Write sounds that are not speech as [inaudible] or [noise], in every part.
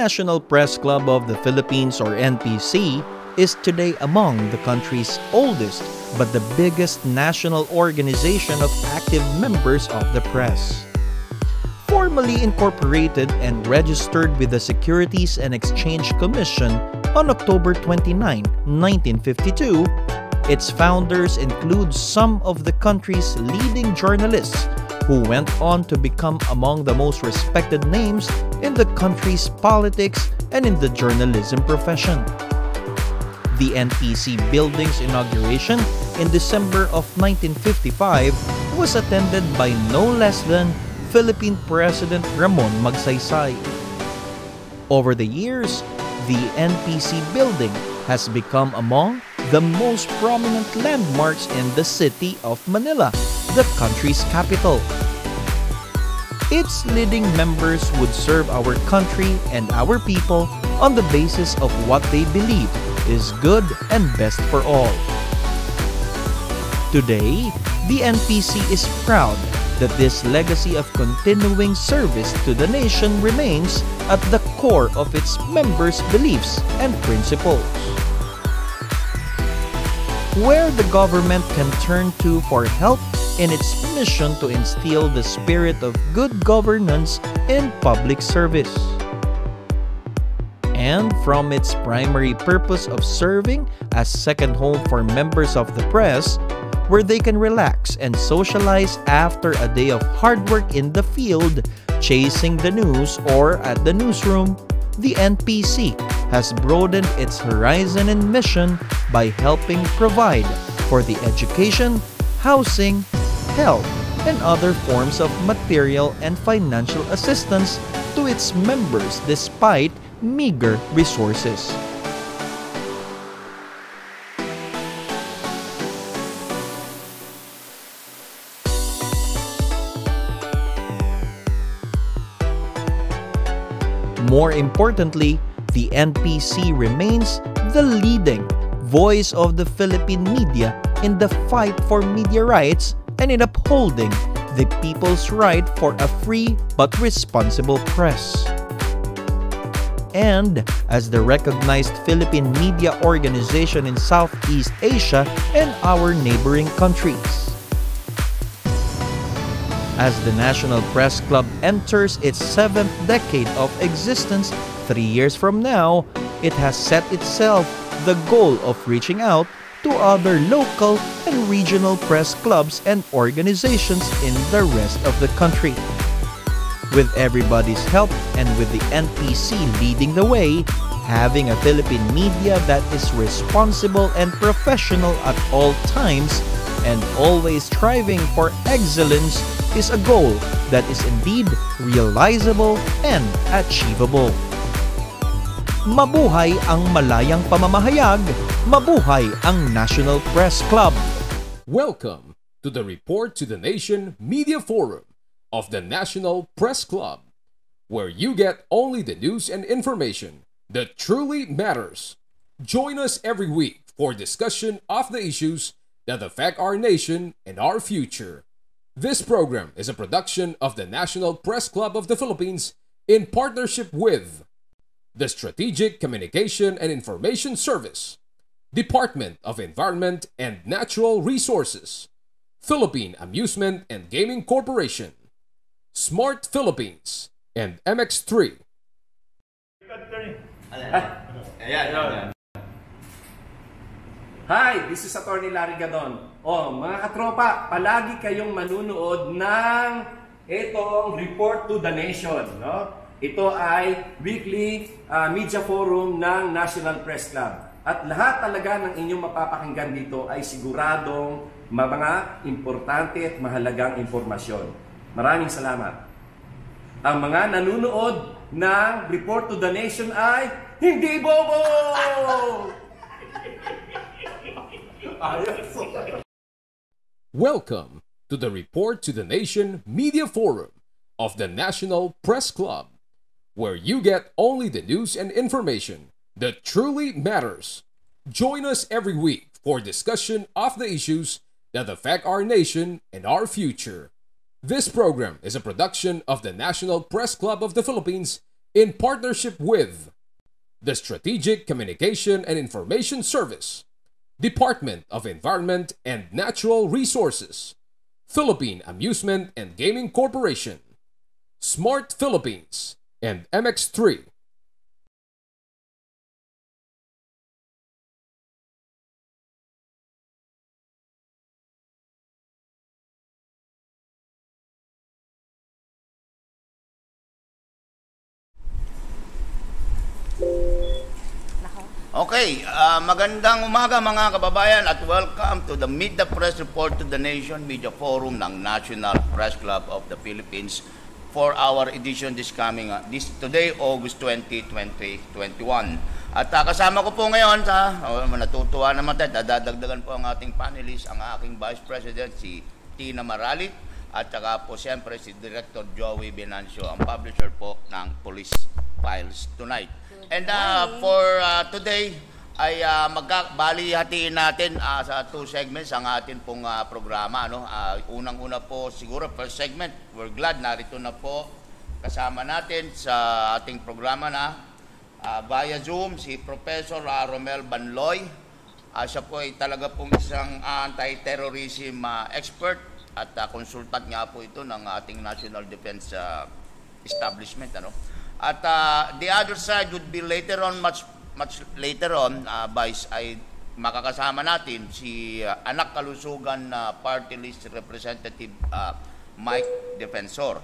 National Press Club of the Philippines, or NPC, is today among the country's oldest but the biggest national organization of active members of the press. Formally incorporated and registered with the Securities and Exchange Commission on October 29, 1952, its founders include some of the country's leading journalists who went on to become among the most respected names in the country's politics and in the journalism profession. The NPC building's inauguration in December of 1955 was attended by no less than Philippine President Ramon Magsaysay. Over the years, the NPC building has become among the most prominent landmarks in the city of Manila, the country's capital. Its leading members would serve our country and our people on the basis of what they believe is good and best for all. Today, the NPC is proud that this legacy of continuing service to the nation remains at the core of its members' beliefs and principles. Where the government can turn to for help in its mission to instill the spirit of good governance in public service. And from its primary purpose of serving as second home for members of the press, where they can relax and socialize after a day of hard work in the field, chasing the news, or at the newsroom, the NPC has broadened its horizon and mission by helping provide for the education, housing, health, and other forms of material and financial assistance to its members despite meager resources. More importantly, the NPC remains the leading voice of the Philippine media in the fight for media rights and in upholding the people's right for a free but responsible press. And as the recognized Philippine media organization in Southeast Asia and our neighboring countries. As the National Press Club enters its seventh decade of existence three years from now, it has set itself the goal of reaching out to other local and regional press clubs and organizations in the rest of the country. With everybody's help and with the NPC leading the way, having a Philippine media that is responsible and professional at all times and always striving for excellence is a goal that is indeed realizable and achievable. Mabuhay ang malayang pamamahayag, mabuhay ang National Press Club. Welcome to the Report to the Nation Media Forum of the National Press Club, where you get only the news and information that truly matters. Join us every week for discussion of the issues that affect our nation and our future. This program is a production of the National Press Club of the Philippines in partnership with the Strategic Communication and Information Service, Department of Environment and Natural Resources, Philippine Amusement and Gaming Corporation, Smart Philippines, and MX3. Hi, this is Attorney Larry Gadon. Oh, mga katropa, palagi kayong manunood ng itong Report to the Nation, no? Ito ay weekly uh, media forum ng National Press Club. At lahat talaga ng inyong mapapakinggan dito ay siguradong mga importante at mahalagang impormasyon. Maraming salamat. Ang mga nanunood ng Report to the Nation ay hindi bobo! [laughs] Welcome to the Report to the Nation Media Forum of the National Press Club, where you get only the news and information that truly matters. Join us every week for discussion of the issues that affect our nation and our future. This program is a production of the National Press Club of the Philippines in partnership with the Strategic Communication and Information Service, Department of Environment and Natural Resources, Philippine Amusement and Gaming Corporation, Smart Philippines, and MX3. Okay, ah, magandang umaga mga kababayan at welcome to the Meet the Press Report to the Nation Media Forum ng National Press Club of the Philippines for our edition this coming ah, this today August 20, 2021. At ah, kasama ko po ngayon sa oh, natutuwa naman tayo, dadagdagan po ang ating panelist, ang aking Vice President si Tina Maralit at saka po siyempre si Director Joey Binancio, ang publisher po ng Police Files Tonight. And uh, for uh, today ay uh, magkabali hatiin natin uh, sa two segments ang atin pong uh, programa no. Uh, unang-una po siguro first segment. We're glad narito na po kasama natin sa ating programa na uh, via Zoom si Professor uh, Romel Banloy. Uh, siya po ay talaga pong isang anti-terrorism uh, expert at uh, consultant nga po ito ng ating National Defense uh, Establishment ano. At uh, the other side would be later on, much much later on, uh, Vice, ay makakasama natin si uh, anak kalusugan na uh, party list representative uh, Mike Defensor.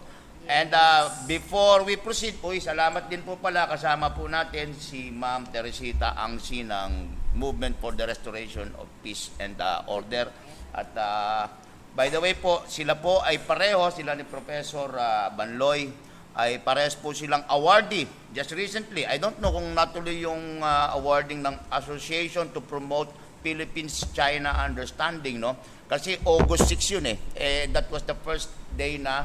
And uh, before we proceed po, salamat din po pala kasama po natin si Ma'am Teresita Angsi ng Movement for the Restoration of Peace and uh, Order. At uh, by the way po, sila po ay pareho, sila ni Professor uh, Banloy ay parehas po silang awardee just recently. I don't know kung natuloy yung uh, awarding ng Association to Promote Philippines-China Understanding, no? Kasi August 6 yun eh. eh. That was the first day na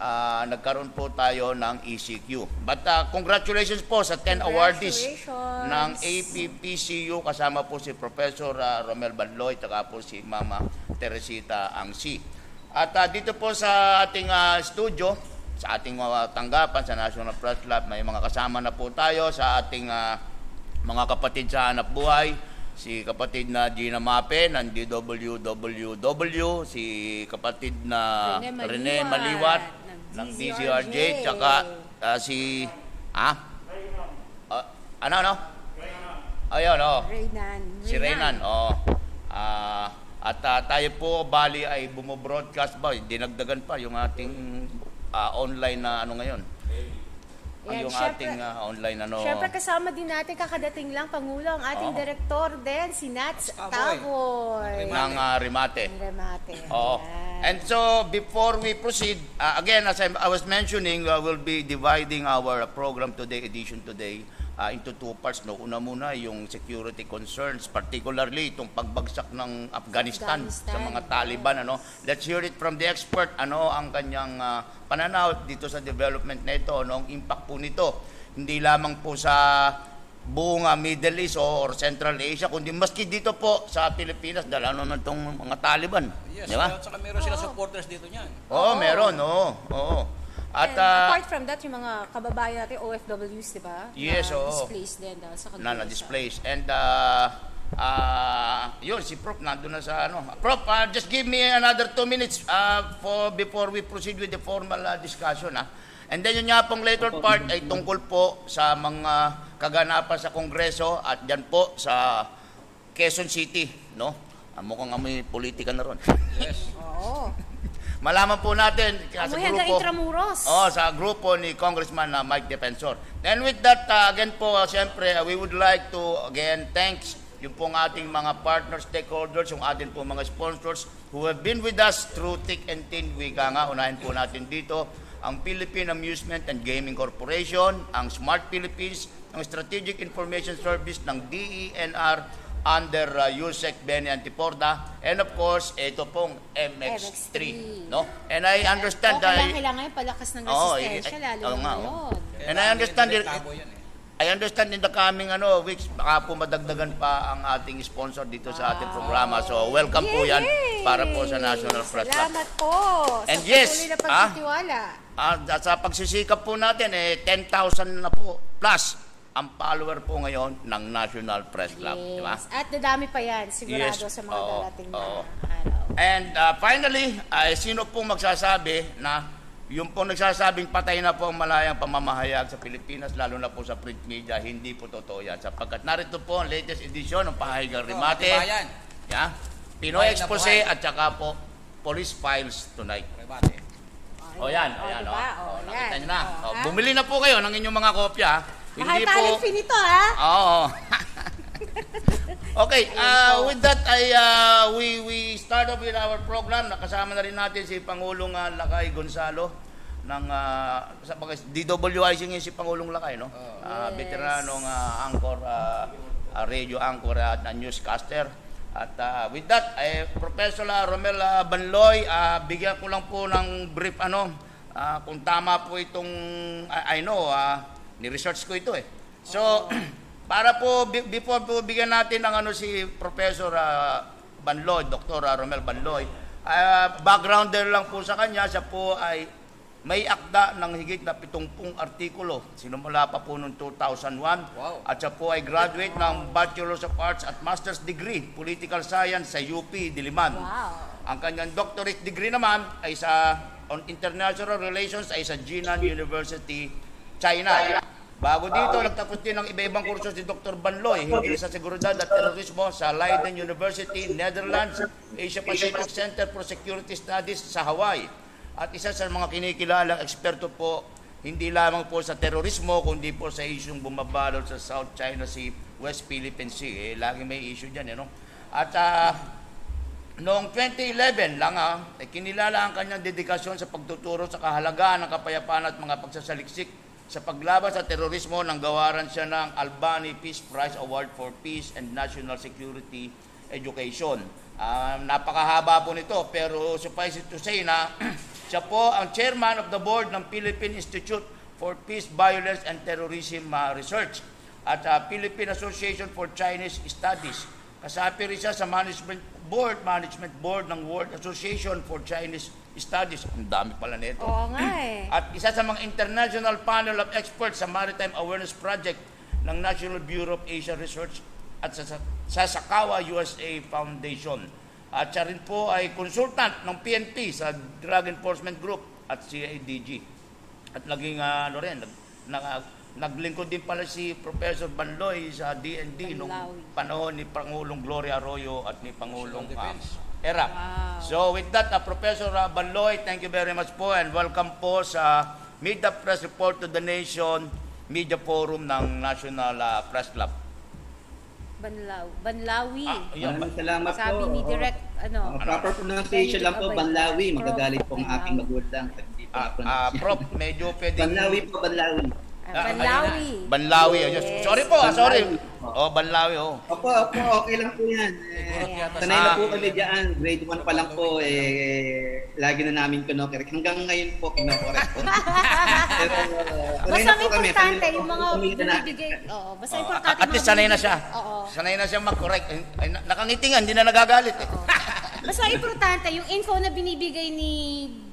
uh, nagkaroon po tayo ng ECQ. But uh, congratulations po sa 10 awardees ng APPCU kasama po si Professor uh, Romel Banloy at po si Mama Teresita Angsi. At uh, dito po sa ating uh, studio, sa ating mga tanggapan sa National Press Club. May mga kasama na po tayo sa ating uh, mga kapatid sa hanap buhay. Si kapatid na Gina Mape ng DWWW, si kapatid na Rene Maliwat, Rene Maliwat ng DCRJ, tsaka uh, si ah uh, ano ano? Ayun, oh. Reynan. Si Reynan, oh. Uh, at uh, tayo po bali ay bumobroadcast ba, dinagdagan pa yung ating uh, online na ano ngayon. Yan, yung syempre, ating uh, online ano. Siyempre kasama din natin kakadating lang Pangulo ang ating oh. direktor din si Nats Taboy. Ng uh, Rimate. Ng Rimate. Oo. And so before we proceed, uh, again as I, I was mentioning, uh, we'll be dividing our program today edition today uh, into two parts. No? Una muna yung security concerns, particularly itong pagbagsak ng Afghanistan, Afghanistan. sa mga Taliban. Ano? Let's hear it from the expert. Ano ang kanyang uh, pananaw dito sa development na ito? Ano ang impact po nito? Hindi lamang po sa buong uh, Middle East or Central Asia, kundi maski dito po sa Pilipinas, dala naman itong mga Taliban. Yes, di ba? at saka meron sila supporters dito niyan. Oo, oh, meron, oo. Oh, oh. At, And uh, apart from that, yung mga kababayan natin, OFWs, di ba? Yes, oo. Oh. Displaced din dahil sa Na na-displaced. And, uh, uh, yun, si Prof, nandun na sa ano. Prof, uh, just give me another two minutes uh, for before we proceed with the formal uh, discussion. Ha? And then yun nga pong later part ay tungkol po sa mga kaganapan sa Kongreso at dyan po sa Quezon City. No? Ah, mukhang amoy politika na ron. Yes. [laughs] Oo malaman po natin sa grupo. Intramuros. Oh, sa grupo ni Congressman uh, Mike Defensor. And with that, uh, again po, uh, siyempre, uh, we would like to, again, thanks yung pong ating mga partner stakeholders, yung ating po mga sponsors who have been with us through thick and thin. Wika nga, unahin po natin dito ang Philippine Amusement and Gaming Corporation, ang Smart Philippines, ang Strategic Information Service ng DENR, under uh, Yusek Benny Antiporda and of course ito pong MX3, MX3. no and I understand oh, kailangan, kailangan yung palakas ng resistensya oh, lalo oh, nga, oh. and I understand eh. I understand in the coming ano, weeks, baka po madagdagan pa ang ating sponsor dito sa ating programa. So, welcome po yan Yay! para po sa National Press Club. Salamat po. And sa yes, na ah. Ah, sa pagsisikap po natin, eh, 10,000 na po plus ang follower po ngayon ng National Press Club. Di ba? Yes. At dadami pa yan, sigurado Yes. sa mga Oo. darating na Oo. araw. And uh, finally, ay sino pong magsasabi na yung pong nagsasabing patay na po ang malayang pamamahayag sa Pilipinas, lalo na po sa print media, hindi po totoo yan. Sapagkat narito po ang latest edition ng Pahayagang Rimate. Katibayan. Yeah? Pinoy Expose at saka po Police Files Tonight. Rebate. O yan, O, ayan, diba? o. O, O, yan. nakita nyo na. O, O, ha? bumili na po kayo ng inyong mga kopya. Mahal Hindi talent po... fee nito, ha? Oo. [laughs] okay, uh, with that ay uh, we we start off with our program. Nakasama na rin natin si Pangulong uh, Lakay Gonzalo ng uh, sa DWIC ngayon si Pangulong Lakay, no? Uh, veteranong uh, anchor uh, uh, radio anchor at uh, newscaster. At uh, with that, ay Professor uh, Romel uh, Banloy, uh, bigyan ko lang po ng brief ano, uh, kung tama po itong I, I know, uh, ni-research ko ito eh. So, [clears throat] para po, be- before po bigyan natin ng ano si Professor uh, Banloy, Dr. uh, Romel Banloy, uh, backgrounder lang po sa kanya, siya po ay may akda ng higit na 70 artikulo. Sinumula pa po noong 2001. Wow. At siya po ay graduate ng Bachelor's of Arts at Master's Degree, Political Science sa UP Diliman. Wow. Ang kanyang doctorate degree naman ay sa on International Relations ay sa Jinan University, China. Bago dito, nagtapos din ng iba-ibang kurso si Dr. Banloy, hindi sa seguridad at terorismo sa Leiden University, Netherlands, Asia Pacific Center for Security Studies sa Hawaii. At isa sa mga kinikilalang eksperto po, hindi lamang po sa terorismo, kundi po sa isyong bumabalot sa South China Sea, West Philippine Sea. Eh, lagi may issue dyan, eh, no? At ah, Noong 2011 lang ah, ay kinilala ang kanyang dedikasyon sa pagtuturo sa kahalagaan ng kapayapaan at mga pagsasaliksik sa paglaban sa terorismo nang gawaran siya ng Albany Peace Prize Award for Peace and National Security Education. Ah, napakahaba po nito pero suffice it to say na [clears throat] siya po ang chairman of the board ng Philippine Institute for Peace, Violence and Terrorism ah, Research at ah, Philippine Association for Chinese Studies. Kasapi rin siya sa management board, management board ng World Association for Chinese Studies. Ang dami pala nito. Oo nga eh. [clears throat] At isa sa mga international panel of experts sa Maritime Awareness Project ng National Bureau of Asia Research at sa, sa Sakawa USA Foundation. At siya rin po ay consultant ng PNP sa Drug Enforcement Group at CIDG. At naging ah, ano rin, nag, nag, naglingkod din pala si Professor Banloy sa DND nung Banlawi. panahon ni Pangulong Gloria Arroyo at ni Pangulong ah, Defense. Era. Wow. So with that, uh, Professor uh, Banloy, thank you very much po and welcome po sa Meet the Press Report to the Nation Media Forum ng National uh, Press Club. Banlaw. Banlawi. Ah, ayan. Maraming salamat Sabi po. ni Oo. Direct, ano, Ang proper pronunciation lang po. Banlawi. Magagalit po ang aking magulang. Ah, ah. Prof, medyo [laughs] pwedeng... Banlawi po, Banlawi. Ah, Banlawi. Banlawi. ayun. Yes. Sorry po, ah, sorry. Oh, Banlawi, oh. Opo, opo, okay lang po yan. Eh, sanay na po kami dyan. Grade 1 pa lang po, eh, lagi na namin kinokorek. Hanggang ngayon po, kinokorek po. [laughs] Pero, uh, Basta po kami. importante na yung mga kami binibigay. Oo, basta Oh, importante at least sanay na siya. Oo. Sanay na siya mag-correct. Ay, ay, na- nakangitingan, hindi na nagagalit eh. [laughs] Basta importante, yung info na binibigay ni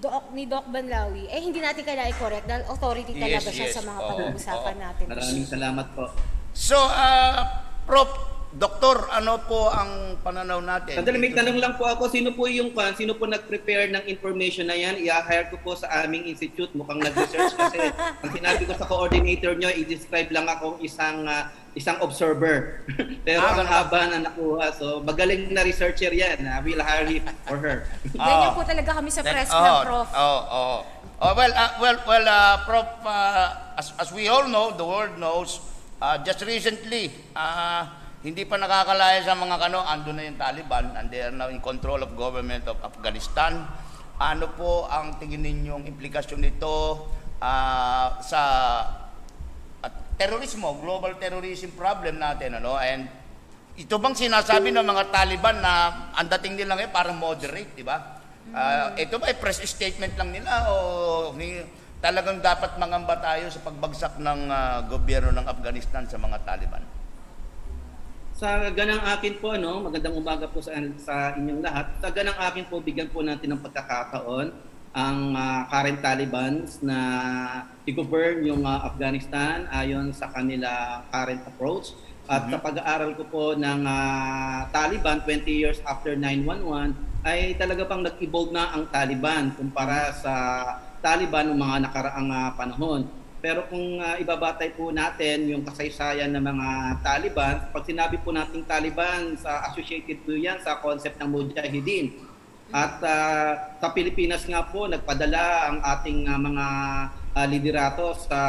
Doc, ni Doc Banlawi, eh hindi natin kailangan i-correct dahil authority talaga Yes, siya yes. sa mga Oo, pag-uusapan oo. natin. Maraming salamat po. So, uh, Prof, Doktor, ano po ang pananaw natin? Sandali, may tanong lang po ako. Sino po yung kwan? Sino po nag-prepare ng information na yan? I-hire ko po sa aming institute. Mukhang nag-research kasi [laughs] ang sinabi ko sa coordinator nyo, i-describe lang akong isang ah, isang observer. [laughs] Pero Ah, ang haba na nakuha. So, magaling na researcher yan. I will hire him or her. [laughs] Ganyan Oo. po talaga kami sa press oh, club, Prof. Oh, oh. Oh, well, uh, well, well, uh, Prof, uh, as, as we all know, the world knows, uh, just recently, uh, hindi pa nakakalaya sa mga kano, ando na yung Taliban, and they are now in control of government of Afghanistan. Ano po ang tingin ninyong implikasyon nito uh, sa at terrorismo, global terrorism problem natin, ano? And ito bang sinasabi ng mga Taliban na ang dating nila ngayon parang moderate, di ba? Ah, ito ba ay press statement lang nila o ni, talagang dapat mangamba tayo sa pagbagsak ng ah, gobyerno ng Afghanistan sa mga Taliban? Sa ganang akin po, ano, magandang umaga po sa, sa inyong lahat. Sa ganang akin po, bigyan po natin ng pagkakataon ang ah, current Talibans na i-govern yung ah, Afghanistan ayon sa kanila current approach. At sa pag-aaral ko po ng ah, Taliban 20 years after 911 ay talaga pang nag-evolve na ang Taliban kumpara sa Taliban ng mga nakaraang ah, panahon. Pero kung ah, ibabatay po natin yung kasaysayan ng mga Taliban, pag sinabi po nating Taliban, sa associated po yan sa concept ng Mujahideen. At ah, sa Pilipinas nga po, nagpadala ang ating ah, mga ah, liderato sa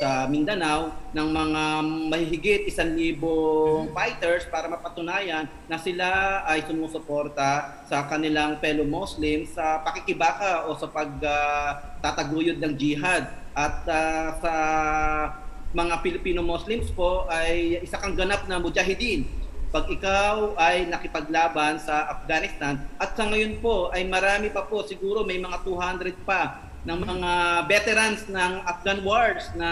sa Mindanao ng mga mahigit isang libong fighters para mapatunayan na sila ay sumusuporta sa kanilang fellow Muslims sa pakikibaka o sa pagtataguyod ng jihad. At ah, sa mga Filipino Muslims po ay isa kang ganap na mujahideen. Pag ikaw ay nakipaglaban sa Afghanistan at sa ngayon po ay marami pa po siguro may mga 200 pa ng mga veterans ng Afghan wars na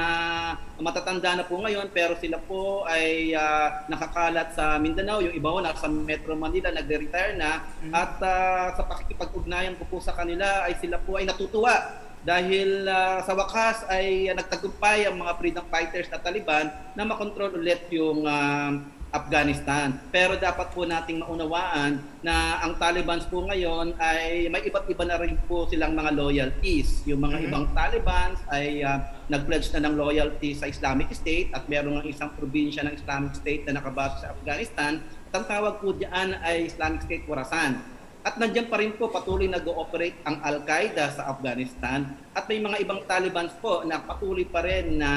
matatanda na po ngayon. Pero sila po ay ah, nakakalat sa Mindanao. Yung iba po nasa Metro Manila nagre-retire na. At ah, sa pakikipag-ugnayan ko po sa kanila ay sila po ay natutuwa dahil ah, sa wakas ay ah, nagtagumpay ang mga freedom fighters na Taliban na makontrol ulit yung ah, Afghanistan. Pero dapat po nating maunawaan na ang Taliban po ngayon ay may iba't iba na rin po silang mga loyalties. Yung mga ibang Taliban ay ah, nag-pledge na ng loyalty sa Islamic State at meron ng isang probinsya ng Islamic State na nakabase sa Afghanistan. At ang tawag po diyan ay Islamic State Khorasan. At nandiyan pa rin po patuloy nag-ooperate ang Al-Qaeda sa Afghanistan. At may mga ibang Taliban po na patuloy pa rin na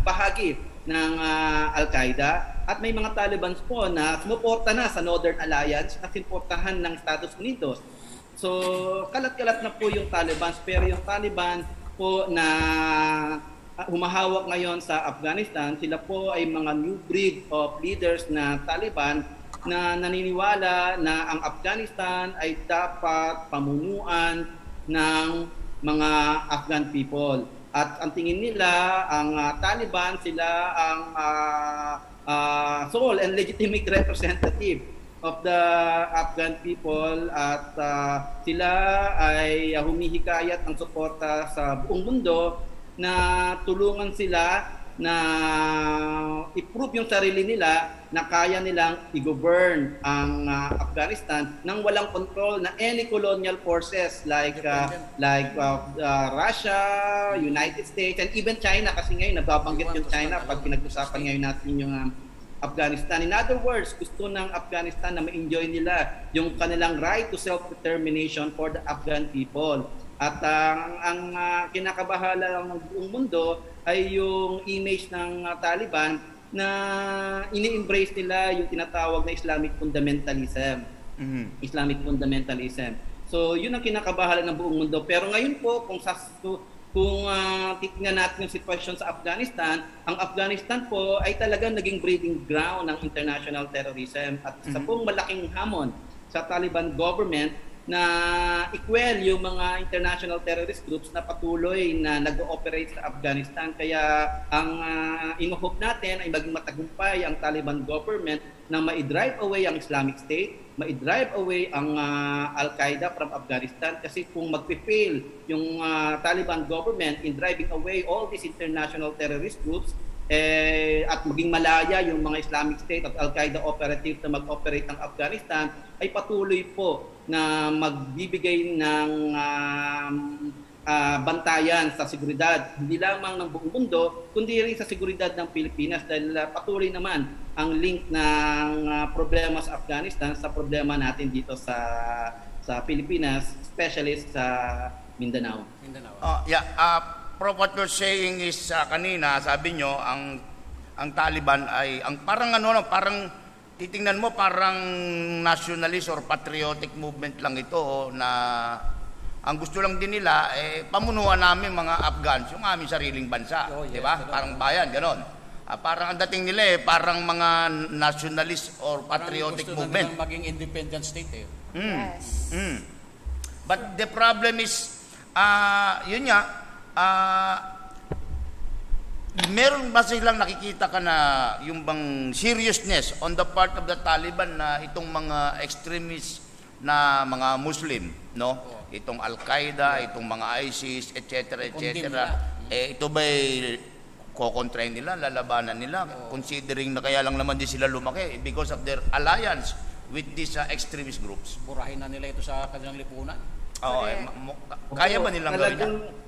bahagi ng ah, Al-Qaeda. At may mga Taliban po na sumuporta na sa Northern Alliance na sinuportahan ng Estados Unidos. So, kalat-kalat na po yung Taliban. Pero yung Taliban po na ah, humahawak ngayon sa Afghanistan, sila po ay mga new breed of leaders na Taliban na naniniwala na ang Afghanistan ay dapat pamunuan ng mga Afghan people. At ang tingin nila, ang ah, Taliban, sila ang ah, ah, sole and legitimate [laughs] representative of the Afghan people at ah, sila ay humihikayat ng suporta sa buong mundo na tulungan sila na i-prove yung sarili nila na kaya nilang i-govern ang ah, Afghanistan nang walang control na any colonial forces like ah, like ah, ah, Russia, United States and even China kasi ngayon nababanggit yung China pag pinag-usapan ngayon natin yung ah, Afghanistan. In other words, gusto ng Afghanistan na ma-enjoy nila yung kanilang right to self-determination for the Afghan people. At ang ang ah, kinakabahala ng buong mundo ay yung image ng ah, Taliban na ini-embrace nila yung tinatawag na Islamic fundamentalism. Mhm. Islamic fundamentalism. So, yun ang kinakabahala ng buong mundo. Pero ngayon po, kung sa kung ah, titingnan natin yung sitwasyon sa Afghanistan, ang Afghanistan po ay talagang naging breeding ground ng international terrorism at isa pong malaking hamon sa Taliban government na equal yung mga international terrorist groups na patuloy na nag-ooperate sa Afghanistan. Kaya ang uh, ino-hope natin ay maging matagumpay ang Taliban government na ma-drive away ang Islamic State, ma-drive away ang ah, Al-Qaeda from Afghanistan kasi kung magpifail yung ah, Taliban government in driving away all these international terrorist groups, eh, at maging malaya yung mga Islamic State at Al-Qaeda operative na mag-operate ng Afghanistan, ay patuloy po na magbibigay ng um, ah, bantayan sa seguridad, hindi lamang ng buong mundo, kundi rin sa seguridad ng Pilipinas dahil ah, patuloy naman ang link ng ah, problema sa Afghanistan sa problema natin dito sa sa Pilipinas, especially sa Mindanao. Mindanao. Oh, yeah, uh, Prof, what you're saying is uh, kanina, sabi nyo, ang ang Taliban ay ang parang ano, no, parang titingnan mo parang nationalist or patriotic movement lang ito oh, na ang gusto lang din nila eh pamunuan namin mga Afghans yung aming sariling bansa, Oh, yes, di ba? Parang bayan, ganon. Ah, parang ang dating nila eh parang mga nationalist or patriotic Parang gusto movement. na nilang maging independent state eh. Yes. Mm. But the problem is, ah, yun nga, ah, meron ba silang nakikita ka na yung bang seriousness on the part of the Taliban na itong mga extremists na mga Muslim, no? Itong Al-Qaeda, itong mga ISIS, etc., etc. Eh, ito ba'y kokontrain nila, lalabanan nila, considering na kaya lang naman din sila lumaki because of their alliance with these uh, extremist groups. Burahin na nila ito sa kanilang lipunan. Oo, eh, ma- mo- kaya ba nilang gawin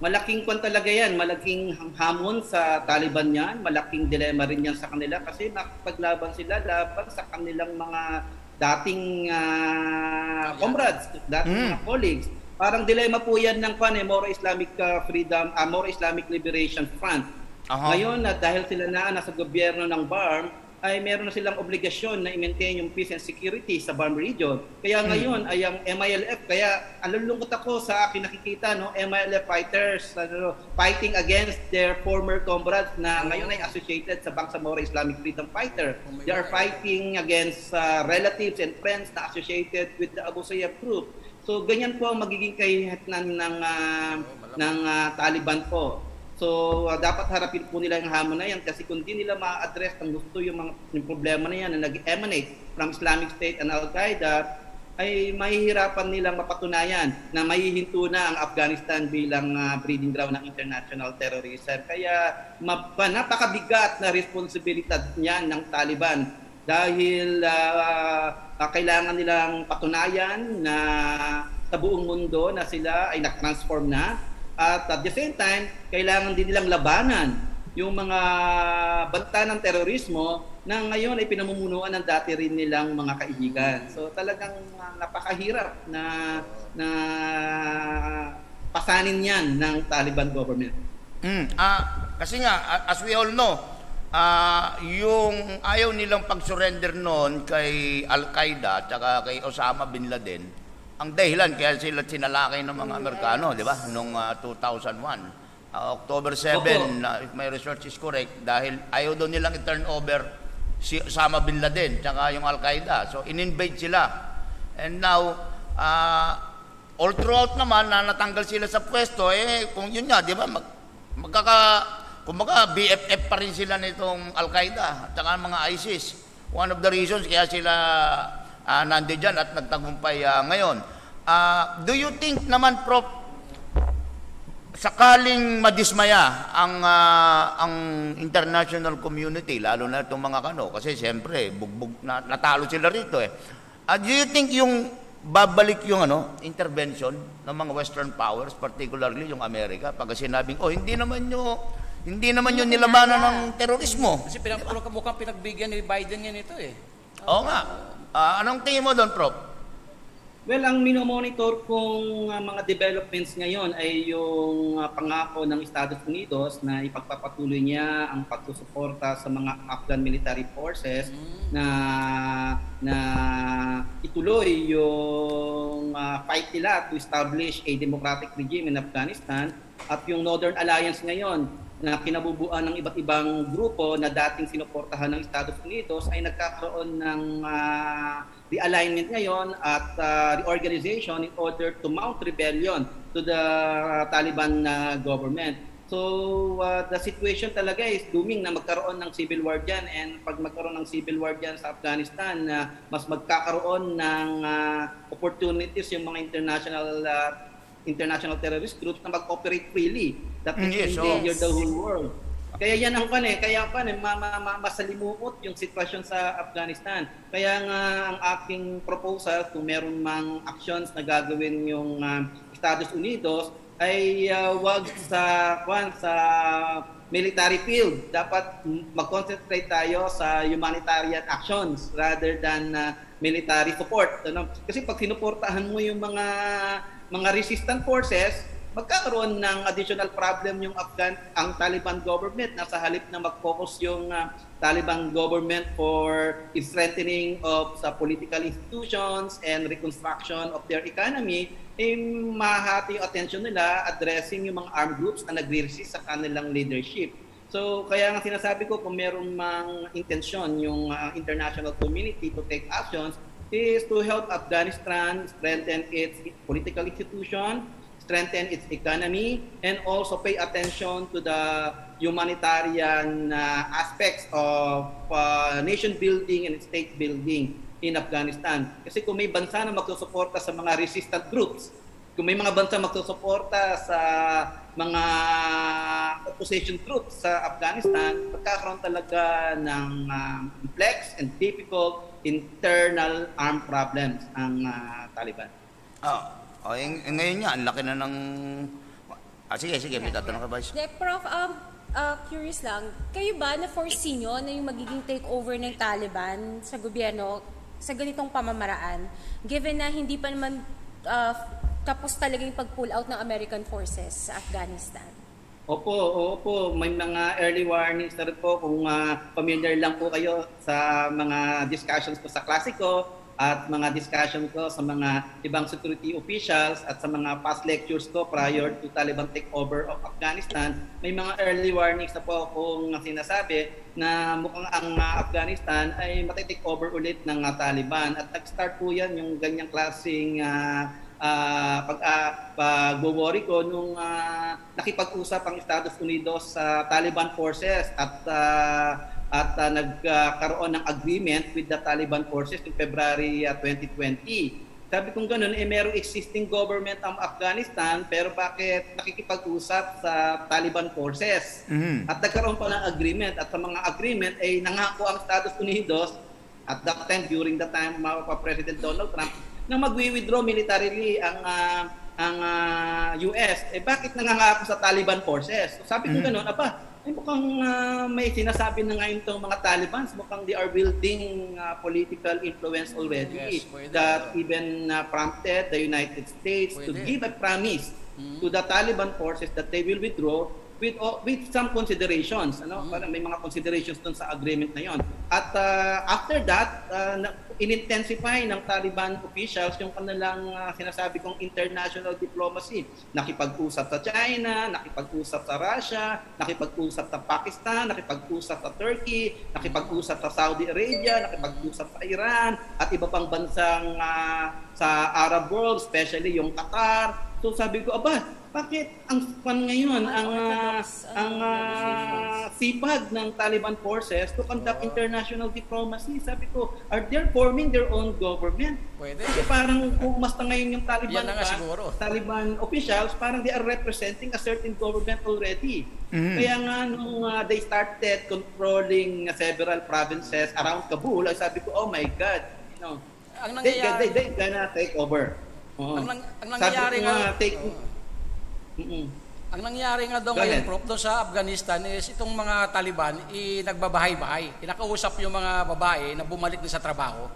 Malaking kwan talaga yan, malaking hamon sa Taliban yan, malaking dilema rin yan sa kanila kasi nakapaglaban sila laban sa kanilang mga dating ah, comrades, dating mga colleagues. Parang dilema po yan ng kwan eh, Moro Islamic ah, Freedom, ah, Moro Islamic Liberation Front. Aha. Ngayon na dahil sila na nasa gobyerno ng BARM, ay meron na silang obligasyon na i-maintain yung peace and security sa BARM region. Kaya ngayon ay ang MILF, kaya alulungkot ako sa akin nakikita, no, MILF fighters ano, fighting against their former comrades na ngayon ay associated sa Bangsamoro Islamic Freedom Fighter. They are fighting against uh, relatives and friends na associated with the Abu Sayyaf group. So ganyan po ang magiging kahihatnan ng ah, ng ah, Taliban po. So uh, dapat harapin po nila yung hamon na yan kasi kung di nila ma-address ang gusto yung mga yung problema na yan na nag-emanate from Islamic State and Al-Qaeda ay mahihirapan nilang mapatunayan na mahihinto na ang Afghanistan bilang ah, breeding ground ng international terrorism. Kaya mapa, napakabigat na responsibilidad niyan ng Taliban dahil ah, ah, kailangan nilang patunayan na sa buong mundo na sila ay nag-transform na at at the same time, kailangan din nilang labanan yung mga banta ng terorismo na ngayon ay pinamumunuan ng dati rin nilang mga kaibigan. So talagang uh, napakahirap na na pasanin yan ng Taliban government. Mm, ah, kasi nga, as we all know, ah, yung ayaw nilang pag-surrender noon kay Al-Qaeda at kay Osama bin Laden, ang dahilan kaya sila sinalakay ng mga Amerikano, di ba? Noong ah, 2001. Ah, October 7, Opo. na if my research is correct, dahil ayaw daw nilang i-turn over si Osama bin Laden tsaka yung Al-Qaeda. So, in-invade sila. And now, ah, all throughout naman na natanggal sila sa pwesto, eh, kung yun nga, di ba, mag, magkaka, kumbaga, BFF pa rin sila nitong Al-Qaeda at saka mga ISIS. One of the reasons kaya sila uh, nandiyan at nagtagumpay ah, ngayon. Ah, do you think naman, Prof, sakaling madismaya ang ah, ang international community lalo na itong mga kano kasi siyempre bugbog na, natalo sila rito eh. Ah, do you think yung babalik yung ano intervention ng mga western powers particularly yung Amerika pag sinabing oh hindi naman nyo hindi naman yun nilabanan ng terorismo. Kasi pinag mukhang pinagbigyan ni Biden yan ito eh. Oo nga. Ah, anong tingin mo doon, Prof? Well, ang minomonitor kong uh, mga developments ngayon ay yung uh, pangako ng Estados Unidos na ipagpapatuloy niya ang pagsusuporta sa mga Afghan military forces na na ituloy yung uh, fight nila to establish a democratic regime in Afghanistan at yung Northern Alliance ngayon na kinabubuan ng iba't ibang grupo na dating sinuportahan ng Estados Unidos ay nagkakaroon ng uh, realignment ngayon at uh, reorganization in order to mount rebellion to the Taliban uh, government. So uh, the situation talaga is dooming na magkaroon ng civil war dyan and pag magkaroon ng civil war dyan sa Afghanistan, uh, mas magkakaroon ng uh, opportunities yung mga international uh, international terrorist groups na mag-operate freely that can Mm, yes, endanger oh. the whole world. Kaya yan ang kan eh, kaya kan eh, ma, ma, ma, masalimuot yung sitwasyon sa Afghanistan. Kaya nga ang aking proposal kung meron mang actions na gagawin yung uh, Estados Unidos ay uh, wag sa kwan sa military field. Dapat mag-concentrate tayo sa humanitarian actions rather than uh, military support. Ano? Kasi pag sinuportahan mo yung mga mga resistant forces, magkakaroon ng additional problem yung Afghan ang Taliban government na sa halip na mag-focus yung uh, Taliban government for strengthening of sa political institutions and reconstruction of their economy eh mahati attention nila addressing yung mga armed groups na nagre-resist sa kanilang leadership. So kaya nga sinasabi ko kung meron mang intensyon yung uh, international community to take actions is to help Afghanistan strengthen its political institution, strengthen its economy, and also pay attention to the humanitarian uh, aspects of uh, nation building and state building in Afghanistan. Kasi kung may bansa na magsusuporta sa mga resistant groups, kung may mga bansa magsusuporta sa mga opposition troops sa Afghanistan, magkakaroon talaga ng uh, complex and difficult internal armed problems ang uh, Taliban. Ah, oh, eh, eh, ngayon nga, ang laki na ng... Ah, sige, sige, may tatanong ka, Vice. De, Prof, um, uh, curious lang, kayo ba na-foresee nyo na yung magiging takeover ng Taliban sa gobyerno sa ganitong pamamaraan, given na hindi pa naman uh, tapos talaga yung pag-pull out ng American forces sa Afghanistan? Opo, opo, may mga early warnings na rin po kung uh, familiar lang po kayo sa mga discussions ko sa klasiko at mga discussion ko sa mga ibang security officials at sa mga past lectures ko prior to Taliban takeover of Afghanistan, may mga early warnings na po akong sinasabi na mukhang ang uh, Afghanistan ay matitake over ulit ng uh, Taliban. At nag-start po yan yung ganyang klaseng uh, uh, pag uh, pag-worry ko nung uh, nakipag-usap ang Estados Unidos sa Taliban forces at uh, at uh, nagkaroon ng agreement with the Taliban forces in February uh, 2020. Sabi kong ganun, eh merong existing government ang Afghanistan pero bakit nakikipag-usap sa Taliban forces? Mhm. At nagkaroon pa ng agreement at sa mga agreement ay eh, nangako ang Estados Unidos at that time during the time uh, pa President Donald Trump na magwi-withdraw militarily ang uh, ang uh, US. Eh bakit nangangako sa Taliban forces? So, sabi ko Mhm. ganun, aba, ay mukhang uh, may sinasabi na ngayon itong mga Taliban, mukhang they are building uh, political influence already Yes, pwede. that even uh, prompted the United States to Pwede. give a promise to the Taliban forces that they will withdraw with uh, with some considerations ano parang may mga considerations dun sa agreement na yon at uh, after that uh, na- inintensify ng Taliban officials yung kanilang uh, sinasabi kong international diplomacy. Nakipag-usap sa China nakipag-usap sa Russia nakipag-usap sa Pakistan nakipag-usap sa Turkey nakipag-usap sa Saudi Arabia nakipag-usap sa Iran at iba pang bansang uh, sa Arab world especially yung Qatar. So sabi ko aba bakit ang fan ngayon ang Orthodox, ang ah, sipag ng Taliban forces to conduct international diplomacy sabi ko are they forming their own government Pwede. kasi parang kung basta ngayon yung Taliban Yan na siguro. Taliban officials parang they are representing a certain government already kaya nga nung ah, they started controlling several provinces around Kabul ay sabi ko oh my god you know Ang they, nangyayari, they, they gonna take over Oo. ang, ang Sabi nangyayari ko nga, nga, take, Oo. Mm-mm. ang nangyayari nga daw Go ngayon, ahead. Prof, doon sa Afghanistan is itong mga Taliban, i nagbabahay-bahay. Kinakausap yung mga babae na bumalik din sa trabaho.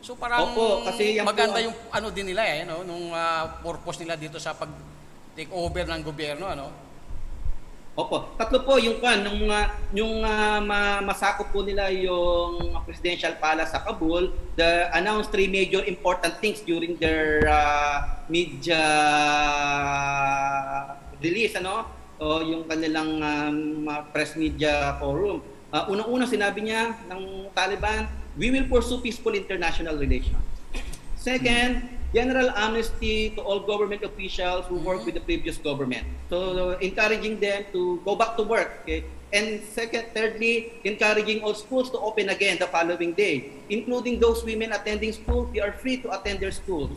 So parang Opo, kasi yan po maganda ang- yung ano din nila eh, no? nung ah, purpose nila dito sa pag take over ng gobyerno, ano? Opo, tatlo po yung kan nung uh, yung ah, ma- masakop po nila yung presidential palace sa Kabul, the announced three major important things during their ah, media release ano o yung kanilang um, press media forum. Ah, unang-una sinabi niya ng Taliban, we will pursue peaceful international relations. Second, general amnesty to all government officials who work with the previous government. So encouraging them to go back to work. Okay? And second, thirdly, encouraging all schools to open again the following day, including those women attending school. They are free to attend their schools.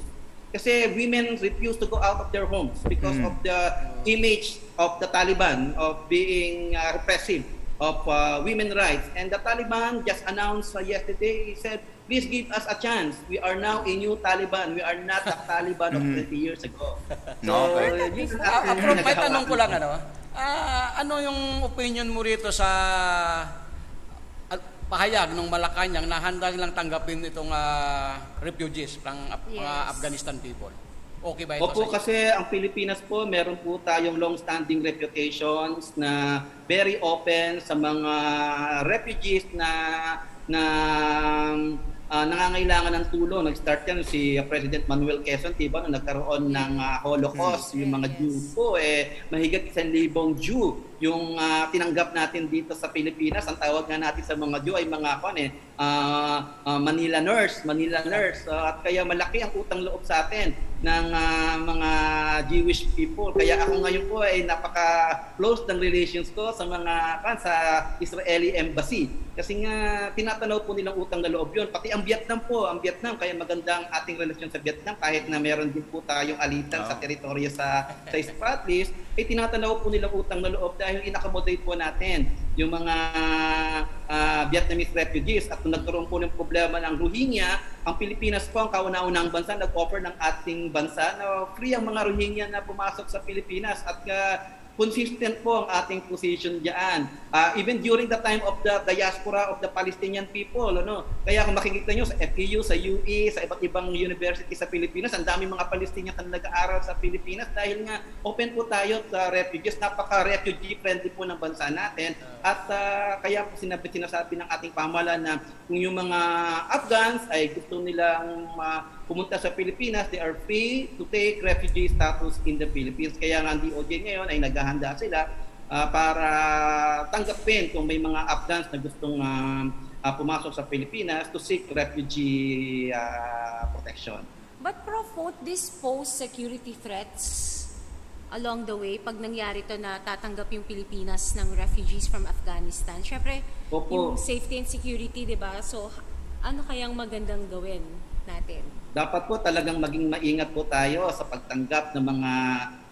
Kasi women refuse to go out of their homes because of the image of the Taliban of being uh, repressive of uh, women rights. And the Taliban just announced uh, yesterday, he said, please give us a chance. We are now a new Taliban. We are not the Taliban of 20 years ago. So, Okay. yun actually Prof, may tanong ko lang, ano? Ah, ano yung opinion mo rito sa ah, pahayag ng Malacanang na handa nilang tanggapin itong ah, refugees ng Af- mga Yes. Afghanistan people? Okay ba ito Opo, kasi ang Pilipinas po, meron po tayong long-standing reputations na very open sa mga refugees na na ah, nangangailangan ng tulong. Nag-start yan si President Manuel Quezon, diba, nung nagkaroon ng ah, Holocaust, yung mga Yes. Jew po, eh, mahigit isang libong Jew yung ah, tinanggap natin dito sa Pilipinas. Ang tawag nga natin sa mga Jew ay mga kon eh, ah, ah, Manila nurse, Manila nurse. Ah, at kaya malaki ang utang loob sa atin ng ah, mga Jewish people. Kaya ako ngayon po ay napaka-close ng relations ko sa mga kan sa Israeli embassy. Kasi nga tinatanaw po nilang utang na loob yun. Pati ang Vietnam po, ang Vietnam, kaya maganda ang ating relasyon sa Vietnam kahit na meron din po tayong alitan sa teritoryo sa sa Spratleys, ay tinatanaw po nilang utang na loob dahil inakomodate po natin yung mga ah, Vietnamese refugees at kung nagkaroon po ng problema ng Rohingya, ang Pilipinas po ang kauna-unang bansa nag-offer ng ating bansa na free ang mga Rohingya na pumasok sa Pilipinas at ah, consistent po ang ating position diyan. Ah, even during the time of the diaspora of the Palestinian people, ano? Kaya kung makikita nyo sa FEU, sa UE, sa iba't ibang university sa Pilipinas, ang daming mga Palestinian na nag-aaral sa Pilipinas dahil nga open po tayo sa refugees, napaka-refugee friendly po ng bansa natin. At ah, kaya po sinabi, sinasabi ng ating pamahalaan na kung yung mga Afghans ay gusto nilang ah, pumunta sa Pilipinas, they are free to take refugee status in the Philippines. Kaya nga ang DOJ ngayon ay naghahanda sila ah, para tanggapin kung may mga Afghans na gustong ah, ah, pumasok sa Pilipinas to seek refugee ah, protection. But Prof, won't this pose security threats along the way pag nangyari to na tatanggap yung Pilipinas ng refugees from Afghanistan? Syempre, Opo. yung safety and security, di ba? So, ano kayang magandang gawin natin? dapat po talagang maging maingat po tayo sa pagtanggap ng mga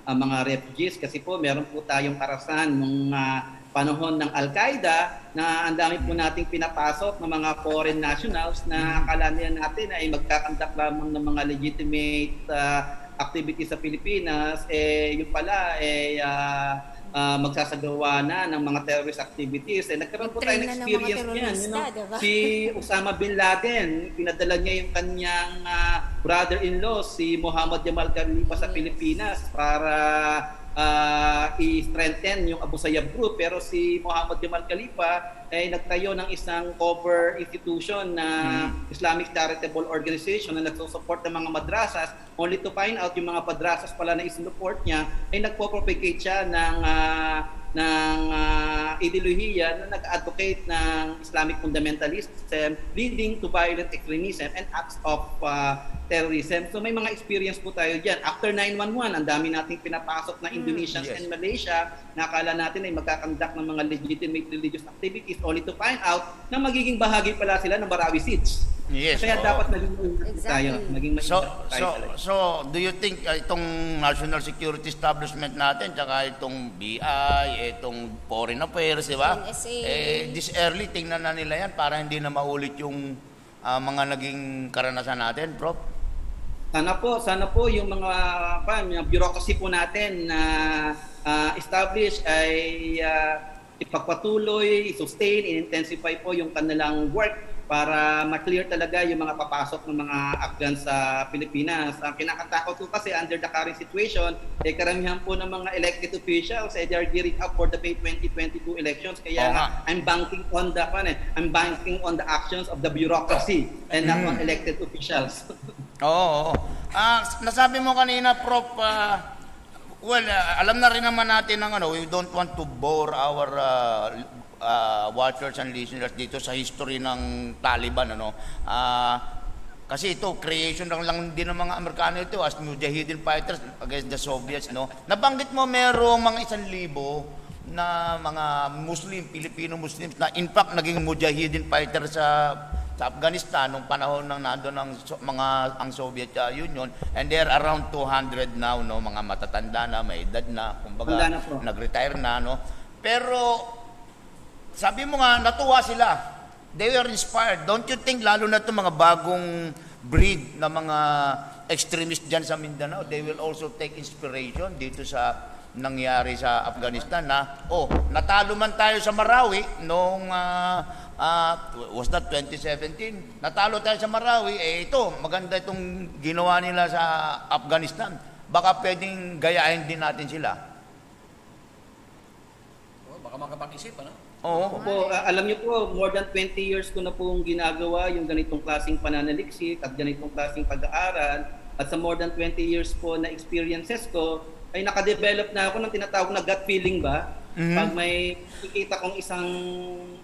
ah, mga refugees kasi po meron po tayong karasan nung ah, panahon ng Al-Qaeda na ang dami po nating pinapasok ng mga foreign nationals na akala nila natin ay magkakandak lamang ng mga legitimate ah, activities sa Pilipinas eh yung pala eh ah, ah, magsasagawa na ng mga terrorist activities. Eh, nagkaroon po tayo ng experience niyan. You know? diba? Si Osama Bin Laden, pinadala niya yung kanyang ah, brother-in-law, si Muhammad Jamal Khalifa sa Pilipinas para ah, i-strengthen yung Abu Sayyaf group. Pero si Muhammad Jamal Khalifa ay nagtayo ng isang cover institution na Islamic Charitable Organization na nagsusupport ng mga madrasas only to find out yung mga madrasas pala na isinupport niya ay nagpo-propagate siya ng ah, ng uh, ideolohiya na nag-advocate ng Islamic fundamentalism leading to violent extremism and acts of uh, terrorism. So may mga experience po tayo dyan. After 911, ang dami nating pinapasok na Indonesians Yes. and Malaysia na akala natin ay magkakandak ng mga legitimate religious activities only to find out na magiging bahagi pala sila ng Marawi Seeds. Yes, Kaya oo. dapat po Exactly. tayo. Maging maingat So, tayo so, talaga. so, do you think uh, itong national security establishment natin, tsaka itong BI, itong foreign affairs, di ba? NSA. Eh, this early, tingnan na nila yan para hindi na maulit yung ah, mga naging karanasan natin, Prof. Sana po, sana po yung mga pa, yung bureaucracy po natin na ah, establish ay ah, ipagpatuloy, sustain, intensify po yung kanilang work para ma-clear talaga yung mga papasok ng mga Afghans sa Pilipinas. Ang kinakatakot ko kasi under the current situation, eh karamihan po ng mga elected officials eh they are gearing up for the May 2022 elections. Kaya nga. I'm banking on the ano, eh, I'm banking on the actions of the bureaucracy and not on elected officials. [laughs] Oo. oo. Ah, nasabi mo kanina, Prof, ah, well, ah, alam na rin naman natin ng ano, we don't want to bore our ah, ah, watchers and listeners dito sa history ng Taliban, ano. Ah, kasi ito, creation lang, lang din ng mga Amerikano ito as Mujahideen fighters against the Soviets, no? Nabanggit mo merong mga isang libo na mga Muslim, Filipino Muslims na in fact naging Mujahideen fighter sa sa Afghanistan nung panahon ng nandoon ang so- mga ang Soviet uh, Union and they're around 200 now no? Mga matatanda na may edad na kumbaga na nag-retire na no? Pero sabi mo nga natuwa sila. They were inspired. Don't you think lalo na itong mga bagong breed na mga extremist dyan sa Mindanao they will also take inspiration dito sa nangyari sa Afghanistan na oh natalo man tayo sa Marawi noong ah, ah, was that 2017 natalo tayo sa Marawi eh ito maganda itong ginawa nila sa Afghanistan baka pwedeng gayahin din natin sila Oh, baka makapag-isip, ano? oo Po, ah, alam niyo po, more than 20 years ko na pong ginagawa yung ganitong klaseng pananaliksik at ganitong klaseng pag-aaral. At sa more than 20 years po na experiences ko, ay nakadevelop na ako ng tinatawag na gut feeling ba? Pag may nakikita kong isang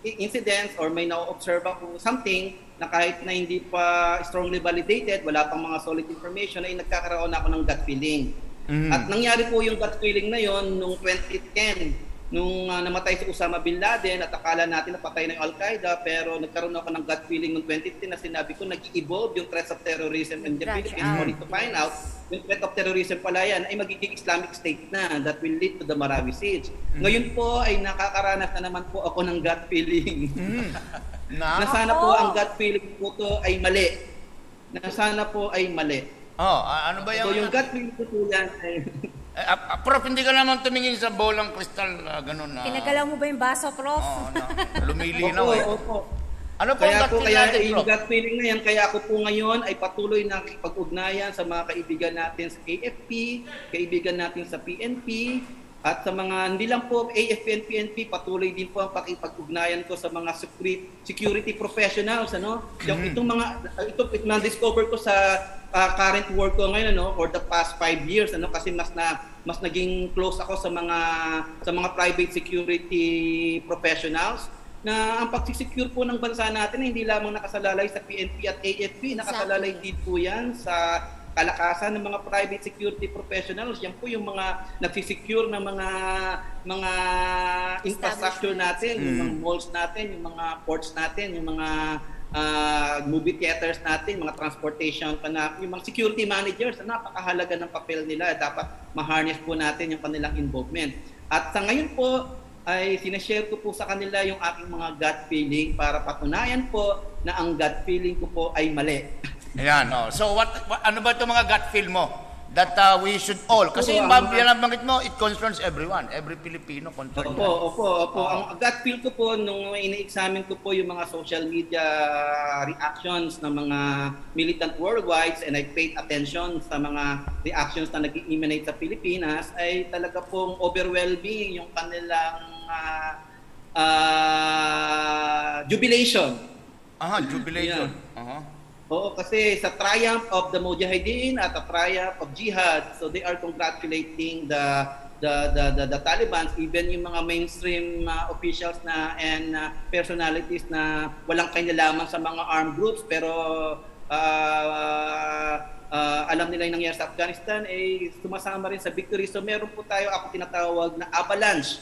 incident or may na-observe ako something na kahit na hindi pa strongly validated, wala pang mga solid information, ay nagkakaroon ako ng gut feeling. At nangyari po yung gut feeling na yon noong 2010 nung ah, namatay si Osama Bin Laden at akala natin napatay na yung Al-Qaeda pero nagkaroon ako ng gut feeling noong 2010 na sinabi ko nag-evolve yung threats of terrorism in the Philippines out. only to find out yung threat of terrorism pala yan ay magiging Islamic State na that will lead to the Marawi siege. Ngayon po ay nakakaranas na naman po ako ng gut feeling. [laughs] Na? na sana po ang gut feeling po to ay mali. Na sana po ay mali. Oh, ano ba So yung... yung gut feeling po yan ay [laughs] Ah, prof, hindi ka naman tumingin sa bolang kristal, ah, ganun na... Pinagalaw mo ba yung baso, Prof? Oo, na, lumilinaw Opo, eh. opo. Ano po Kaya ang po, gut kaya natin, yung prof? gut feeling na yan, kaya ako po ngayon ay patuloy na pag-ugnayan sa mga kaibigan natin sa AFP, kaibigan natin sa PNP, at sa mga, hindi lang po AFP and PNP, patuloy din po ang pakipag-ugnayan ko sa mga security, professionals, ano? Yung itong mga, ito, ito na-discover ko sa ah, current work ko ngayon, ano, for the past five years, ano, kasi mas na, mas naging close ako sa mga, sa mga private security professionals, na ang pagsisecure po ng bansa natin ay hindi lamang nakasalalay sa PNP at AFP, nakasalalay din po yan sa kalakasan ng mga private security professionals. Yan po yung mga nagsisecure ng mga mga infrastructure natin, yung mga malls natin, yung mga ports natin, yung mga ah, movie theaters natin, mga transportation pa na, yung mga security managers, na napakahalaga ng papel nila. Dapat ma-harness po natin yung kanilang involvement. At sa ngayon po, ay sinashare ko po sa kanila yung aking mga gut feeling para patunayan po na ang gut feeling ko po ay mali. Ayan, oh. So, what, what- ano ba itong mga gut feel mo? That uh, we should all, kasi yung Siguro, ang bab- mga- yan ang banggit mo, it concerns everyone. Every Filipino concerned. Opo, opo, opo. Ang gut feel ko po nung ini-examine ko po yung mga social media reactions ng mga militant worldwide and I paid attention sa mga reactions na nag-emanate sa Pilipinas ay talaga pong overwhelming yung kanilang ah, ah, jubilation. Aha, jubilation. Yeah. Oo, kasi sa triumph of the Mujahideen at the triumph of Jihad, so they are congratulating the the the the, the Taliban, even yung mga mainstream uh, officials na and uh, personalities na walang kinalaman sa mga armed groups pero uh, uh, alam nila yung nangyayari sa Afghanistan eh sumasama rin sa victory. So meron po tayo ako tinatawag na avalanche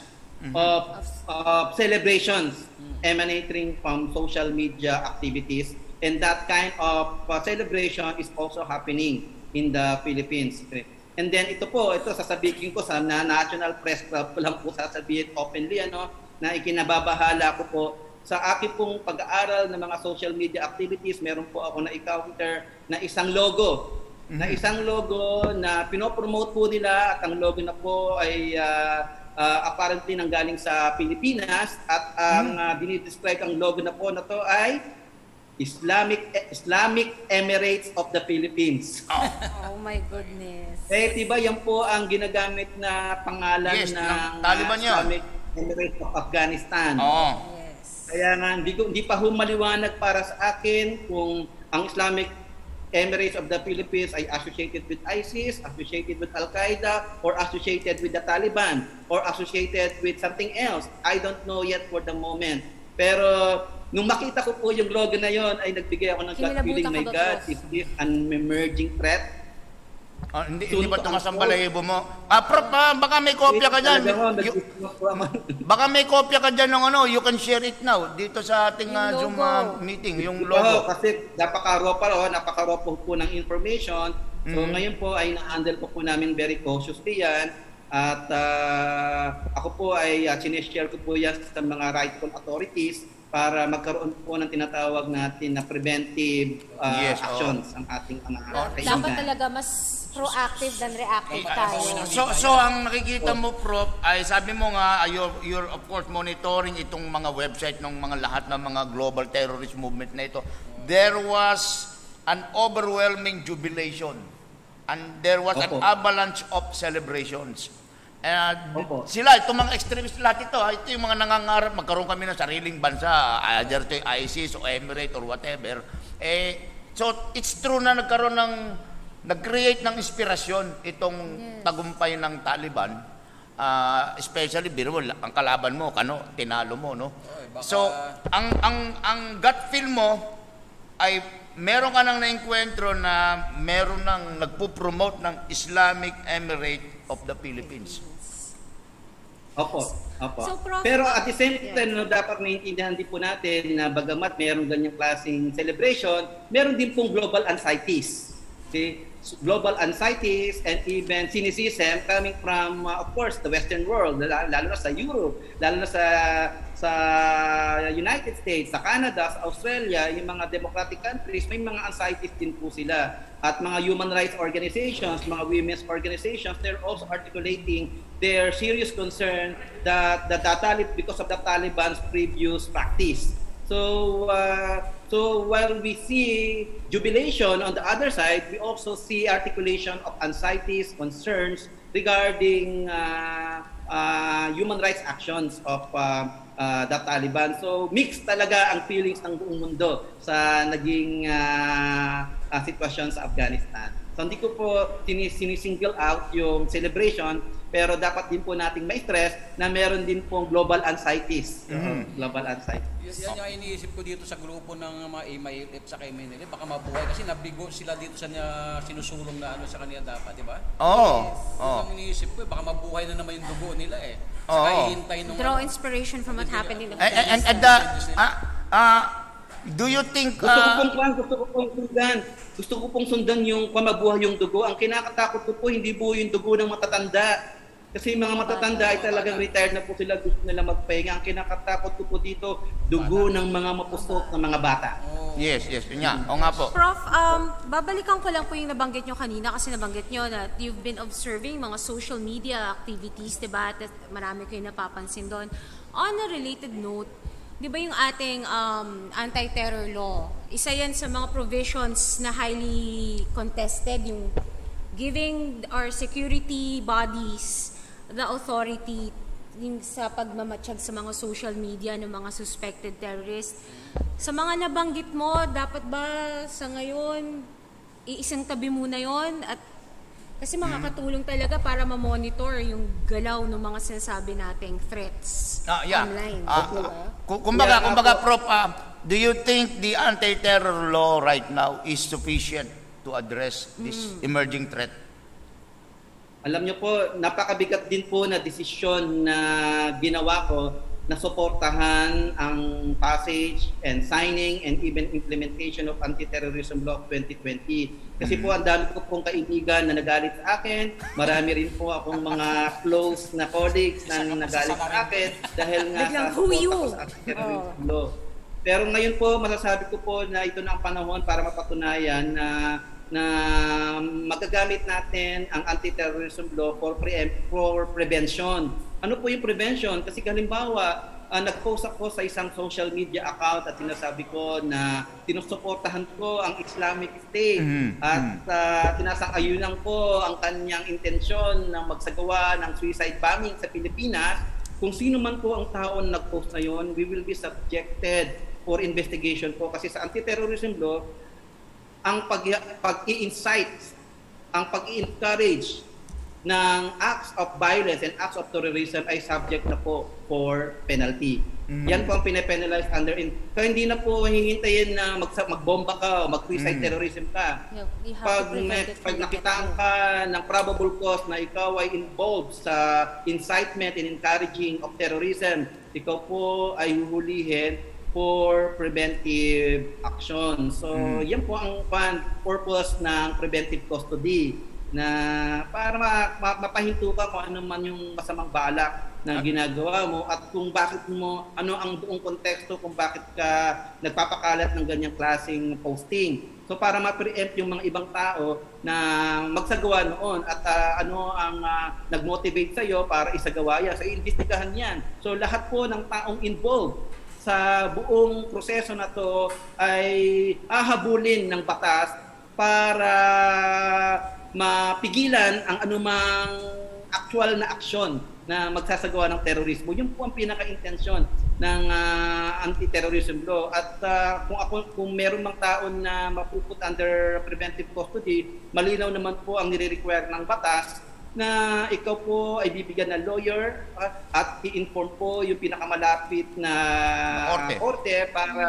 of, of celebrations emanating from social media activities and that kind of uh, celebration is also happening in the Philippines. And then ito po, ito sasabihin ko sa na National Press Club ko lang po sasabihin openly ano na ikinababahala ko po sa akin pong pag-aaral ng mga social media activities, meron po ako na-encounter na isang logo. Na isang logo na pinopromote po nila at ang logo na po ay ah, ah, apparently nanggaling sa Pilipinas at ang uh, dinidescribe ang logo na po na to ay Islamic Islamic Emirates of the Philippines. Oh my goodness. Eh, diba yan po ang ginagamit na pangalan Yes, ng ng Taliban yun. Islamic Emirates of Afghanistan. Oo. Yes. Kaya nga, hindi, ko, hindi pa humaliwanag para sa akin kung ang Islamic Emirates of the Philippines ay associated with ISIS, associated with Al-Qaeda, or associated with the Taliban, or associated with something else. I don't know yet for the moment. Pero nung makita ko po yung logo na yon ay nagbigay ako ng gut feeling, my God, is this an emerging threat? Ah, hindi, hindi ba ang tumasang code. balahibo mo? Ah, prof, ah, baka may kopya ka dyan. You- [laughs] baka may kopya ka dyan ng ano, you can share it now dito sa ating Yung Zoom ah, meeting, yung logo. kasi napaka-raw pa ro, napaka-raw po, po ng information. So Mhm. ngayon po ay na-handle po po namin very cautiously yan. At ah, ako po ay uh, sinishare ko po yan sa mga rightful authorities para magkaroon po ng tinatawag natin na preventive ah, Yes, actions ang ating mga Dapat kaibigan. talaga mas proactive than reactive tayo. So, so ang nakikita mo, Prof, ay sabi mo nga, ah, you're, you're of course monitoring itong mga website ng mga lahat ng mga global terrorist movement na ito. There was an overwhelming jubilation and there was an Opo. avalanche of celebrations. And Opo. sila, itong mga extremist lahat ito, ah, ito yung mga nangangarap, magkaroon kami ng sariling bansa, either ito yung ISIS o Emirate or whatever. Eh, so, it's true na nagkaroon ng, nag-create ng inspirasyon itong tagumpay ng Taliban. Ah, especially biro ang kalaban mo, kano, tinalo mo, no? baka- So, ang ang ang gut feel mo ay meron ka nang naengkwentro na meron nang nagpo-promote ng Islamic Emirate of the Philippines. Opo, opo. So, Prof, Pero at the same yeah. time, no, dapat maintindihan din po natin na bagamat mayroong ganyang klaseng celebration, meron din pong global anxieties. Okay? So, global anxieties and even cynicism coming from, uh, of course, the Western world, lalo, lalo na sa Europe, lalo na sa sa United States, sa Canada, sa Australia, yung mga democratic countries, may mga anxieties din po sila. At mga human rights organizations, mga women's organizations, they're also articulating their serious concern that the, the Talib, because of the Taliban's previous practice. So, uh, so while we see jubilation on the other side, we also see articulation of anxieties, concerns regarding uh, uh, human rights actions of uh, uh, the Taliban. So mixed talaga ang feelings ng buong mundo sa naging uh, uh, sitwasyon sa Afghanistan. So hindi ko po sinis- sinisingle out yung celebration, pero dapat din po nating ma-stress na meron din pong global anxieties. Global anxieties. Yan, yan yung iniisip ko dito sa grupo ng mga MILF sa MNLF. Baka mabuhay kasi nabigo sila dito sa niya, sinusulong na ano sa kanila dapat, di ba? Oo. Yun Oo. ang iniisip ko, eh, baka mabuhay na naman yung dugo nila eh. Saka ihintay nung... Draw ano, inspiration from what happened in And, and, and, Afghanistan. and the, ah, ah, do you think, Gusto ko ah, pong kwan, gusto ko pong sundan. Gusto ko pong sundan yung pamabuhay yung dugo. Ang kinakatakot ko po, hindi po yung dugo ng matatanda. Kasi yung mga matatanda ay talagang retired na po sila, gusto nila magpahinga. Ang kinakatakot ko po dito, dugo ng mga mapusok na mga bata. yes, yes, yun nga. O nga po. Prof, um, babalikan ko lang po yung nabanggit nyo kanina kasi nabanggit nyo na you've been observing mga social media activities, di ba? At marami kayo napapansin doon. On a related note, di ba yung ating um, anti-terror law, isa yan sa mga provisions na highly contested, yung giving our security bodies the authority sa pagmamatsyag sa mga social media ng mga suspected terrorists. Sa mga nabanggit mo, dapat ba sa ngayon, iisang tabi muna yon at kasi makakatulong talaga para ma-monitor yung galaw ng mga sinasabi nating threats Ah, yeah. online. Ah, di ba? ah, ku- kumbaga, Yeah, kumbaga, ako- Prof, ah, do you think the anti-terror law right now is sufficient to address this emerging threat? Alam niyo po, napakabigat din po na desisyon na ginawa ko na suportahan ang passage and signing and even implementation of Anti-Terrorism Law of 2020. Kasi po ang dami ko pong kaibigan na nagalit sa akin. Marami rin po akong mga [laughs] close na colleagues na nagalit sa akin dahil nga sa Anti-Terrorism Law. Pero ngayon po, masasabi ko po na ito na ang panahon para mapatunayan na na magagamit natin ang anti-terrorism law for, pre- for prevention. Ano po yung prevention? Kasi halimbawa, uh, nag-post ako sa isang social media account at sinasabi ko na tinusuportahan ko ang Islamic State Mhm, at uh, tinasang-ayunan ko ang kanyang intensyon na magsagawa ng suicide bombing sa Pilipinas. Kung sino man po ang tao na nag-post na yon, we will be subjected for investigation po kasi sa anti-terrorism law, ang pag, pag-i-incite, ang pag-i-encourage ng acts of violence and acts of terrorism ay subject na po for penalty. Yan po ang pinapenalize under in. Kaya hindi na po hihintayin na mag magbomba ka o mag-suicide terrorism ka. Have Pag, from pag nakitaan ka ng probable cause na ikaw ay involved sa incitement and encouraging of terrorism, ikaw po ay huhulihin for preventive action. So, yan po ang pan, purpose ng preventive custody na para ma, ma, mapahinto ka kung ano man yung masamang balak na ginagawa mo at kung bakit mo, ano ang buong konteksto kung bakit ka nagpapakalat ng ganyang klaseng posting. So para ma-preempt yung mga ibang tao na magsagawa noon at ah, ano ang ah, nag-motivate sa iyo para isagawa yan. So iimbestigahan yan. So lahat po ng taong involved sa buong proseso na to ay ahabulin ng batas para mapigilan ang anumang actual na aksyon na magsasagawa ng terorismo. Yun po ang pinaka-intensyon ng ah, anti-terrorism law. At ah, kung ako kung meron mang taon na mapuput under preventive custody, malinaw naman po ang nire-require ng batas na ikaw po ay bibigyan ng lawyer ah, at i-inform po yung pinakamalapit na Korte. korte para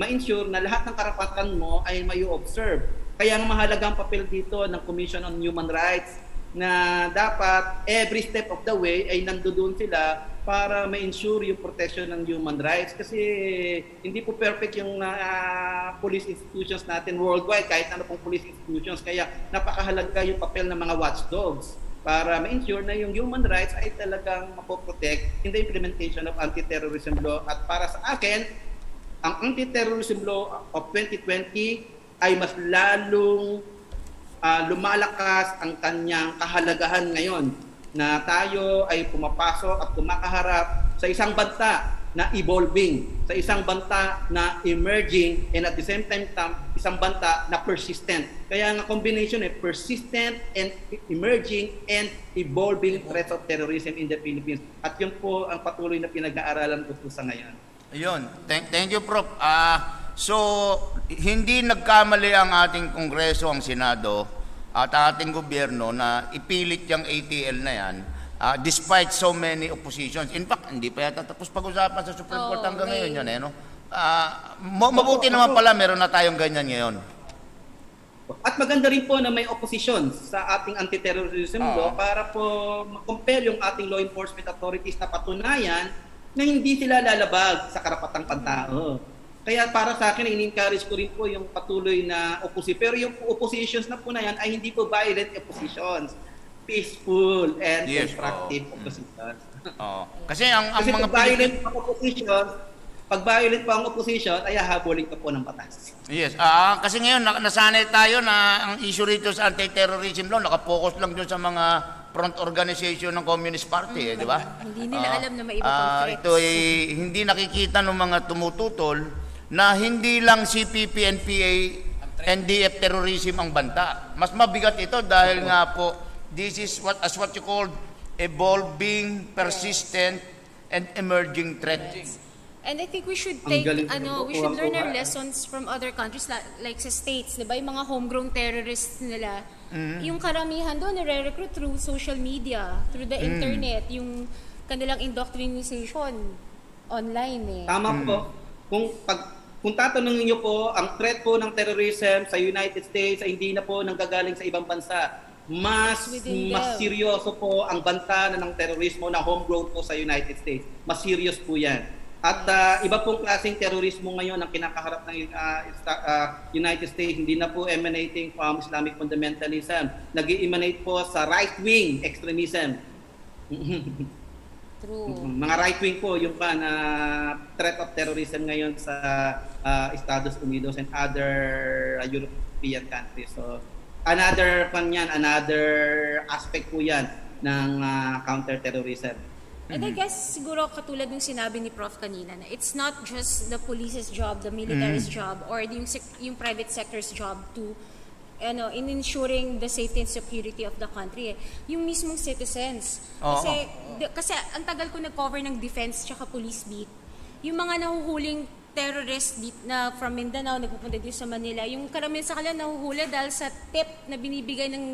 ma-ensure na lahat ng karapatan mo ay may observe. Kaya ang mahalagang papel dito ng Commission on Human Rights na dapat every step of the way ay nandoon sila para ma-ensure yung protection ng human rights. Kasi hindi po perfect yung ah, police institutions natin worldwide kahit ano pong police institutions. Kaya napakahalaga yung papel ng mga watchdogs para ma-ensure na yung human rights ay talagang mapoprotect in the implementation of anti-terrorism law. At para sa akin ang anti-terrorism law of 2020 ay mas lalong ah, lumalakas ang kanyang kahalagahan ngayon na tayo ay pumapasok at kumakaharap sa isang banta na evolving, sa isang banta na emerging, and at the same time, isang banta na persistent. Kaya nga combination eh, persistent and emerging and evolving threats of terrorism in the Philippines. At yun po ang patuloy na pinag-aaralan ko po sa ngayon. Ayun. Thank, thank you, Prof. Ah, so, hindi nagkamali ang ating Kongreso, ang Senado, at ating gobyerno na ipilit yung ATL na yan ah, despite so many oppositions. In fact, hindi pa yata tapos pag-usapan sa Supreme Court Oo, hanggang ngayon may- yan. Eh, no? Ah, ma- mabuti naman pala meron na tayong ganyan ngayon. At maganda rin po na may opposition sa ating anti-terrorism Oo. law para po ma-compel yung ating law enforcement authorities na patunayan na hindi sila lalabag sa karapatang pantao. Kaya para sa akin, in-encourage ko rin po yung patuloy na opposition. Pero yung oppositions na po na yan ay hindi po violent oppositions. Peaceful and Yes, constructive oo. oppositions. Oo. Kasi ang, ang Kasi mga violent Pilipino- ang opposition, pag violent pa ang opposition, ay hahabulin ka po ng batas. Yes, ah kasi ngayon na, nasanay tayo na ang issue rito sa anti-terrorism law nakapokus lang doon sa mga front organization ng Communist Party, eh, di ba? Hindi nila Ah, alam na may iba pang ah, threats. Ito ay hindi nakikita ng mga tumututol na hindi lang CPP, NPA, NDF terrorism ang banta. Mas mabigat ito dahil nga po this is what as what you call evolving, persistent, and emerging threat. And I think we should take, ano, we should learn our lessons from other countries, like sa States, di ba? Yung mga homegrown terrorists nila, Mm-hmm. yung karamihan doon, nire-recruit through social media, through the Mm. internet, yung kanilang indoctrination online eh. Tama po. Kung pag kung tatanungin niyo po, ang threat po ng terrorism sa United States ay hindi na po nanggagaling sa ibang bansa. Mas Within mas them. seryoso po ang banta na ng terorismo na homegrown po sa United States. Mas serious po 'yan. At ah, iba pong klaseng terorismo ngayon ang kinakaharap ng ista- ah, United States, hindi na po emanating from Islamic fundamentalism. nag emanate po sa right-wing extremism. [laughs] True. Mm, Mga right wing po yung pa na threat of terrorism ngayon sa ah, Estados Unidos and other ah, European countries. So another pan yan, another aspect po yan ng ah, counter-terrorism. And I guess siguro katulad ng sinabi ni Prof kanina na it's not just the police's job, the military's job or yung yung private sector's job to ano in ensuring the safety and security of the country. eh. Yung mismong citizens. Oo. Kasi d- kasi ang tagal ko nag-cover ng defense tsaka police beat. Yung mga nahuhuling terrorist beat na from Mindanao nagpupunta dito sa Manila, yung karamihan sa kanila nahuhuli dahil sa tip na binibigay ng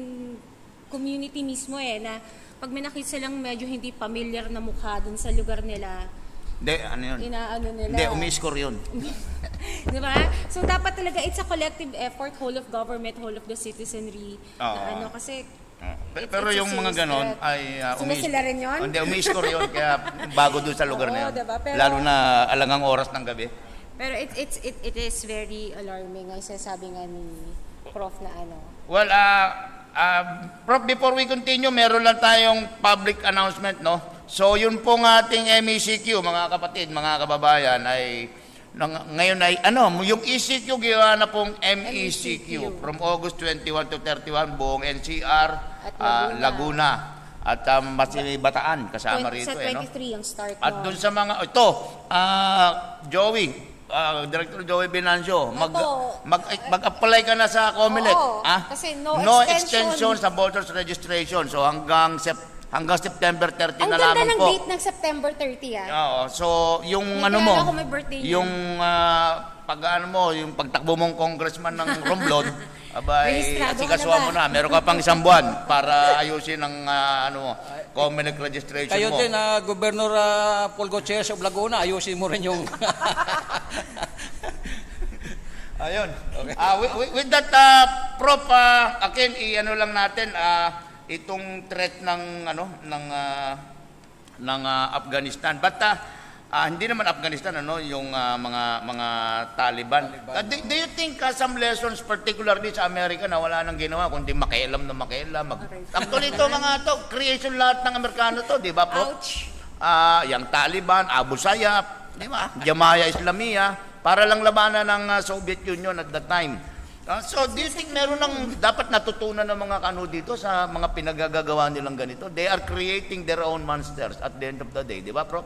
community mismo eh na pag may nakita silang medyo hindi familiar na mukha dun sa lugar nila, Hindi, ano yun? inaano nila. Hindi, umiscore yun. [laughs] Di ba? So dapat talaga it's a collective effort, whole of government, whole of the citizenry. Oo. Na ano kasi Pe- Pero it's a yung mga serious ganon threat. ay uh, Sunod sila rin yun? Hindi, umiscore yun. Kaya bago doon sa lugar na [laughs] Oo, yun. diba? Pero- Lalo na alangang oras ng gabi. pero it it's it, it is very alarming ang sinasabi nga ni Prof na ano. Well, uh, uh, Prof, before we continue, meron lang tayong public announcement, no? So, yun pong ating MECQ, mga kapatid, mga kababayan, ay ngayon ay, ano, yung ECQ, ginawa na pong MECQ. From August 21 to 31, buong NCR, At Laguna. Laguna. At um, Masili Bataan, kasama rito, sa eh, no? 23 ang start At doon sa mga, ito, ah, Joey, ah, Director Joey Binancio, mag, mag, mag-apply ka na sa COMELEC. Oo, ah? kasi no no extension. extension sa voters registration. So hanggang sep- hanggang September 30 Ang na ganda lamang ng po. date ng September 30 ah. Oo, so yung May ano mo, ko may birthday niya. yung ah, pag ano mo, yung pagtakbo mong congressman ng Romblon, [laughs] abay, na mo na. Meron ka pang isang buwan para ayusin ang ah, ano mo, Comelec registration Kayo mo. din, na Governor uh, Paul Gutierrez of Laguna, ayusin mo rin yung... [laughs] Ayun. Ah, with, with- with that, ah, Prof, ah, again, i-ano lang natin, ah, itong threat ng, ano, ng, ah, ng ah, Afghanistan. But, ah, ah, hindi naman Afghanistan, ano, yung ah, mga, mga Taliban. Ah, do, do you think ah, some lessons, particularly sa Amerika, na wala nang ginawa, kundi makialam na makialam? Mag, actually, ito mga to, creation lahat ng Amerikano to, di ba, Prof? Ouch. ah yung Taliban, Abu Sayyaf, di ba? Jamaya Islamia, para lang labanan ng ah, Soviet Union at that time. Ah, so, do you think meron ng dapat natutunan ng mga kano dito sa mga pinagagagawa nilang ganito? They are creating their own monsters at the end of the day, di ba, Prof?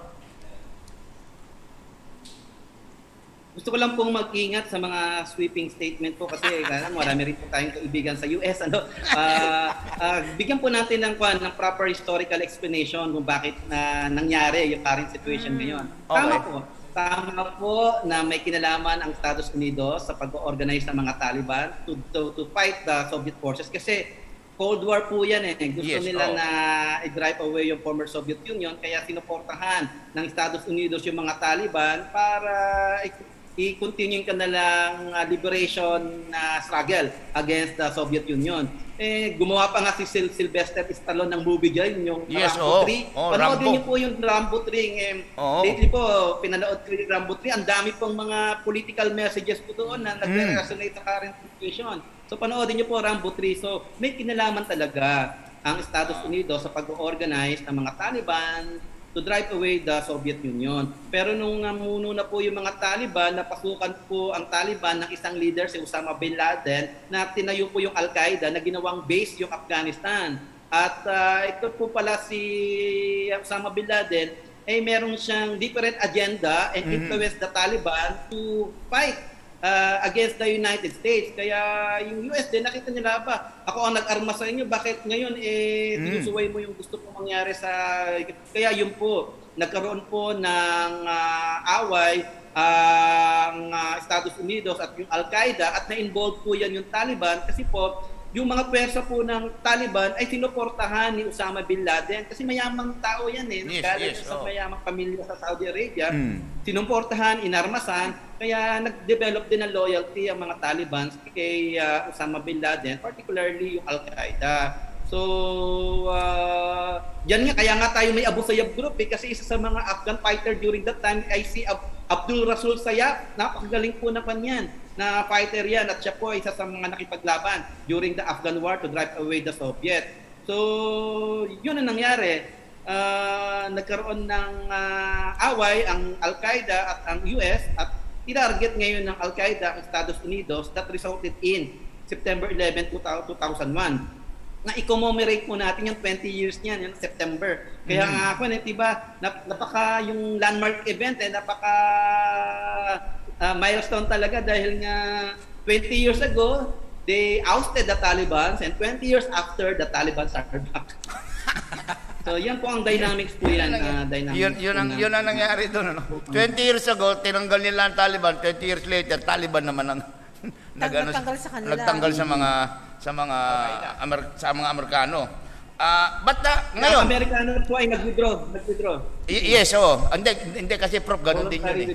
Gusto ko lang pong mag-ingat sa mga sweeping statement po kasi [laughs] kaya marami rin po tayong kaibigan sa US. Ano? Ah, ah, bigyan po natin ng, kwan, ng proper historical explanation kung bakit na nangyari yung current situation ngayon. Tama Okay. po. Tama po na may kinalaman ang Estados Unidos sa pag-organize ng mga Taliban to, to, to fight the Soviet forces kasi Cold War po yan eh. Gusto Yes, nila oo. na i-drive away yung former Soviet Union kaya sinuportahan ng Estados Unidos yung mga Taliban para i-continue yung kanilang uh, liberation na struggle against the Soviet Union. Eh, gumawa pa nga si Sil- Sylvester Stallone ng movie dyan, yung Yes, Rambo oo. 3. Oo, Panoodin Rambo. niyo po yung Rambo 3. Eh, Oo. lately po, pinanood ko yung Rambo 3. Ang dami pong mga political messages po doon na nag-resonate sa current situation. So panoodin niyo po Rambo 3. So may kinalaman talaga ang Estados Unidos sa pag-organize ng mga Taliban to drive away the Soviet Union. Pero nung namuno na po yung mga Taliban, napasukan po ang Taliban ng isang leader, si Osama Bin Laden, na tinayo po yung Al-Qaeda na ginawang base yung Afghanistan. At ah, ito po pala si Osama Bin Laden, eh meron siyang different agenda and influence the Taliban to fight uh, against the United States. Kaya yung US din, nakita nila ba, ako ang nag-arma sa inyo, bakit ngayon eh, sinusuway mo yung gusto pong mangyari sa... Kaya yun po, nagkaroon po ng ah, away ang ah, Estados Unidos at yung Al-Qaeda at na-involve po yan yung Taliban. Kasi po yung mga pwersa po ng Taliban ay sinuportahan ni Osama Bin Laden kasi mayamang tao yan eh. Yes, Nagaling yes, sa oo. mayamang pamilya sa Saudi Arabia. Mm. Sinumportahan, inarmasan, kaya nag-develop din ng loyalty ang mga Taliban kay ah, Osama Bin Laden, particularly yung Al-Qaeda. So, uh, yan nga, kaya nga tayo may Abu Sayyaf group eh, kasi isa sa mga Afghan fighter during that time ay si Ab- Abdul Rasul Sayyaf. Napakagaling po na kanyan na fighter yan at siya po isa sa mga nakipaglaban during the Afghan War to drive away the Soviet. So, yun ang nangyari. Ah, nagkaroon ng ah, away ang Al-Qaeda at ang US at tinarget ngayon ng Al-Qaeda ang Estados Unidos that resulted in September 11, 2001 na i-commemorate mo natin yung 20 years niyan, yung September. Kaya nga ako, eh, diba, nap- napaka yung landmark event, eh, napaka ah, milestone talaga dahil nga 20 years ago, they ousted the Taliban and 20 years after, the Taliban started back. [laughs] so, yan po ang dynamics po yan. ah, dynamics Yun, yun, ang, yun ang nangyari doon. Ano? 20 years ago, tinanggal nila ang Taliban. 20 years later, Taliban naman ang [laughs] nag-ano- Nagtanggal sa kanila. Nagtanggal sa mga sa mga Amer- sa mga Amerikano. Ah, but ah, Ang ngayon, Amerikano po ay nag-withdraw. Nag-withdraw. y- yes, oh. Hindi, hindi kasi prof, ganun din yun eh.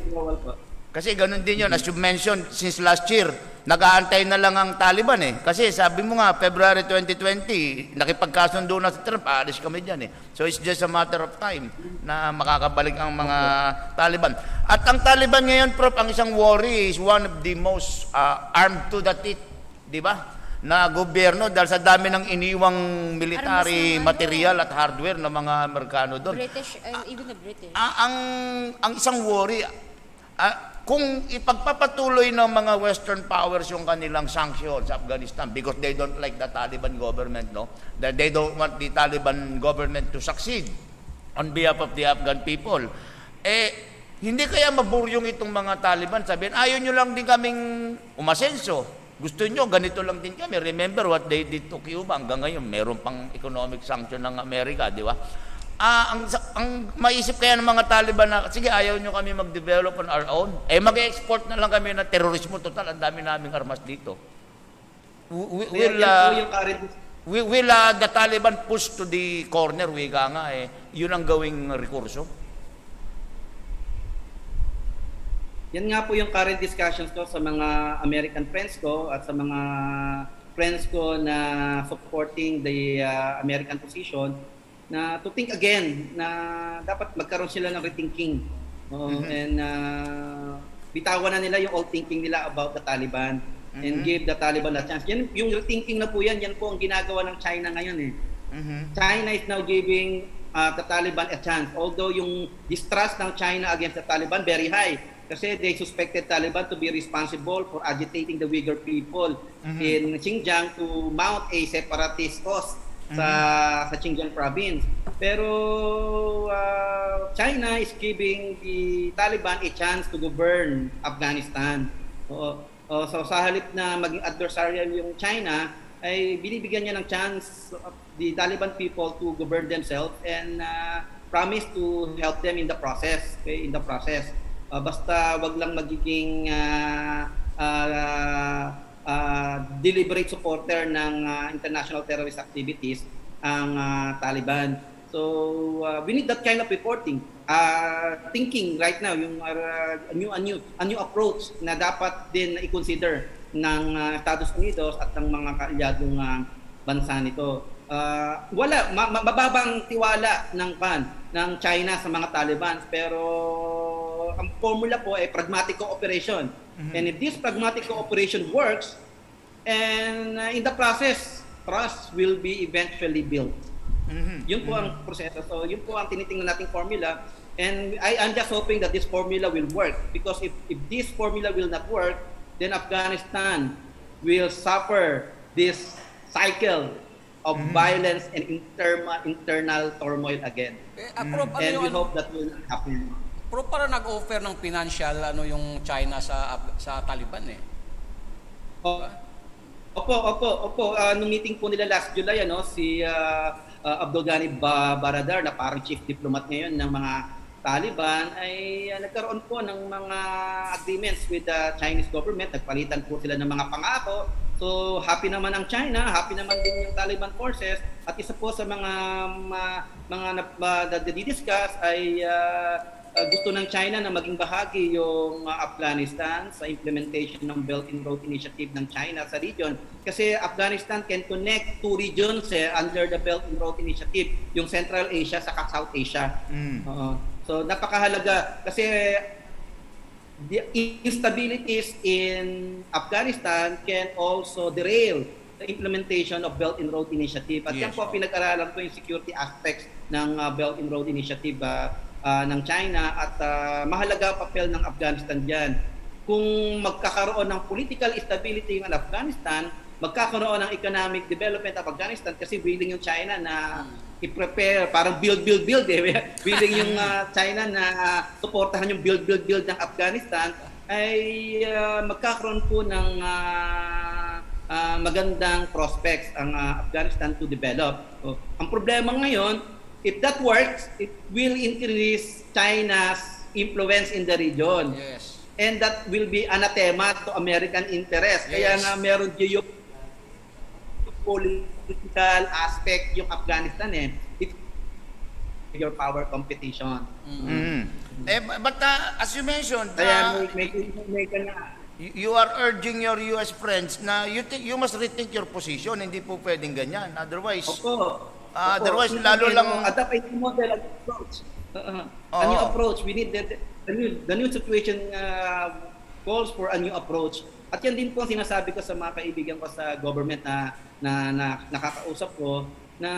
Kasi ganun din yun. As you mentioned, since last year, nag-aantay na lang ang Taliban eh. Kasi sabi mo nga, February 2020, nakipagkasundo na sa Trump, aalis kami dyan eh. So it's just a matter of time na makakabalik ang mga Taliban. At ang Taliban ngayon, Prof, ang isang worry is one of the most uh, armed to the teeth, di ba? Na gobyerno dahil sa dami ng iniwang military Armas material at hardware ng mga Amerikano doon. British, and even the British. ang, ang, ang isang worry, ah, kung ipagpapatuloy ng mga Western powers yung kanilang sanctions sa Afghanistan because they don't like the Taliban government, no? That they don't want the Taliban government to succeed on behalf of the Afghan people. Eh, hindi kaya maburyong itong mga Taliban sabihin, ayaw nyo lang din kaming umasenso. Gusto nyo, ganito lang din kami. Remember what they did to Cuba. Hanggang ngayon, meron pang economic sanction ng Amerika, di ba? Ah, ang, ang maisip kaya ng mga Taliban na, sige, ayaw nyo kami mag-develop on our own. Eh, mag-export na lang kami ng terorismo. Total, ang dami naming armas dito. We, will, uh, current we, will uh, the Taliban push to the corner, wika nga eh. Yun ang gawing rekurso. Yan nga po yung current discussions ko sa mga American friends ko at sa mga friends ko na supporting the uh, American position na to think again na dapat magkaroon sila ng rethinking Oo, and uh, bitawan na nila yung old thinking nila about the Taliban and give the Taliban a chance. Yan, yung rethinking na po yan, yan po ang ginagawa ng China ngayon eh. China is now giving uh, the Taliban a chance. Although yung distrust ng China against the Taliban very high kasi they suspected Taliban to be responsible for agitating the Uyghur people in Xinjiang to mount a separatist cause sa sa Xinjiang province. Pero uh, China is giving the Taliban a chance to govern Afghanistan. Oo. Oo, so sa halip na maging adversarial yung China, ay binibigyan niya ng chance of the Taliban people to govern themselves and uh, promise to help them in the process. Okay, in the process. Uh, basta wag lang magiging uh, uh, uh, deliberate supporter ng uh, international terrorist activities ang uh, Taliban. So uh, we need that kind of reporting. Uh, thinking right now yung uh, a new a new a new approach na dapat din i-consider ng uh, Estados Unidos at ng mga kaalyadong uh, bansa nito. Uh, wala ma- ma- mababang tiwala ng pan ng China sa mga Taliban pero ang formula po ay pragmatic cooperation. And if this pragmatic cooperation works and uh, in the process trust will be eventually built. Yun po ang proseso. So, yun po ang tinitingnan nating formula. And I, I'm just hoping that this formula will work. Because if, if this formula will not work, then Afghanistan will suffer this cycle of violence and internal internal turmoil again. Eh, ah, Prof, ano And we hope that will happen. Prof, para nag-offer ng financial ano yung China sa sa Taliban eh. O- Opo, opo, opo. Ah, nung meeting po nila last July, ano, si ah, ah, Abdul Ghani Ba- Baradar, na parang chief diplomat ngayon ng mga Taliban, ay ah, nagkaroon po ng mga agreements with the Chinese government. Nagpalitan po sila ng mga pangako. So, happy naman ang China, happy naman din yung Taliban forces. At isa po sa mga ma- mga na- ma- na discuss ay ah, uh, gusto ng China na maging bahagi yung uh, Afghanistan sa implementation ng Belt and Road Initiative ng China sa region. Kasi Afghanistan can connect two regions eh, under the Belt and Road Initiative, yung Central Asia sa South Asia. Oo. So napakahalaga kasi the instabilities in Afghanistan can also derail the implementation of Belt and Road Initiative. At yan Yes, po oo. pinag-aralan ko yung security aspects ng uh, Belt and Road Initiative uh, uh, ng China at uh, mahalaga papel ng Afghanistan diyan. Kung magkakaroon ng political stability ng Afghanistan, magkakaroon ng economic development ng Afghanistan kasi willing yung China na i-prepare, parang build, build, build eh. [laughs] willing yung uh, China na uh, suportahan yung build, build, build ng Afghanistan ay uh, magkakaroon po ng uh, uh, magandang prospects ang uh, Afghanistan to develop. So, ang problema ngayon, if that works, it will increase China's influence in the region. Yes. And that will be anathema to American interest. Kaya Yes. nga meron yung political aspect yung Afghanistan eh. It's your power competition. Mm. Eh, but uh, as you mentioned, Kaya uh, may, may, may you you are urging your US friends na you think you must rethink your position, hindi po pwedeng ganyan. Otherwise, Opo. Ah, Opo. otherwise, Hindi, lalo lang- Adapt a new model, a approach. Uh, a Oo. new approach. We need the, the, new, the new situation uh, calls for a new approach. At yan din po ang sinasabi ko sa mga kaibigan ko sa government na, na, na nakakausap ko na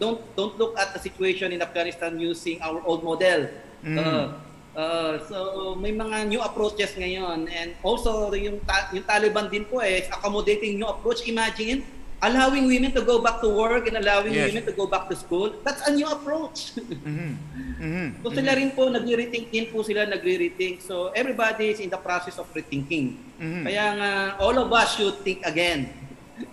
don't don't look at the situation in Afghanistan using our old model. Uh, uh, so may mga new approaches ngayon and also yung ta- yung Taliban din po eh accommodating new approach. Imagine allowing women to go back to work and allowing Yes. women to go back to school, that's a new approach. Mhm. So sila rin po, nagre-rethink din po sila, nagre-rethink. So everybody is in the process of rethinking. Mhm. Kaya nga, all of us should think again.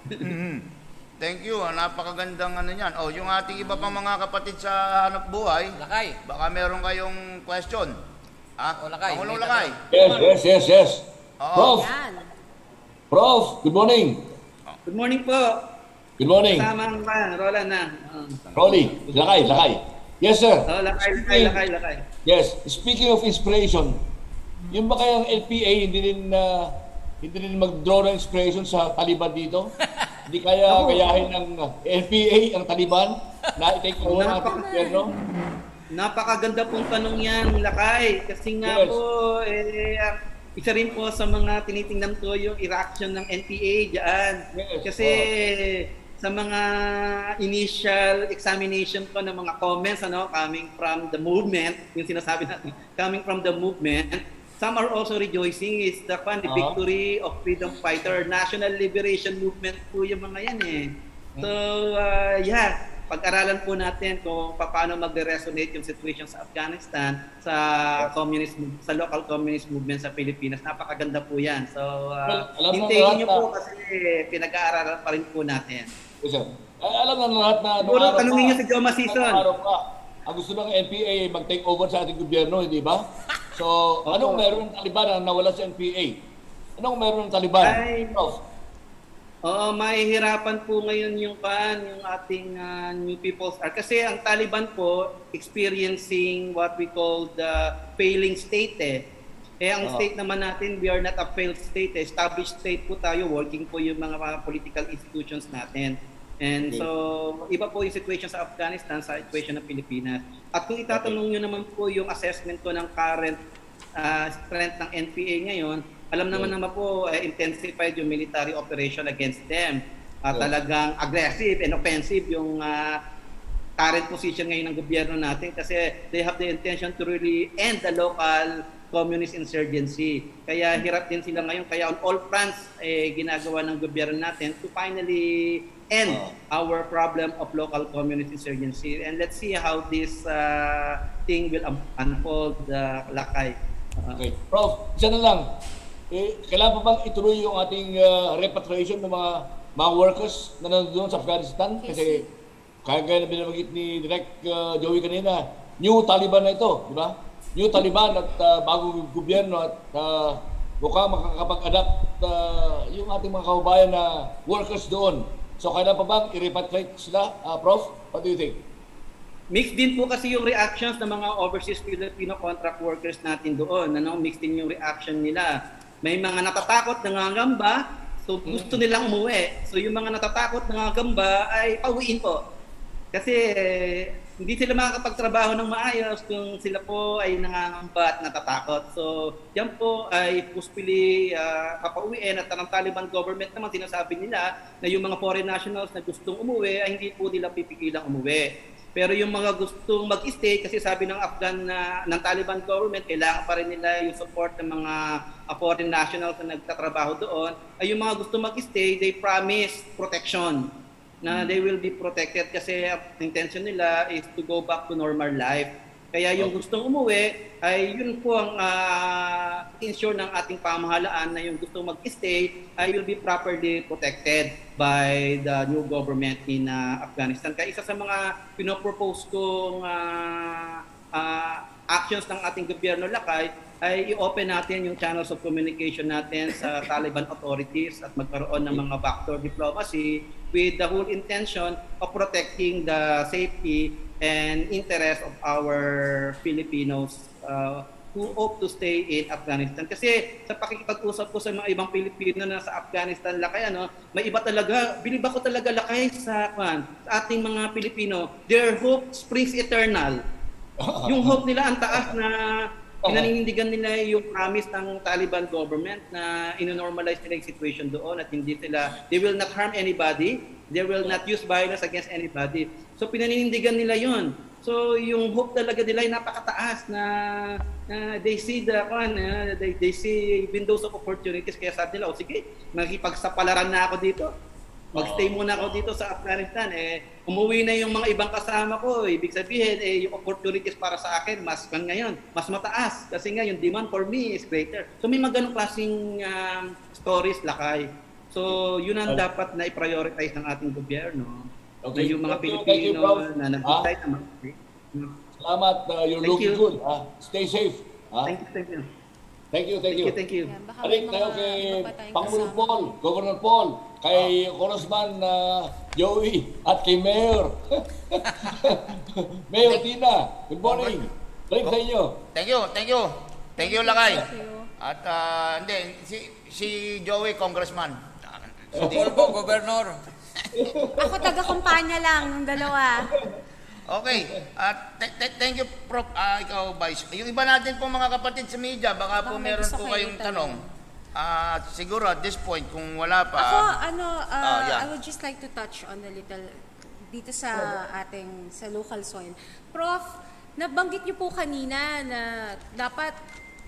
Mhm. Thank you. ah, Napakagandang ano niyan. Oh, yung ating iba pang mga kapatid sa hanap buhay, Lakay. baka meron kayong question. Ah, Oh, Lakay, Pangulong Lakay. Yes, yes, yes, yes. Oo. Prof, Yan. Prof, good morning. Good morning po. Good morning. Kasama ang pa, Roland na. Uh, Rolly, lakay, lakay. Yes, sir. oh, lakay, lakay, lakay, lakay. Yes, speaking of inspiration, yung ba kayang LPA hindi rin uh, hindi rin mag-draw ng inspiration sa Taliban dito? [laughs] hindi kaya gayahin ng LPA ang Taliban na i-take over ang ating gobyerno? Napakaganda pong tanong yan, Lakay. Kasi nga Yes. po, eh, isa rin po sa mga tinitingnan ko yung reaction ng NPA dyan. Yes, Kasi sa mga initial examination ko ng mga comments ano coming from the movement, yung sinasabi natin, coming from the movement, some are also rejoicing is the fun, the Ah. victory of freedom fighter, national liberation movement po yung mga yan eh. So, uh, yeah, pag-aralan po natin kung paano magre-resonate yung situation sa Afghanistan sa communist mov- sa local communist movement sa Pilipinas. Napakaganda po 'yan. So, uh, hintayin niyo po kasi pinag-aaralan pa rin po natin. Yes, sir. Ay, alam na lahat na Siguro, tanungin niyo si Joma Season. ang gusto ng NPA mag-take over sa ating gobyerno, hindi ba? So, anong meron ng Taliban na nawala sa NPA? Anong meron ng Taliban? Ay. Oo, mahihirapan po ngayon yung pan, yung ating ah, New People's Army. Kasi ang Taliban po experiencing what we call the failing state eh. Eh ang Oo. state naman natin, we are not a failed state. Eh. Established state po tayo, working po yung mga, mga political institutions natin. And Okay. so, iba po yung situation sa Afghanistan sa situation ng Pilipinas. At kung itatanong nyo naman po yung assessment ko ng current ah, strength ng NPA ngayon, alam naman naman po, eh, intensified yung military operation against them. Ah, Yes. Talagang aggressive and offensive yung ah, current position ngayon ng gobyerno natin kasi they have the intention to really end the local communist insurgency. Kaya hirap din sila ngayon. Kaya on all fronts, eh, ginagawa ng gobyerno natin to finally end our problem of local communist insurgency. And let's see how this uh, thing will un- unfold, uh, Lakay. Uh, Okay. Prof, isa na lang. Eh, kailangan pa bang ituloy yung ating uh, repatriation ng mga mga workers na nandun sa Afghanistan? Kasi kaya gaya na binabanggit ni Direk uh, Joey kanina, new Taliban na ito, di ba? New Taliban at uh, bagong gobyerno at uh, mukhang makakapag-adapt uh, yung ating mga kababayan na workers doon. So kailan pa bang i-repatriate sila, uh, Prof? What do you think? Mixed din po kasi yung reactions ng mga overseas Filipino contract workers natin doon. Ano, mixed din yung reaction nila. May mga natatakot, nangangamba, so gusto nilang umuwi. So yung mga natatakot, nangangamba ay pauwiin po. Kasi eh, hindi sila makakapagtrabaho ng maayos kung sila po ay nangangamba at natatakot. So yan po ay puspili uh, papauwiin at ang Taliban government naman sinasabi nila na yung mga foreign nationals na gustong umuwi ay hindi po nila pipigilang umuwi. Pero yung mga gustong mag-stay, kasi sabi ng Afghan na, ng Taliban government, kailangan pa rin nila yung support ng mga uh, foreign nationals na nagtatrabaho doon, ay yung mga gustong mag-stay, they promise protection na they will be protected kasi ang intention nila is to go back to normal life. Kaya yung gustong umuwi, ay yun po ang uh, ensure ng ating pamahalaan na yung gustong mag-stay ay will be properly protected by the new government in uh, Afghanistan. Kaya isa sa mga pinopropose kong uh, uh, actions ng ating gobyerno lakay ay i-open natin yung channels of communication natin sa [laughs] Taliban authorities at magkaroon ng mga backdoor diplomacy with the whole intention of protecting the safety and interest of our Filipinos uh, who hope to stay in Afghanistan. Kasi sa pakikipag-usap ko sa mga ibang Pilipino na sa Afghanistan lakay, ano, may iba talaga, bilib ako talaga lakay sa, kwan, sa ating mga Pilipino. Their hope springs eternal. Yung hope nila ang taas na pinaninindigan nila yung promise ng Taliban government na ino-normalize nila yung situation doon at hindi sila, they will not harm anybody, they will not use violence against anybody. So pinaninindigan nila yon. So yung hope talaga nila ay napakataas na na they see the kan, uh, they, they see windows of opportunities kaya sabi nila, oh sige, makipagsapalaran na ako dito. Magstay muna ako dito sa Afghanistan. Eh, umuwi na yung mga ibang kasama ko. Ibig sabihin, eh, yung opportunities para sa akin, mas kan ngayon, mas mataas. Kasi nga, yung demand for me is greater. So may mga ganong klaseng um, stories, lakay. So yun ang dapat na i-prioritize ng ating gobyerno. Okay. Na yung mga Thank you, you, Pilipino Prof. na nag-decide na mag- Salamat. Uh, you're Thank looking you. good. Ha? Stay safe. Ha? Thank you, thank you. Thank you, thank Thank you. you, thank you. Yan, baka Balik tayo kay iba pa tayong Pangulong kasama. Paul, Governor Paul, kay Congressman uh, Joey, at kay Mayor. [laughs] Mayor Tina, good morning. Balik sa inyo. Thank you, thank you. Thank you, Lakay. Thank you. At ah, hindi, si, si Joey, congressman. [laughs] Paul po, Governor. Ako taga-kumpanya lang ng dalawa. [laughs] Okay. At th- th- thank you, Prof. Ah, ikaw, Vice. Yung iba natin po mga kapatid sa media, baka Baka po meron po kayo kayong tanong. Ah, siguro at this point, kung wala pa, Ako, ano, uh, Ah, yeah. I would just like to touch on a little dito sa ating sa local soil. Prof, nabanggit niyo po kanina na dapat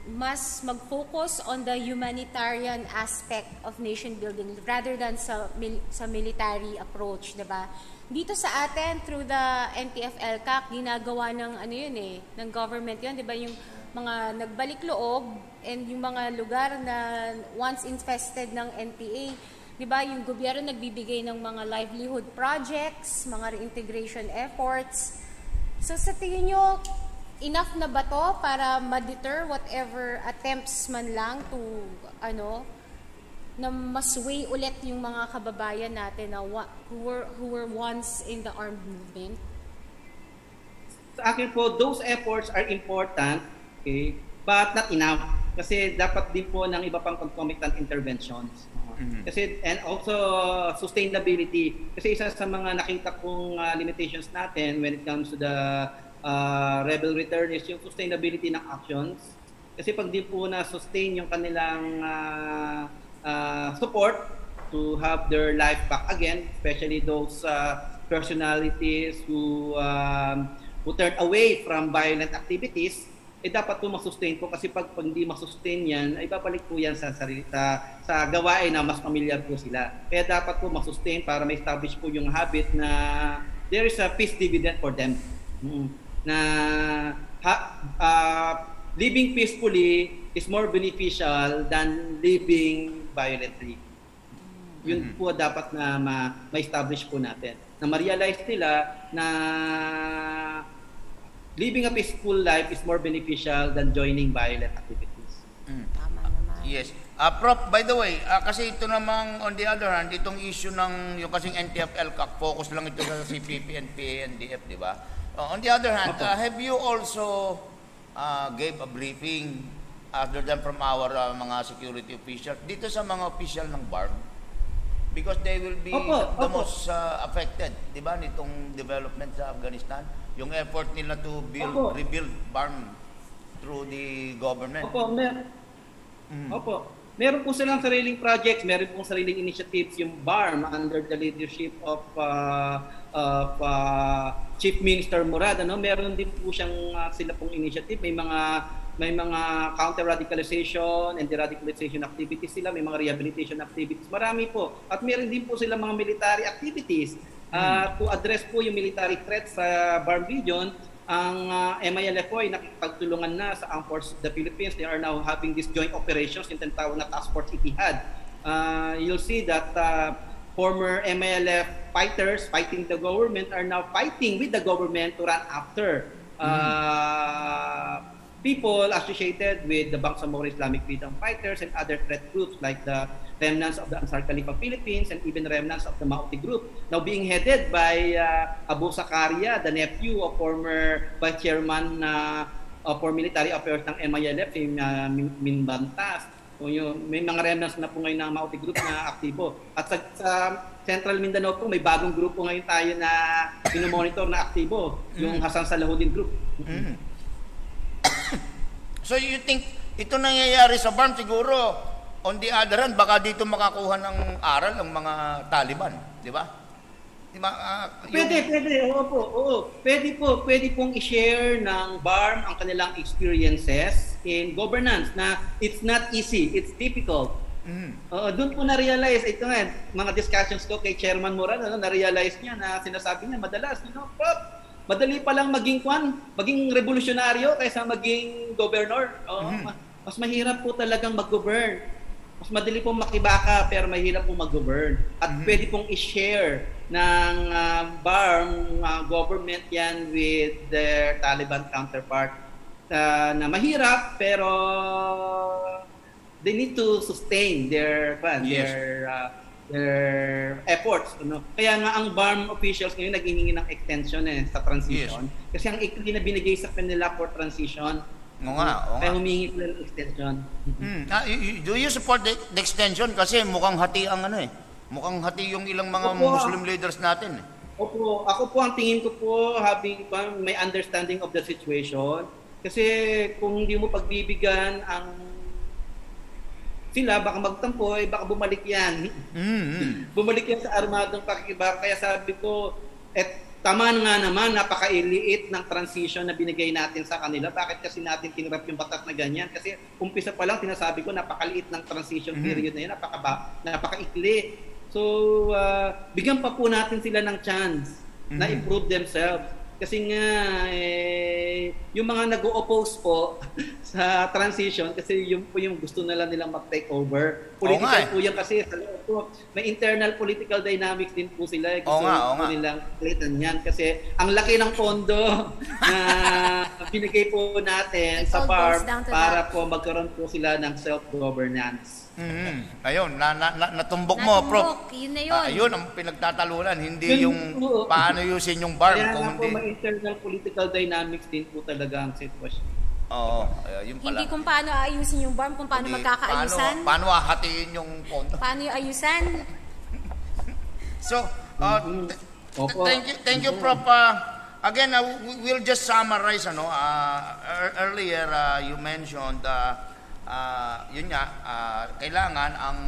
mas mag-focus on the humanitarian aspect of nation building rather than sa mil- sa military approach, 'di ba? Dito sa atin through the NTF-LCAC ginagawa ng ano 'yun eh, ng government 'yun, 'di ba? Yung mga nagbalik loob and yung mga lugar na once infested ng NPA, 'di ba? Yung gobyerno nagbibigay ng mga livelihood projects, mga reintegration efforts. So sa tingin nyo, enough na ba to para ma-deter whatever attempts man lang to, ano, na masway ulit yung mga kababayan natin na wa- who were, who were once in the armed movement? sa akin po, those efforts are important, okay, but not enough. Kasi dapat din po ng iba pang concomitant interventions. Kasi, and also sustainability. Kasi isa sa mga nakita kong ah, limitations natin when it comes to the uh, rebel return is yung sustainability ng actions. Kasi pag di po na-sustain yung kanilang ah, ah, support to have their life back again, especially those uh, personalities who um, who turn away from violent activities, eh dapat po masustain po kasi pag, pag hindi masustain yan, ay babalik po yan sa, sarili, sa, sa gawain na mas familiar po sila. Kaya dapat po masustain para ma-establish po yung habit na there is a peace dividend for them. Mm. Na ha, ah, living peacefully is more beneficial than living violently. Yun po dapat na ma- ma-establish po natin. Na ma-realize nila na living a peaceful life is more beneficial than joining violent activities. Tama naman. Yes. Ah, Prof, by the way, ah, kasi ito namang on the other hand, itong issue ng yung kasing NTF LCAC, focus lang ito sa [laughs] CPP, NPA, NDF, di ba? Ah, on the other hand, ah, have you also ah, gave a briefing other than from our ah, mga security officials dito sa mga official ng BARM? Because they will be Opo, the opo. most ah, affected, di ba, nitong development sa Afghanistan. Yung effort nila to build, Opo. rebuild BARM through the government. Opo, mer Opo. Meron po silang sariling projects, meron po sariling initiatives yung BARM under the leadership of uh, of uh, Chief Minister Murad ano meron din po siyang uh, sila pong initiative may mga may mga counter radicalization and deradicalization activities sila may mga rehabilitation activities. Marami po. At meron din po sila mga military activities. Uh, to address po yung military threats sa BARM region ang uh, MILF po ay nakikipagtulungan na sa Armed Forces of the Philippines. They are now having these joint operations yung tinatawag na Task Force Itihad. Uh, you'll see that uh, former MILF fighters fighting the government are now fighting with the government to run after uh, people associated with the Bangsamoro Islamic Freedom Fighters and other threat groups like the remnants of the Ansar Khalifa Philippines and even remnants of the Mauti group. Now being headed by uh, Abu Sakaria, the nephew of former vice chairman uh, uh, for military affairs ng MILF, si uh, Min- Minbantas. So, yun, may mga remnants na po ngayon ng Mauti group na aktibo. At sa, sa Central Mindanao po, may bagong grupo ngayon tayo na minomonitor na aktibo, yung Hasan Salahuddin group. So you think ito nangyayari sa BARM siguro on the other hand baka dito makakuha ng aral ang mga Taliban, di ba? Di ba? ah, yung- Pwede, pwede. Oo po, oo. Pwede po, pwede pong i-share ng BARM ang kanilang experiences in governance na it's not easy, it's difficult. Oo, doon po na-realize, ito nga, mga discussions ko kay Chairman Moran, ano, na-realize niya na sinasabi niya, madalas, you know, Prof, madali pa lang maging kwan, maging revolusyonaryo kaysa maging governor. Oo, ma- mas mahirap po talagang mag-govern. Mas madali pong makibaka pero mahirap pong mag-govern. At pwede pong i-share ng uh, BARM uh, government yan with their Taliban counterpart uh, na mahirap pero they need to sustain their kwan, Yes. their uh, their efforts ano kaya nga ang BARM officials ngayon naghihingi ng extension eh sa transition kasi ang ikli na binigay sa kanila for transition Oo nga, oo kaya humingi sila ng extension Hmm. Ah, do you support the, the extension? Kasi mukhang hati ang ano eh. Mukhang hati yung ilang mga Opo. Muslim leaders natin eh. Opo, ako po ang tingin ko po having may understanding of the situation kasi kung hindi mo pagbibigyan ang sila baka magtampo eh baka bumalik yan. Mm. bumalik yan sa armadong pakikibaka kaya sabi ko et tama nga naman napakailiit ng transition na binigay natin sa kanila. Bakit kasi natin tinrap yung batas na ganyan? Kasi umpisa pa lang tinasabi ko napakaliit ng transition period na yan, napaka napakaikli. So, uh, bigyan pa po natin sila ng chance na improve themselves. Kasi nga, eh, yung mga nag-o-oppose po [laughs] sa transition, kasi yung po yung gusto nila nilang mag-take over. Oo nga Political eh. po yan kasi sa loob po, may internal political dynamics din po sila. eh. Gusto nga, oo po nga. nilang klitan yan. Kasi ang laki ng pondo [laughs] na [laughs] binigay po natin It sa farm para that. po magkaroon po sila ng self-governance. Mhm. Ayun, na, na, na, natumbok mo, Natumbok, Prof. yun na yun. Ah, ayun ang pinagtatalunan, hindi Yun yung po. paano yusin yung barm, Kaya kung nga po, hindi. may internal political dynamics din po talaga ang sitwasyon. Oo, ayun pala. Hindi kung paano aayusin yung BARM, kung paano Hindi, magkakaayusan. Paano, paano hahatiin yung pondo? Paano yung ayusan? [laughs] So, uh, th- Opo. thank you, thank you, Prof. Uh, again, uh, we- we'll just summarize. Ano, uh, ear- earlier, uh, you mentioned, uh, uh, yun nga, uh, kailangan ang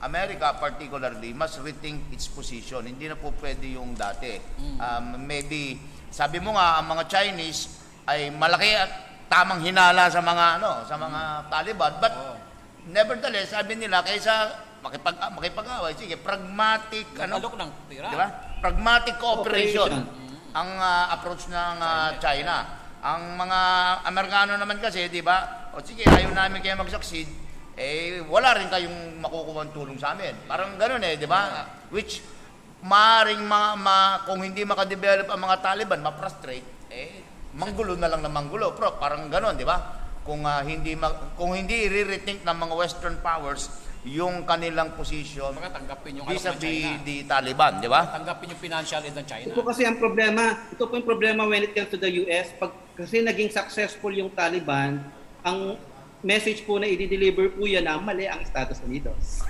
America particularly must rethink its position. Hindi na po pwede yung dati. Um, maybe, sabi mo nga, ang mga Chinese ay malaki at tamang hinala sa mga ano sa mga Taliban but nevertheless sabi nila kaysa makipag makipag-away sige pragmatic ano Alok ng tira. Di ba? Pragmatic cooperation ang ah, approach ng ah, China. Ang mga Amerikano naman kasi, di ba? O sige, ayaw namin kayo mag-succeed. Eh, wala rin kayong makukuha tulong sa amin. Parang ganun eh, di ba? Which, maaring ma, ma, kung hindi makadevelop ang mga Taliban, ma-frustrate, eh, manggulo na lang na manggulo. Pro, parang ganun, di ba? Kung ah, hindi ma, kung hindi i-rethink ng mga Western powers yung kanilang position tanggapin yung vis-a-vis the Taliban, di ba? Tanggapin yung financial aid ng China. Ito kasi ang problema, ito po yung problema when it comes to the US, pag kasi naging successful yung Taliban, ang message po na i-deliver po yan na mali ang Estados Unidos.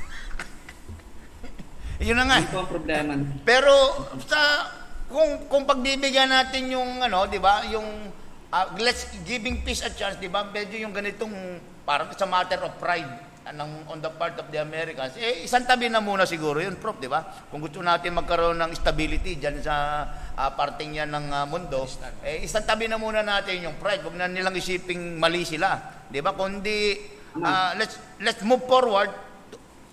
[laughs] Yun na nga. eh. Ito ang problema. Pero sa kung kung pagbibigyan natin yung ano, 'di ba, yung ah, let's giving peace a chance, 'di ba? Medyo yung ganitong parang sa matter of pride ng on the part of the Americans. Eh isang tabi na muna siguro yun, prof, 'di ba? Kung gusto natin magkaroon ng stability diyan sa ah, parting yan ng ah, mundo, eh isang tabi na muna natin yung pride. Huwag na nilang isiping mali sila, 'di ba? Kundi ah, let's let's move forward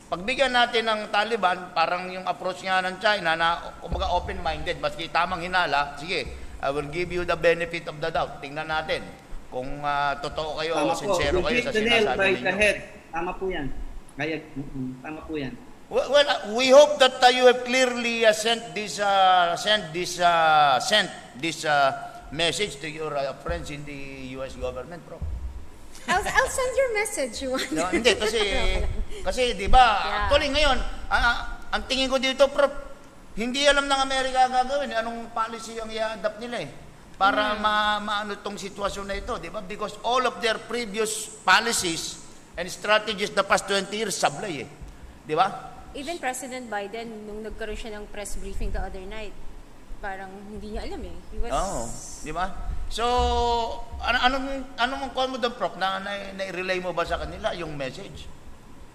Pagbigyan natin ng Taliban, parang yung approach nga ng China na kumbaga open-minded, maski tamang hinala, sige, I will give you the benefit of the doubt. Tingnan natin kung ah, totoo kayo, Tama po. sincero kayo sa sinasabi ninyo. Tama po yan. Kaya, mm, tama po yan. Well, well, uh, we hope that uh, you have clearly uh, sent this uh, sent this uh, sent this uh, message to your uh, friends in the US government, bro. I'll, I'll send your message. You want? No, hindi [laughs] kasi kasi 'di ba? Yeah. Actually ngayon, ah, ang tingin ko dito, Prof, hindi alam ng Amerika ang gagawin, anong policy ang i-adapt nila eh para ma maano tong sitwasyon na ito, 'di ba? Because all of their previous policies and strategies the past 20 years sablay eh. 'Di ba? Even President Biden, nung nagkaroon siya ng press briefing the other night, parang hindi niya alam eh. He was... Oo, 'di ba? So, ano anong anong ang mo doon, Prof, na, na, na-relay mo ba sa kanila yung message?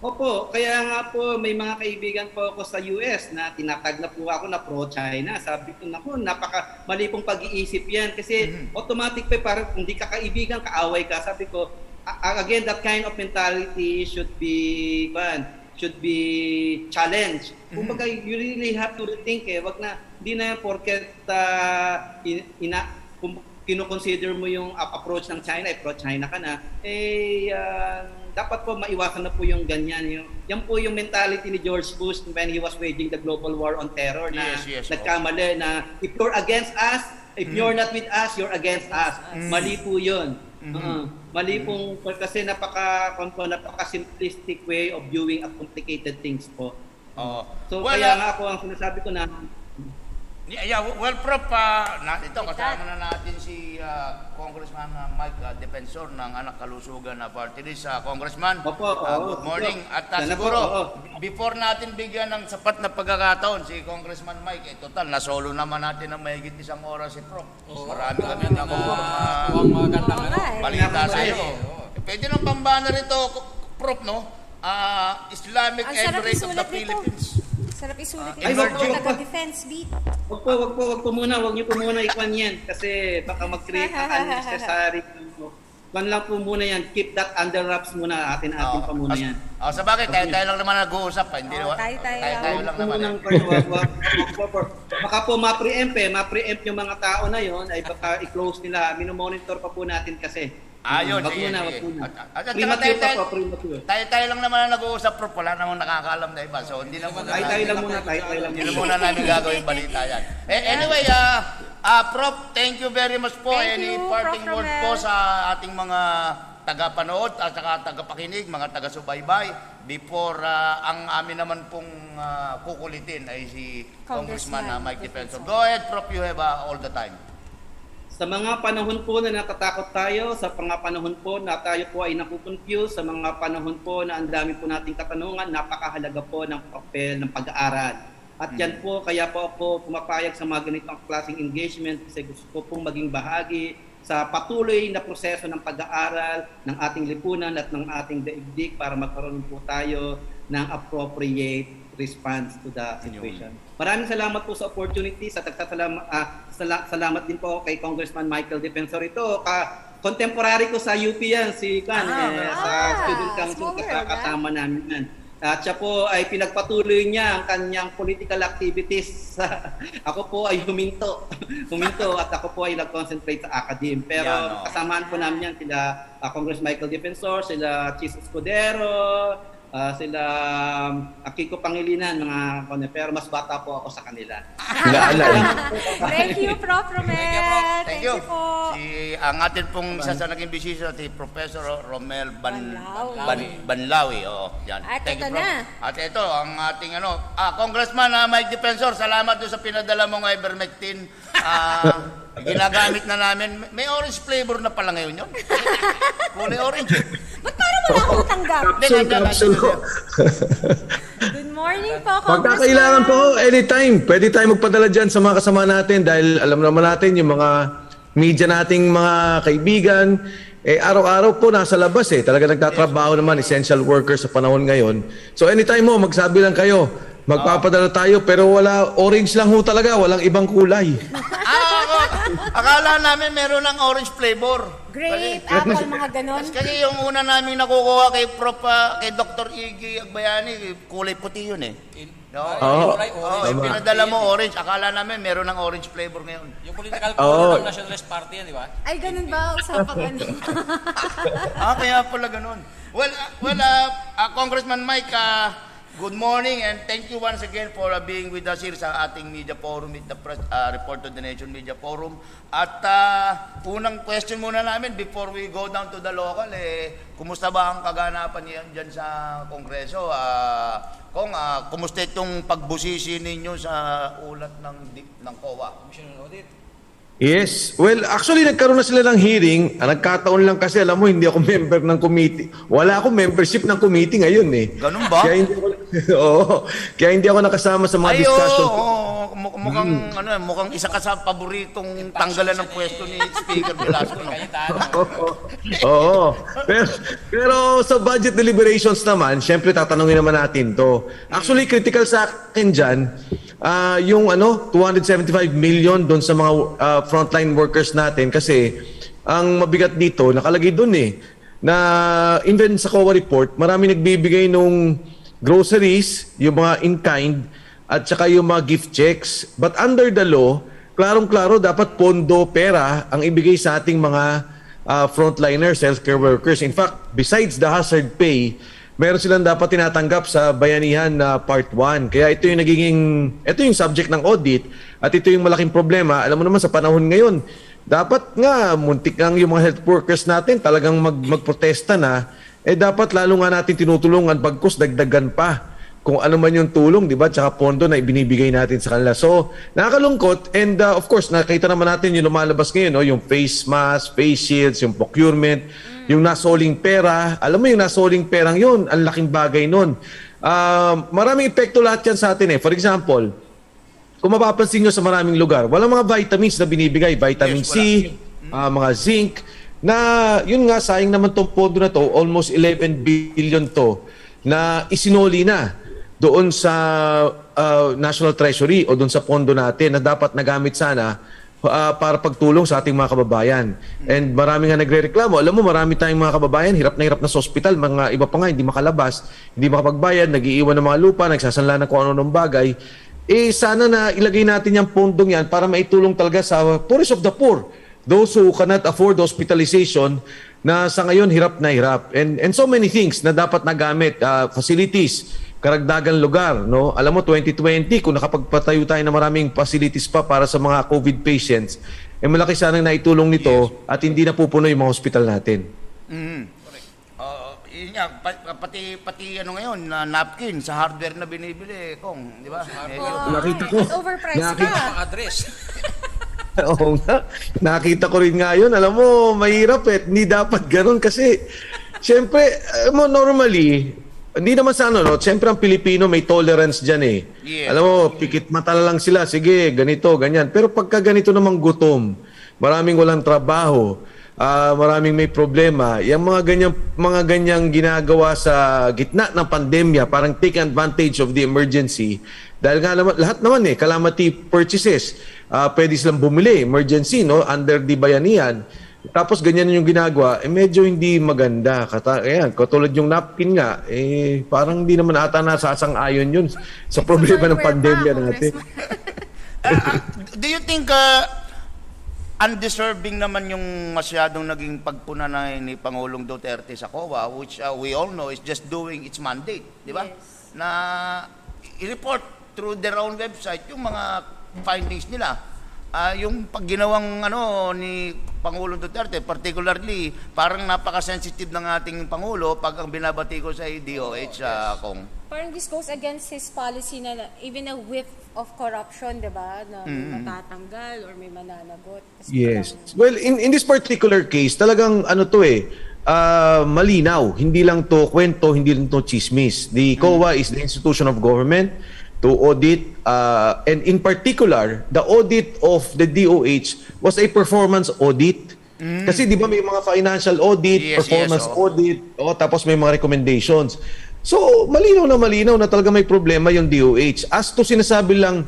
Opo, kaya nga po may mga kaibigan po ako sa US na tinatag na po ako na pro-China. Sabi ko, naku, napaka mali pong pag-iisip yan. Kasi automatic pa parang kung di ka kaibigan, kaaway ka. Sabi ko, again, that kind of mentality should be, kuwan, should be challenged. Kumbaga, you really have to rethink eh. Wag na, hindi na porket uh, in, ina, kung kino-consider mo yung approach ng China, eh, pro-China ka na, eh, ah, dapat po maiwasan na po yung ganyan. Yung, yan po yung mentality ni George Bush when he was waging the global war on terror na Yes, yes, nagkamali na if you're against us, if you're not with us, you're against us. Mali po yun. Oo. Mali pong kasi napaka napaka simplistic way of viewing a complicated things po. Oo. So Well, kaya nga ako ang sinasabi ko na Yeah, yeah, well, Prof, uh, na, ito, kasama na natin si uh, Congressman uh, Mike uh, Defensor ng anak kalusugan na party list. Uh, Congressman, Opo, uh, oo, good morning. opo. At uh, Sana po, siguro, oo. before natin bigyan ng sapat na pagkakataon si Congressman Mike, eh, total, nasolo naman natin ng mahigit isang oras si Prof. Marami kami na kung uh, balita sa iyo. Eh, Pwede nang pambana rito, Prof, no? Ah, Islamic Emirate of the isulat nito. Sarap isulit ito wag po. sa taga-defense beat. wag po, wag po, wag po muna, wag niyo po muna ikwan yan kasi baka mag-create ng [laughs] unnecessary Kwan lang po muna yan, keep that under wraps muna, atin-atin pa muna yan. Oh, sa bagay, tayo, tayo lang naman nag-uusap. pa, Hindi, naman- tayo-tayo tayo, lang. naman. eh. Baka po ma-preempt eh, ma-preempt yung mga tao na yon ay baka i-close nila. Minomonitor pa po natin kasi. Ayun, Wag sige, muna, sige. muna. At- at- at- Premature tayo- premature. Tayo, tayo lang naman ang nag-uusap, Prof. Wala namang nakakaalam na iba. So, hindi na muna, Tayo tayo lang muna, tayo tayo lang hindi na muna. muna namin gagawin balita yan. Eh, anyway, ah, ah, Prof, thank you very much po. Thank Any you, parting word po sa ating mga tagapanood at saka tagapakinig, mga taga-subaybay before ah, ang amin naman pong ah, kukulitin ay si Congressman, Congressman ah, Mike Defensor. Go ahead, Prof. You have ah, all the time. Sa mga panahon po na natatakot tayo, sa mga panahon po na tayo po ay nakukonfuse, sa mga panahon po na ang dami po nating katanungan, napakahalaga po ng papel ng pag-aaral. At yan po, kaya po ako pumapayag sa mga ganitong klaseng engagement kasi gusto ko pong maging bahagi sa patuloy na proseso ng pag-aaral ng ating lipunan at ng ating daigdig para magkaroon po tayo ng appropriate response to the situation. Maraming salamat po sa opportunity sa tagsasalamat ah, sala- salamat din po kay Congressman Michael Defensor ito ka contemporary ko sa UP yan si Kan eh, sa ah, student council kasa- kasama namin yan. At siya po ay pinagpatuloy niya ang kanyang political activities. [laughs] ako po ay huminto. [laughs] huminto at ako po ay nag-concentrate sa academe. Pero Yan, oh. kasamaan po namin yan sila ah, Congress Michael Defensor, sila Chis Escudero, ah, sila um, Akiko Pangilinan, mga kone, pero mas bata po ako sa kanila. [laughs] Thank you, Prof. Romel. Thank you. po. Si ang atin pong isa sa naging bisita si Professor Romel Ban Banlawi. Ban, Banlawi. Oo, yan. At Thank you, ito Prof. na. At ito ang ating ano, ah, Congressman ah, Mike Defensor, salamat doon sa pinadala mong ivermectin. Ah, [laughs] ginagamit na namin. May orange flavor na pala ngayon yun. [laughs] Kulay orange. Ba't parang wala akong natanggap? Hindi, Capsule, capsule ko. Good morning po, Pagka kailangan po, Congressman. anytime. Pwede tayo magpadala dyan sa mga kasama natin dahil alam naman natin yung mga media nating mga kaibigan, eh araw-araw po nasa labas eh. Talaga nagtatrabaho naman, essential workers sa panahon ngayon. So anytime mo, magsabi lang kayo, magpapadala tayo pero wala, orange lang ho talaga, walang ibang kulay. Ah, akala namin meron ng orange flavor. Grape, apple, mga ganon. Kasi yung una namin nakukuha kay Prof. ah, kay Dr. Iggy Agbayani, kulay puti yun eh. No? Oo. Oo, orange. yung pinadala mo orange, akala namin meron ng orange flavor ngayon. Yung political Oo. oh. ng Nationalist Party yan, di ba? Ay, ganun ba? Usapang ano? [laughs] ah, kaya pala ganun. Well, uh, well, uh, uh, Congressman Mike, uh, good morning and thank you once again for uh, being with us here sa ating media forum, Meet the Press, uh, Report to the Nation Media Forum. At uh, unang question muna namin before we go down to the local, eh, kumusta ba ang kaganapan niyan dyan sa Kongreso? Uh, kung uh, kumusta itong pagbusisi ninyo sa ulat ng, ng COA? Commission on Audit. Yes. Well, actually, nagkaroon na sila ng hearing. Ah, Nagkataon lang kasi, alam mo, hindi ako [laughs] member ng committee. Wala akong membership ng committee ngayon eh. Ganun ba? Kaya hindi ako, [laughs] oo, kaya hindi ako nakasama sa mga Ay, oo, discussion. oo, mu- mukhang, ano, eh, mukhang isa ka sa paboritong tanggalan ng pwesto ni Speaker Velasco. No? Kayitaan. [laughs] Oo. Pero, pero sa budget deliberations naman, syempre tatanungin naman natin to. Actually, critical sa akin dyan, ah, yung ano, 275 million doon sa mga ah, frontline workers natin kasi ang mabigat dito, nakalagay doon eh, na even sa COA report, marami nagbibigay nung groceries, yung mga in-kind, at saka yung mga gift checks. But under the law, klarong-klaro dapat pondo, pera ang ibigay sa ating mga uh, frontliners, healthcare workers. In fact, besides the hazard pay, meron silang dapat tinatanggap sa bayanihan na part 1. Kaya ito yung nagiging, ito yung subject ng audit at ito yung malaking problema. Alam mo naman sa panahon ngayon, dapat nga muntik ang yung mga health workers natin talagang mag, magprotesta na, eh dapat lalo nga natin tinutulungan bagkus dagdagan pa kung ano man yung tulong, di ba? Tsaka pondo na ibinibigay natin sa kanila. So, nakakalungkot and uh, of course, nakita naman natin yung lumalabas ngayon, no? yung face mask, face shields, yung procurement, mm. yung nasoling pera. Alam mo yung nasoling perang yun, ang laking bagay nun. Uh, maraming epekto lahat yan sa atin eh. For example, kung mapapansin nyo sa maraming lugar, walang mga vitamins na binibigay. Vitamin yes, C, uh, mga zinc, na yun nga, sayang naman tong pondo na to, almost 11 billion to, na isinoli na doon sa uh, National Treasury o doon sa pondo natin na dapat nagamit sana uh, para pagtulong sa ating mga kababayan. And marami nga nagre-reklamo. Alam mo, marami tayong mga kababayan, hirap na hirap na sa ospital, mga iba pa nga, hindi makalabas, hindi makapagbayad, nag-iiwan ng mga lupa, nagsasanla ng kung ano ng bagay. Eh, sana na ilagay natin yung pondong yan para maitulong talaga sa poorest of the poor. Those who cannot afford hospitalization na sa ngayon hirap na hirap. And, and so many things na dapat nagamit, uh, facilities, karagdagang lugar. No? Alam mo, 2020, kung nakapagpatayo tayo ng maraming facilities pa para sa mga COVID patients, eh malaki sana naitulong nito yes. at hindi na pupuno yung mga hospital natin. Mm-hmm. Uh, yun nga, pati, pati ano ngayon, na napkin sa hardware na binibili, kong, di ba? Oh, nakita ko. Overpriced nakita, ka. address. [laughs] Oo nga. Nakita ko rin nga yun. Alam mo, mahirap eh. Hindi dapat ganun kasi, syempre, mo normally, hindi naman sa ano, no? Siyempre ang Pilipino may tolerance dyan eh. Yeah. Alam mo, pikit mata lang sila. Sige, ganito, ganyan. Pero pagka ganito namang gutom, maraming walang trabaho, uh, maraming may problema, yung mga ganyang, mga ganyang ginagawa sa gitna ng pandemya, parang take advantage of the emergency. Dahil nga naman, lahat naman eh, calamity purchases, uh, pwede silang bumili, emergency, no? Under the bayanihan tapos ganyan yung ginagawa, eh medyo hindi maganda. Kata, ayan, katulad yung napkin nga, eh parang hindi naman ata nasasang-ayon yun sa problema ng pandemya natin. uh, [laughs] do you think uh, undeserving naman yung masyadong naging pagpuna na ni Pangulong Duterte sa COA, which uh, we all know is just doing its mandate, di ba? Yes. Na i-report through their own website yung mga findings nila uh, yung pagginawang ano ni Pangulong Duterte, particularly parang napaka-sensitive ng ating Pangulo pag ang binabati ko sa DOH uh, kung parang this goes against his policy na even a whiff of corruption, di ba? Na may mm. matatanggal or may mananagot. Kasi yes. Parang, well, in, in this particular case, talagang ano to eh, uh, malinaw. Hindi lang to kwento, hindi lang to chismis. The COA mm. is the institution of government to audit uh, and in particular the audit of the DOH was a performance audit mm. kasi di ba may mga financial audit yes, performance yes, oh. audit oh, tapos may mga recommendations so malinaw na malinaw na talaga may problema yung DOH as to sinasabi lang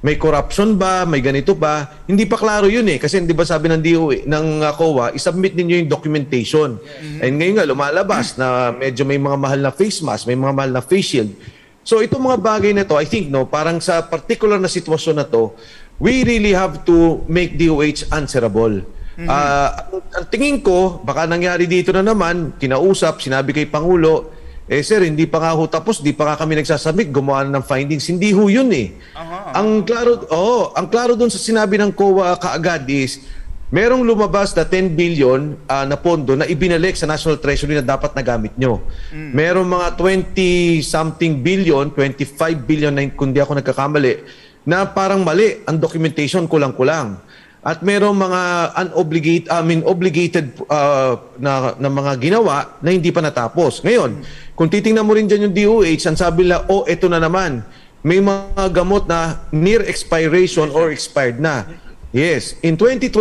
may corruption ba, may ganito ba, hindi pa klaro yun eh. Kasi hindi ba sabi ng DOA, ng uh, COA, isubmit ninyo yung documentation. Mm-hmm. And ngayon nga, lumalabas na medyo may mga mahal na face mask, may mga mahal na face shield. So itong mga bagay na to, I think no, parang sa particular na sitwasyon na to, we really have to make DOH answerable. Mm-hmm. Uh, ang tingin ko, baka nangyari dito na naman, kinausap, sinabi kay Pangulo, eh sir, hindi pa nga ho tapos, di pa nga kami nagsasabik, gumawa ng findings. Hindi ho yun eh. Uh-huh. Ang klaro, oh, ang klaro doon sa sinabi ng COA kaagad is, merong lumabas na 10 billion uh, na pondo na ibinalik sa National Treasury na dapat nagamit nyo. Mm. Merong mga 20 something billion, 25 billion na kundi ako nagkakamali, na parang mali ang documentation kulang-kulang. At merong mga unobligated, I mean obligated uh, na, na mga ginawa na hindi pa natapos. Ngayon, mm. kung titingnan mo rin dyan yung DOH, ang sabi nila, oh, eto na naman, may mga gamot na near expiration or expired na. Yes. In 2020,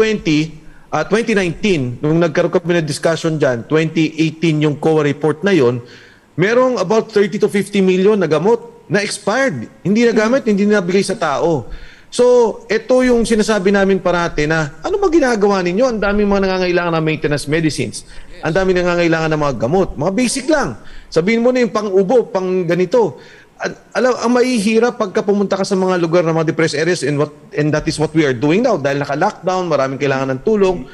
uh, 2019, nung nagkaroon kami ng discussion dyan, 2018 yung COA report na yon, merong about 30 to 50 million na gamot na expired. Hindi nagamit, hindi nabigay sa tao. So, ito yung sinasabi namin parati na ano ba ginagawa ninyo? Ang daming mga nangangailangan ng maintenance medicines. Ang dami nangangailangan ng mga gamot. Mga basic lang. Sabihin mo na yung pang-ubo, pang ganito. Alam, ang mahihirap pagka pumunta ka sa mga lugar ng mga depressed areas and, what, and that is what we are doing now. Dahil naka-lockdown, maraming kailangan ng tulong.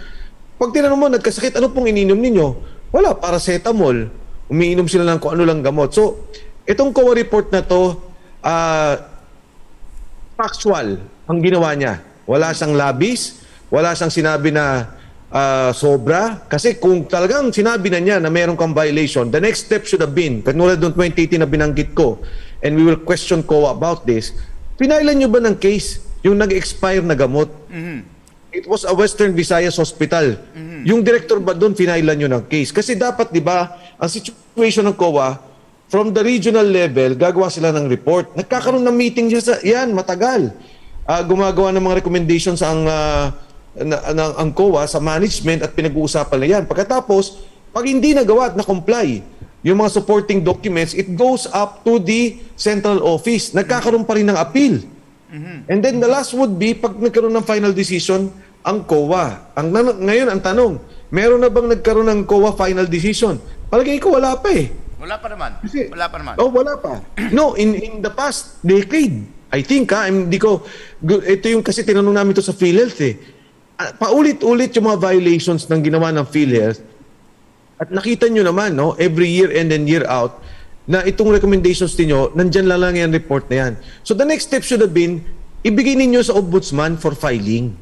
Pag tinanong mo, nagkasakit, ano pong ininom ninyo? Wala, paracetamol. Umiinom sila ng kung ano lang gamot. So, itong COA report na to, ah, factual ang ginawa niya. Wala siyang labis, wala siyang sinabi na ah, sobra. Kasi kung talagang sinabi na niya na meron kang violation, the next step should have been, katulad ng 2018 na binanggit ko, and we will question COA about this, pinailan niyo ba ng case yung nag-expire na gamot? It was a Western Visayas Hospital. Yung director ba doon, pinailan nyo ng case? Kasi dapat, di ba, ang situation ng COA, from the regional level, gagawa sila ng report. Nagkakaroon ng meeting siya sa, yan, matagal. Ah, gumagawa ng mga recommendations ang, ah, na, ng, ang COA sa management at pinag-uusapan na yan. Pagkatapos, pag hindi nagawa at na-comply, yung mga supporting documents, it goes up to the central office. Nagkakaroon pa rin ng appeal. And then the last would be, pag nagkaroon ng final decision, ang COA. Ang, ngayon, ang tanong, meron na bang nagkaroon ng COA final decision? Palagay ko, wala pa eh. Wala pa naman. Kasi- Wala pa naman. Oh, wala pa. No, in in the past decade, I think ha, hindi ko ito yung kasi tinanong namin to sa PhilHealth eh. Ah, Paulit-ulit yung mga violations ng ginawa ng PhilHealth. At nakita nyo naman, no, every year and then year out, na itong recommendations niyo, nandyan lang lang yung report na yan. So the next step should have been, ibigay ninyo sa ombudsman for filing.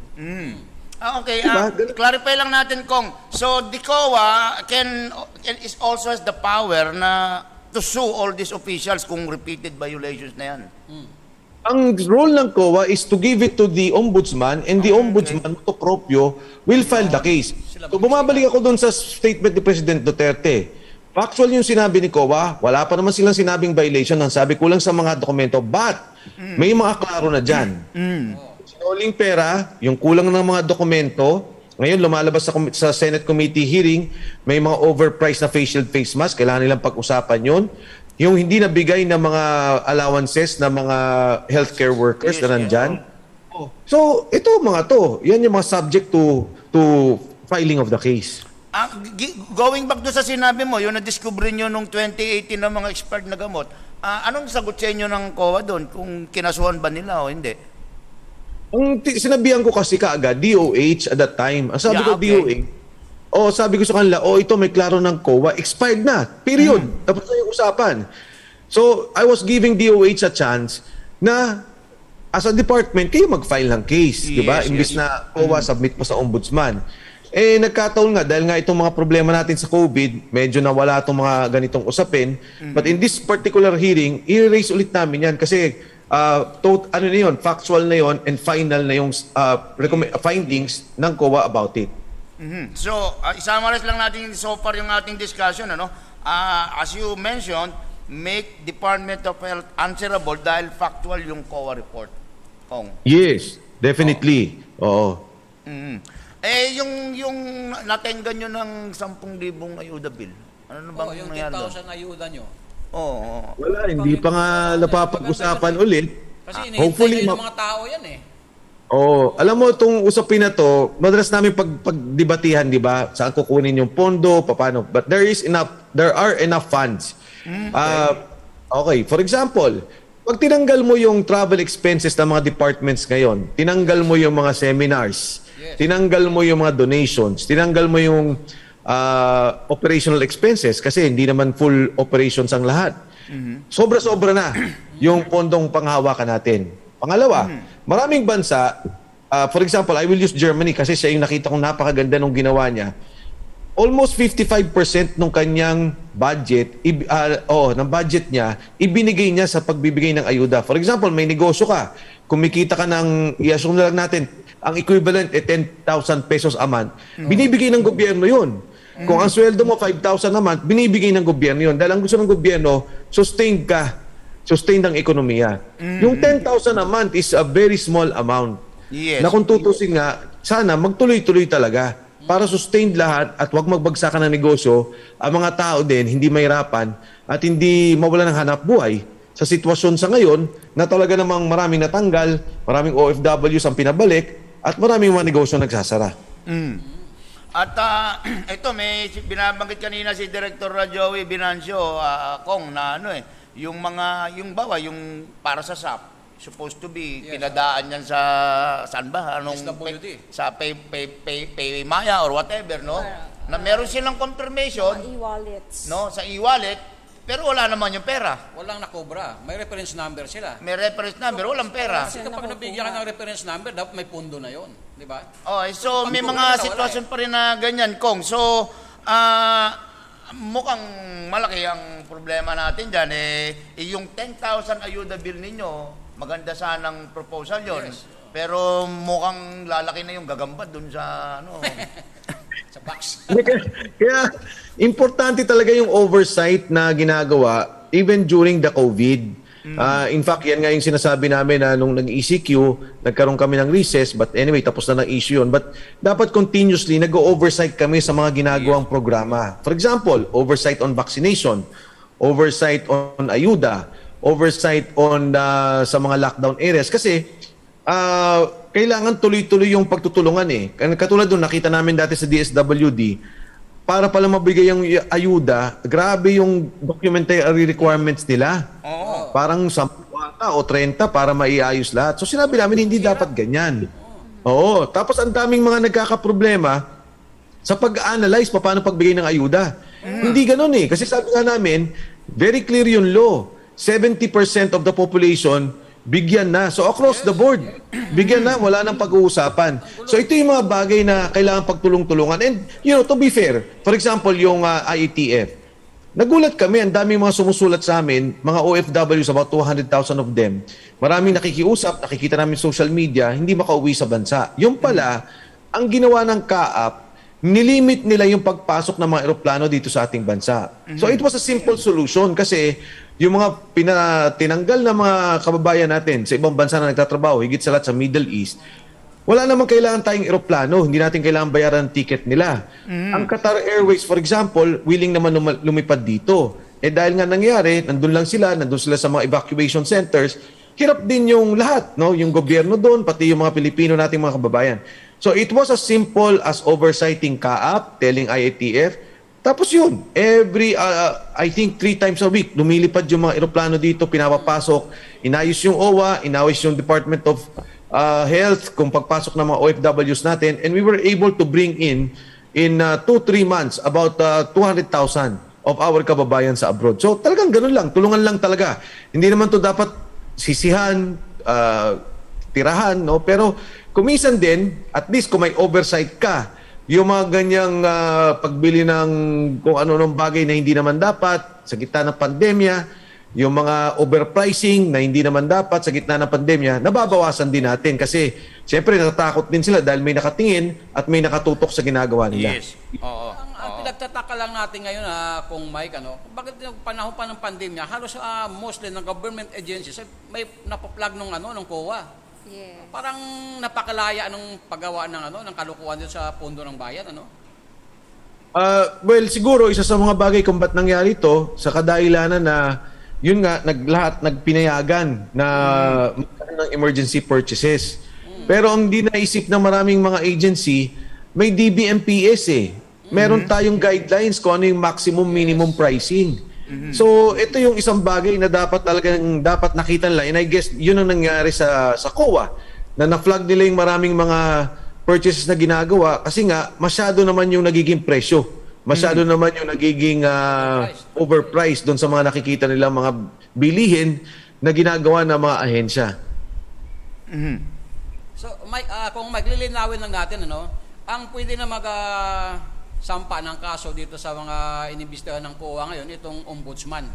Ah, okay, Diba? ah, clarify lang natin kung so the COA can, can is also has the power na to sue all these officials kung repeated violations na yan. Ang role ng COA is to give it to the ombudsman and the ombudsman, to proprio, will file the case. So bumabalik ako doon sa statement ni President Duterte. Factual yung sinabi ni COA, wala pa naman silang sinabing violation ng sabi kulang sa mga dokumento, but may mga klaro na dyan. Sinoling pera, yung kulang ng mga dokumento, ngayon lumalabas sa, sa Senate Committee hearing, may mga overpriced na face shield, face mask, kailangan nilang pag-usapan yun. Yung hindi nabigay ng mga allowances ng mga healthcare workers na nandyan. So, ito mga to, yan yung mga subject to to filing of the case. Ah, going back doon sa sinabi mo, yung na-discover nyo nung 2018 ng mga expert na gamot, ah, anong sagot sa inyo ng COA doon? Kung kinasuhan ba nila o hindi? Ang sinabihan ko kasi kaagad, DOH at that time. Ang sabi Yeah, ko, okay. DOH, oh, sabi ko sa kanila, oh, ito may klaro ng COA, expired na. Period. Tapos na yung usapan. So, I was giving DOH a chance na as a department, kayo mag-file ng case, di ba? Yes, Imbis yes. na COA submit mo sa ombudsman. Eh, nagkataon nga, dahil nga itong mga problema natin sa COVID, medyo nawala itong mga ganitong usapin. But in this particular hearing, i-raise ulit namin yan kasi uh, tot, ano na yun, factual na yun and final na yung uh, recommend- findings ng COA about it. Mhm. So, uh, isummarize lang natin so far yung ating discussion. Ano? Ah, as you mentioned, make Department of Health answerable dahil factual yung COA report. Kong. Yes, definitely. Oo. Mhm. Eh, yung, yung natenggan nyo ng 10,000 ayuda bill. Ano na bang Oh, yung nangyari doon? 10,000 ayuda nyo. Oo. oo. Wala, hindi pa nga napapag-usapan ulit. Kasi Ah, hopefully, kayo ng ma- mga tao yan eh. Oh, alam mo itong usapin na to, madalas namin pag pagdebatihan, 'di ba? Saan kukunin yung pondo, paano? But there is enough there are enough funds. Ah, okay, for example, pag tinanggal mo yung travel expenses ng mga departments ngayon, tinanggal mo yung mga seminars, tinanggal mo yung mga donations, tinanggal mo yung ah, operational expenses kasi hindi naman full operations ang lahat. Sobra-sobra na yung pondong panghawakan natin. Pangalawa, maraming bansa, ah, for example, I will use Germany kasi siya yung nakita kong napakaganda nung ginawa niya. Almost 55% ng kanyang budget, ah, oh, ng budget niya, ibinigay niya sa pagbibigay ng ayuda. For example, may negosyo ka, kumikita ka ng, i-assume na lang natin, ang equivalent eh 10,000 pesos a month. Binibigay ng gobyerno yun. Kung ang sweldo mo 5,000 a month, binibigay ng gobyerno yun. Dahil ang gusto ng gobyerno, sustained ka. Sustained ang ekonomiya. Yung 10,000 a month is a very small amount. Yes. Na kung tutusin nga, sana magtuloy-tuloy talaga para sustained lahat at wag magbagsakan ng negosyo, ang mga tao din hindi mahirapan at hindi mawala ng hanap buhay sa sitwasyon sa ngayon na talaga namang maraming natanggal, maraming OFWs ang pinabalik at maraming mga negosyo nagsasara. At ah, [clears throat] ito, may binabanggit kanina si Director Joey Binancio, ah, Kong, na ano eh, yung mga, yung bawa, yung para sa SAP, supposed to be, Yes. pinadaan yan sa, saan ba? Anong, SWD. pay- sa pay, pay, pay, pay Maya or whatever, no? Na meron silang confirmation, Mga e-wallets. no, sa e-wallet, pero wala naman yung pera. Walang nakobra. May reference number sila. May reference number, walang pera. Kasi kapag nabigyan ka ng reference number, dapat may pundo na yon, di ba? Oh, so may mga sitwasyon wala pa rin na ganyan, Kong. So, ah mukhang malaki ang problema natin dyan. Eh, eh, yung 10,000 ayuda bill ninyo, maganda sanang proposal yon. Yes. Pero mukhang lalaki na yung gagambad dun sa ano. [laughs] Sa box. kaya importante talaga yung oversight na ginagawa even during the COVID. Ah, in fact, yan nga yung sinasabi namin na nung nag-ECQ, nagkaroon kami ng recess, but anyway, tapos na ng issue yun. But dapat continuously, nag-oversight kami sa mga ginagawang programa. For example, oversight on vaccination, oversight on ayuda, oversight on ah, sa mga lockdown areas. Kasi ah, kailangan tuloy-tuloy yung pagtutulungan eh. Katulad doon, nakita namin dati sa DSWD, para pala mabigay yung ayuda, grabe yung documentary requirements nila. Oo. Parang 10 ata o 30 para maiayos lahat. So sinabi namin, hindi dapat ganyan. Oo. Tapos ang daming mga nagkakaproblema sa pag-analyze pa paano pagbigay ng ayuda. Hindi ganun eh. Kasi sabi nga namin, very clear yung law. 70% of the population bigyan na. So across the board, bigyan na, wala nang pag-uusapan. So ito yung mga bagay na kailangan pagtulong-tulungan. And you know, to be fair, for example, yung uh, IETF, nagulat kami, ang daming mga sumusulat sa amin, mga OFWs, about 200,000 of them. Maraming nakikiusap, nakikita namin social media, hindi makauwi sa bansa. Yung pala, ang ginawa ng CAAP, nilimit nila yung pagpasok ng mga eroplano dito sa ating bansa. So it was a simple solution kasi yung mga pina, tinanggal na mga kababayan natin sa ibang bansa na nagtatrabaho, higit sa lahat sa Middle East, wala namang kailangan tayong eroplano. Hindi natin kailangan bayaran ang ticket nila. Ang Qatar Airways, for example, willing naman lumipad dito. Eh dahil nga nangyari, nandun lang sila, nandun sila sa mga evacuation centers, hirap din yung lahat, no? Yung gobyerno doon, pati yung mga Pilipino nating mga kababayan. So it was as simple as oversighting CAAP, telling IATF, tapos yun, every, uh, I think three times a week, lumilipad yung mga eroplano dito, pinapapasok, inayos yung OWA, inayos yung Department of uh, Health kung pagpasok ng mga OFWs natin, and we were able to bring in, in uh, two, three months, about uh, 200,000 of our kababayan sa abroad. So talagang ganun lang, tulungan lang talaga. Hindi naman to dapat sisihan, uh, tirahan, no? Pero kumisan din, at least kung may oversight ka, yung mga ganyang ah, pagbili ng kung ano nung bagay na hindi naman dapat sa gitna ng pandemya, yung mga overpricing na hindi naman dapat sa gitna ng pandemya, nababawasan din natin kasi siyempre natatakot din sila dahil may nakatingin at may nakatutok sa ginagawa nila. Yes. Oo. Ang, ang pinagtataka lang natin ngayon, ah, kung Mike, ano, bakit yung panahon pa ng pandemya, halos ah, mostly ng government agencies, ay may napaplag nung, ano, ng COA. Yes. Parang napakalaya nung paggawa ng, ano, ng kalukuhan dito sa pundo ng bayan, ano? Ah, well, siguro isa sa mga bagay kung ba't nangyari ito sa kadahilanan na yun nga naglahat nagpinayagan na magkaroon ng emergency purchases. Pero ang di naisip ng maraming mga agency, may DBMPS eh. Meron tayong guidelines kung ano yung maximum minimum pricing. So, ito yung isang bagay na dapat talagang dapat nakita nila. And I guess yun ang nangyari sa sa COA na na-flag nila yung maraming mga purchases na ginagawa kasi nga masyado naman yung nagiging presyo. Masyado naman yung nagiging ah, overpriced doon sa mga nakikita nila mga bilihin na ginagawa ng mga ahensya. So, Mike, ah, kung maglilinawin lang natin, ano, ang pwede na mag ah, sampa ng kaso dito sa mga inimbestigahan ng COA ngayon, itong ombudsman.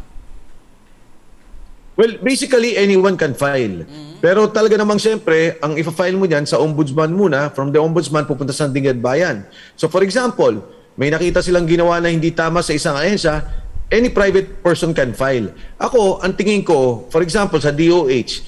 Well, basically, anyone can file. Pero talaga namang siyempre, ang ifa-file mo dyan sa ombudsman muna, from the ombudsman pupunta sa Sandigan Bayan. So for example, may nakita silang ginawa na hindi tama sa isang ahensya, any private person can file. Ako, ang tingin ko, for example, sa DOH,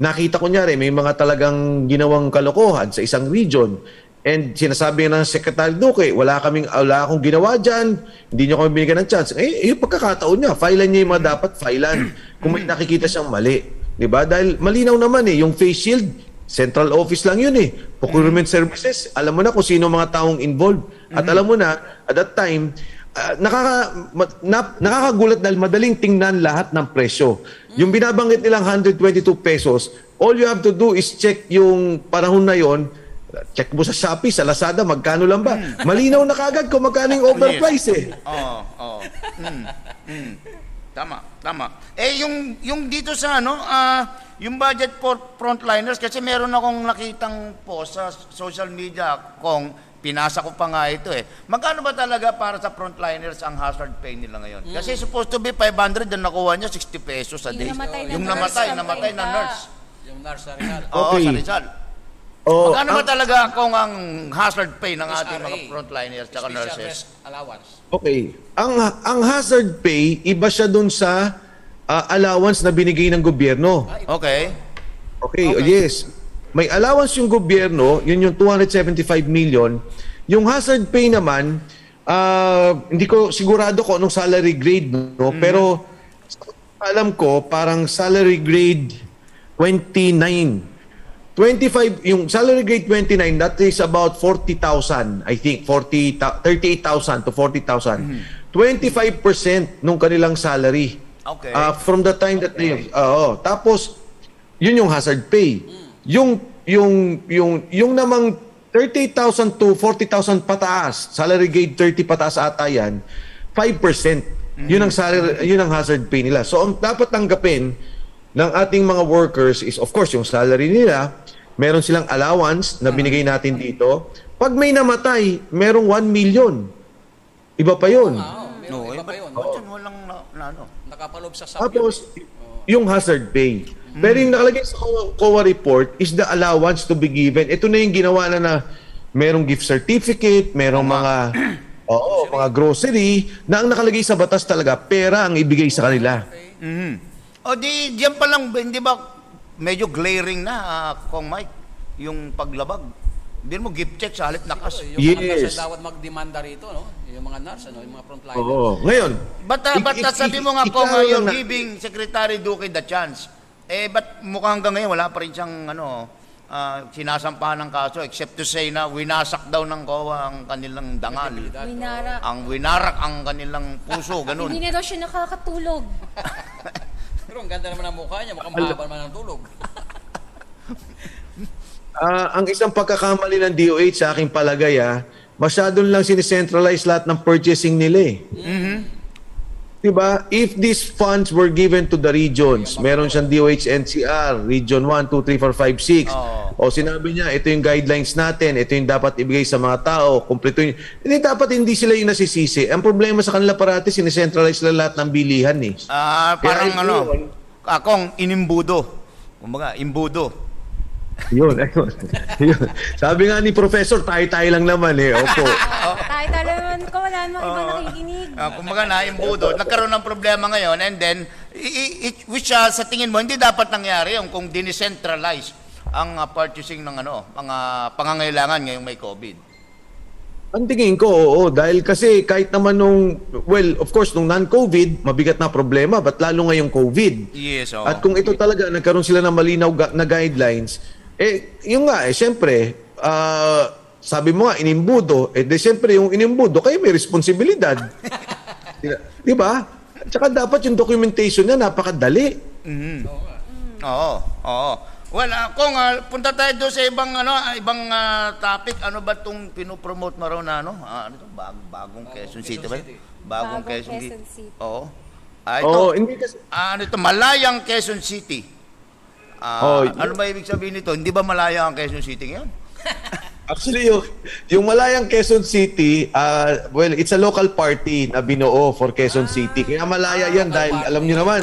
nakita ko nyari, may mga talagang ginawang kalokohan sa isang region. And sinasabi ng Secretary Duque, wala kaming wala akong ginawa diyan, hindi niyo kami binigyan ng chance. Eh, yung pagkakataon niya, filean niya yung mga dapat filean kung may nakikita siyang mali. 'Di ba? Dahil malinaw naman eh, yung face shield, Central office lang yun eh. Procurement services, alam mo na kung sino mga taong involved. At alam mo na, at that time, ah, nakaka, ma- na- nakakagulat dahil madaling tingnan lahat ng presyo. Yung binabanggit nilang 122 pesos, all you have to do is check yung panahon na yon check mo sa Shopee, sa Lazada, magkano lang ba? Malinaw na kagad kung magkano yung overprice eh. Oo, oo. Mm, mm. Tama, tama. Eh yung yung dito sa ano, ah, yung budget for frontliners kasi meron akong nakitang post sa social media kung pinasa ko pa nga ito eh. Magkano ba talaga para sa frontliners ang hazard pay nila ngayon? Kasi supposed to be 500 and nakuha niya 60 pesos a Yung day. namatay na yung nurse, namatay, namatay na 30. nurse. Yung nurse sa Rizal. Oo, Okay. sa Rizal. Oh, Magkano ba ang- talaga kung ang hazard pay ng ating mga frontliners at nurses? allowance. Okay. Ang ang hazard pay iba siya dun sa ah, allowance na binigay ng gobyerno. Okay. Okay, yes. May allowance yung gobyerno, yun yung 275 million. Yung hazard pay naman, ah, hindi ko sigurado ko anong salary grade, no? Pero alam ko, parang salary grade 29. 25, yung salary grade 29, that is about 40,000, I think, 40, 38,000 to 40,000. 25% nung kanilang salary. Okay. Ah, from the time that they, oo. Tapos, yun yung hazard pay. Yung, yung, yung, yung namang 38,000 to 40,000 pataas, salary grade 30 pataas ata yan, 5%. Yun ang salary, yun ang hazard pay nila. So, ang dapat tanggapin ng ating mga workers is, of course, yung salary nila, meron silang allowance na binigay natin dito. Pag may namatay, merong 1 million. Iba pa yun. Oo, meron No, iba pa yun. yun walang na, na ano? Sub Tapos, yung hazard pay. Pero yung nakalagay sa COA, COA report is the allowance to be given. Ito na yung ginawa na na merong gift certificate, merong mga oo, mga grocery na ang nakalagay sa batas talaga pera ang ibigay sa kanila. O di, diyan pa lang, hindi ba medyo glaring na, ah, Kong Mike, yung paglabag. Hindi mo gift check sa halip nakas. Yung mga Yes. dapat magdemanda rito, no? Yung mga nurse, ano? Yung mga frontline. Oo. Ngayon, ah, Ik- ba't ik- sabi mo nga, lang you're na- giving Secretary Duque the chance. Eh, ba't mukhang hanggang ngayon wala pa rin siyang, ano, ah, sinasampahan ng kaso, except to say na winasak daw ng COA ang kanilang dangal. Winara. Ang winarak ang kanilang puso, [laughs] ganun. Hindi na daw siya nakakatulog. [laughs] Pero ang ganda naman ang mukha niya, mukhang mahaba naman ang tulog. [laughs] ah, ang isang pagkakamali ng DOH sa aking palagay, ah, masyadong lang sinicentralize lahat ng purchasing nila eh. Diba? If these funds were given to the regions, meron siyang DOH NCR, Region 1, 2, 3, 4, 5, 6. O sinabi niya, ito yung guidelines natin, ito yung dapat ibigay sa mga tao, kumpleto yun. Hindi dapat hindi sila yung nasisisi. Ang problema sa kanila parati, sinicentralize nila lahat ng bilihan eh. Ah, parang Kaya ano, yun. akong inimbudo. Kumbaga, imbudo. Yun, [laughs] ayun. yun. Sabi nga ni Professor, tayo-tayo lang naman eh. Opo. Tayo talaman ko, wala namang ibang nakikinig. Ah, kumbaga na imbudo. Nagkaroon ng problema ngayon and then i- i- i- which ah, sa tingin mo hindi dapat nangyari yung kung dinicentralize ang ah, purchasing ng ano, mga pangangailangan ngayong may COVID. Ang tingin ko, oo. Dahil kasi kahit naman nung, well, of course, nung non-COVID, mabigat na problema. But lalo ngayong COVID. Yes, oo. At kung ito talaga, nagkaroon sila ng malinaw ga- na guidelines, eh, yung nga, eh, syempre, ah, sabi mo nga, inimbudo, eh, de, syempre, yung inimbudo, kayo may responsibilidad. [laughs] di, ba? Tsaka dapat yung documentation niya, napakadali. Oo, oo. Well, ah, kung ah, punta tayo doon sa ibang ano, ah, ibang ah, topic, ano ba tong pinopromote mo raw na ano? Ah, ano to? Bag, bagong Quezon City ba? Bagong Bagong Quezon, Quezon City. City. Oo. Ah, ito. Oo, hindi kasi, Ah, ano ito? Malayang Quezon City. Ah, Oh, ano ba ibig sabihin nito? Hindi ba malaya ang Quezon City ngayon? [laughs] Actually, yung, yung Malayang Quezon City, uh, well, it's a local party na binuo for Quezon City. Kaya malaya yan dahil alam nyo naman,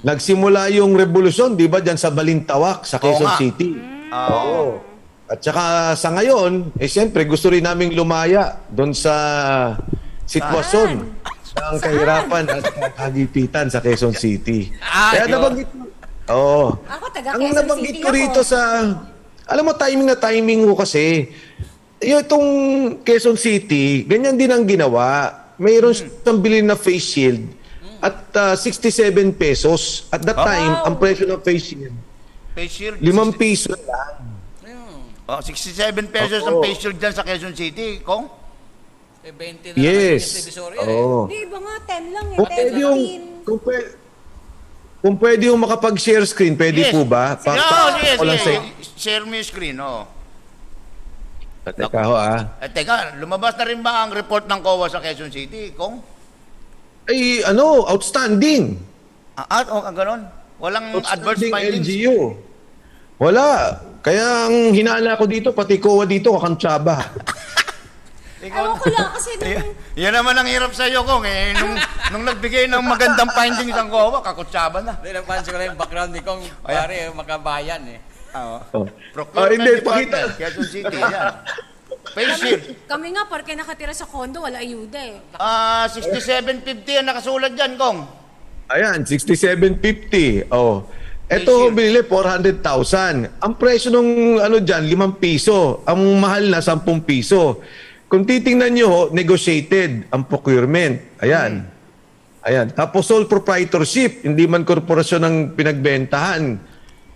nagsimula yung revolusyon, di ba, dyan sa Balintawak, sa Quezon nga. City. Oo. At saka sa ngayon, eh siyempre gusto rin naming lumaya doon sa sitwasyon ng kahirapan at kagipitan sa Quezon City. Ah, Kaya nabanggit Oo. Ako, taga Ang Quezon nabanggit City ko ako. rito sa... Alam mo, timing na timing ko kasi. Yung itong Quezon City, ganyan din ang ginawa. Mayroon siyang bilhin na face shield at ah, 67 pesos. At that time, ang presyo ng face shield Face shield. Limang 60 piso lang. Oh, 67 pesos ang face shield dyan sa Quezon City, Kong. Eh, 20 na Yes. lang yung Divisoria eh. Oo. Di ba nga, 10 lang eh. Kung 10, pwede yung, 15. kung pwede, kung pwede yung makapag-share screen, pwede Yes. po ba? Pa, no, pa- sige, ko lang sa- Share mo yung screen, oh. Teka ho ah. Eh, teka, lumabas na rin ba ang report ng COA sa Quezon City, Kong? Ay, ano, outstanding. Ah, ah oh, ah, ganon. Walang adverse Outstanding findings. LGU. Wala. Kaya ang hinala ko dito, pati COA dito, kakantsaba. [laughs] Ewan ko lang kasi [laughs] nung... Yan naman ang hirap sa iyo, Kong. Eh, nung, nung nagbigay ng magandang findings ang COA, kakutsaba na. Hindi, napansin ko lang yung background ni Kong, pare, eh, makabayan eh. Oo. Oh. Procurement Ah, hindi, Department, pakita. Quezon City, yan. Face shield. Kami nga, porque nakatira sa condo, wala ayuda eh. Ah, 6750 ang nakasulat dyan, Kong. Ayan, 6750. Oh. Ito binili 400,000. Ang presyo nung ano diyan 5 piso. Ang mahal na 10 piso. Kung titingnan niyo, ho, negotiated ang procurement. Ayan. Ayan. Tapos sole proprietorship, hindi man korporasyon ang pinagbentahan.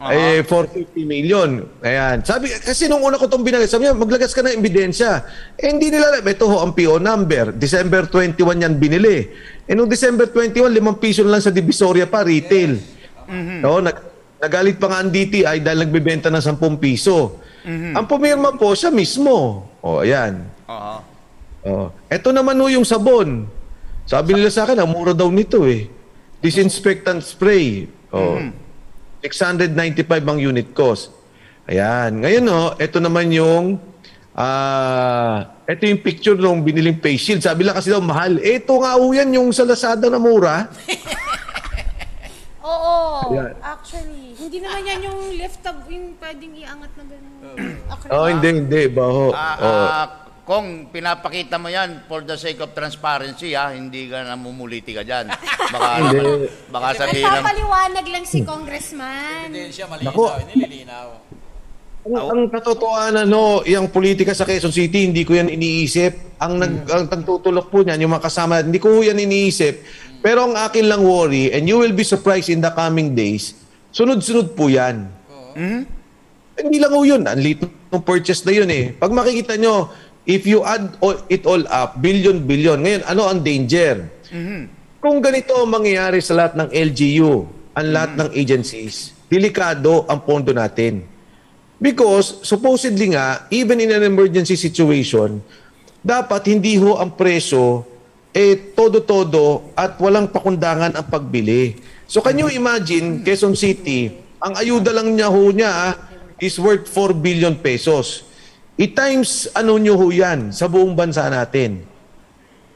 Eh, 450 million. Ayan. Sabi, kasi nung una ko itong binagay, sabi niya, maglagas ka ng ebidensya. Eh, hindi nila. Ito ho, ang PO number. December 21 yan binili. Eh, nung December 21, 5 piso lang sa Divisoria pa, retail. Oo, nag, nagalit pa nga ang DTI dahil nagbebenta ng 10 piso. Ang pumirma po, siya mismo. O, ayan. Oo. Oh, eto naman ho yung sabon. Sabi nila sa akin, ang mura daw nito eh. Disinfectant spray. Oh. 695 ang unit cost. Ayan. Ngayon ho, eto naman yung ah eto yung picture nung biniling face shield. Sabi lang kasi daw mahal. Eto nga ho yan yung sa Lazada na mura. [laughs] Oo, Ayan. actually. Hindi naman yan yung lift up, yung pwedeng iangat na gano'n. Oh, hindi, hindi. Baho. Ah, Oh. Kong, pinapakita mo yan for the sake of transparency, ha? Hindi ka namumuliti ka dyan. Baka, Hindi. baka sabihin ng... Nagpapaliwanag lang si congressman. Hindi siya malinaw, Naku. nililinaw. Ang, ang katotohanan, no, yung politika sa Quezon City, hindi ko yan iniisip. Ang, nag, ang nagtutulok po niyan, yung mga kasama, hindi ko yan iniisip. Pero ang akin lang worry, and you will be surprised in the coming days, sunod-sunod po yan. Hindi lang ho yun. Ang late ng purchase na yun eh. Pag makikita nyo, if you add all- it all up, billion, billion. Ngayon, ano ang danger? Kung ganito ang mangyayari sa lahat ng LGU, ang lahat ng agencies, delikado ang pondo natin. Because supposedly nga, even in an emergency situation, dapat hindi ho ang presyo eh todo-todo at walang pakundangan ang pagbili. So can you imagine, Quezon City, ang ayuda lang niya ho niya ah, is worth 4 billion pesos. I-times ano nyo ho yan sa buong bansa natin.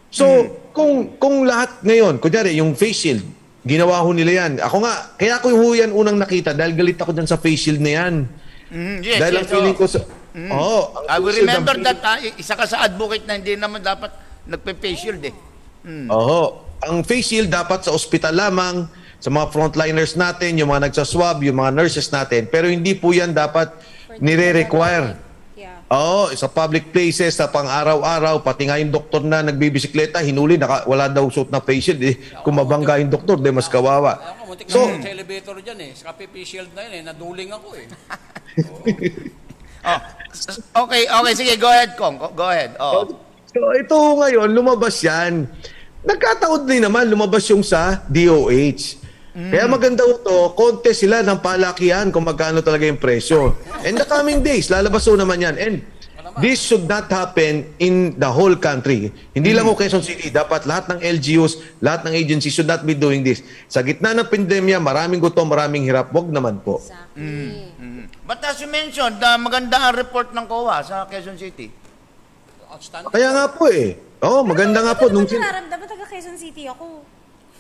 So, kung kung lahat ngayon, kunyari yung face shield, ginawa ho nila yan. Ako nga, kaya ko ho yan unang nakita dahil galit ako dyan sa face shield na yan. Mm, yes, dahil yes, ang feeling oo. ko sa... Oo, ang I will remember ang that, ah, isa ka sa advocate na hindi naman dapat nagpe-face shield eh. Oo. Ang face shield dapat sa ospital lamang, sa mga frontliners natin, yung mga nagsaswab, yung mga nurses natin. Pero hindi po yan dapat nire-require. Oo, sa public places, sa pang-araw-araw, pati nga yung doktor na nagbibisikleta, hinuli, naka, wala daw suot na face shield. Eh. Kung mabangga yung doktor, de mas kawawa. Ako, muntik So- sa elevator dyan eh. Sa PPP shield na yun eh, naduling ako eh. [laughs] Oh. Okay, okay, sige, go ahead, Kong. Go- Go ahead. Oh. So ito ngayon, lumabas yan. Nagkataon din naman, lumabas yung sa DOH. Kaya maganda ho to, contest sila ng palakihan kung magkano talaga yung presyo. In the coming days, lalabas naman yan. And this should not happen in the whole country. Hindi lang ho Quezon City. Dapat lahat ng LGUs, lahat ng agencies should not be doing this. Sa gitna ng pandemya, maraming gutom, maraming hirap. Wag naman po. Exactly. But as you mentioned, ah, maganda ang report ng COA sa Quezon City. Outstanding. Kaya nga po eh. Oo, maganda nga po. Ano Nung naman sin- nararamdaman taga Quezon City ako?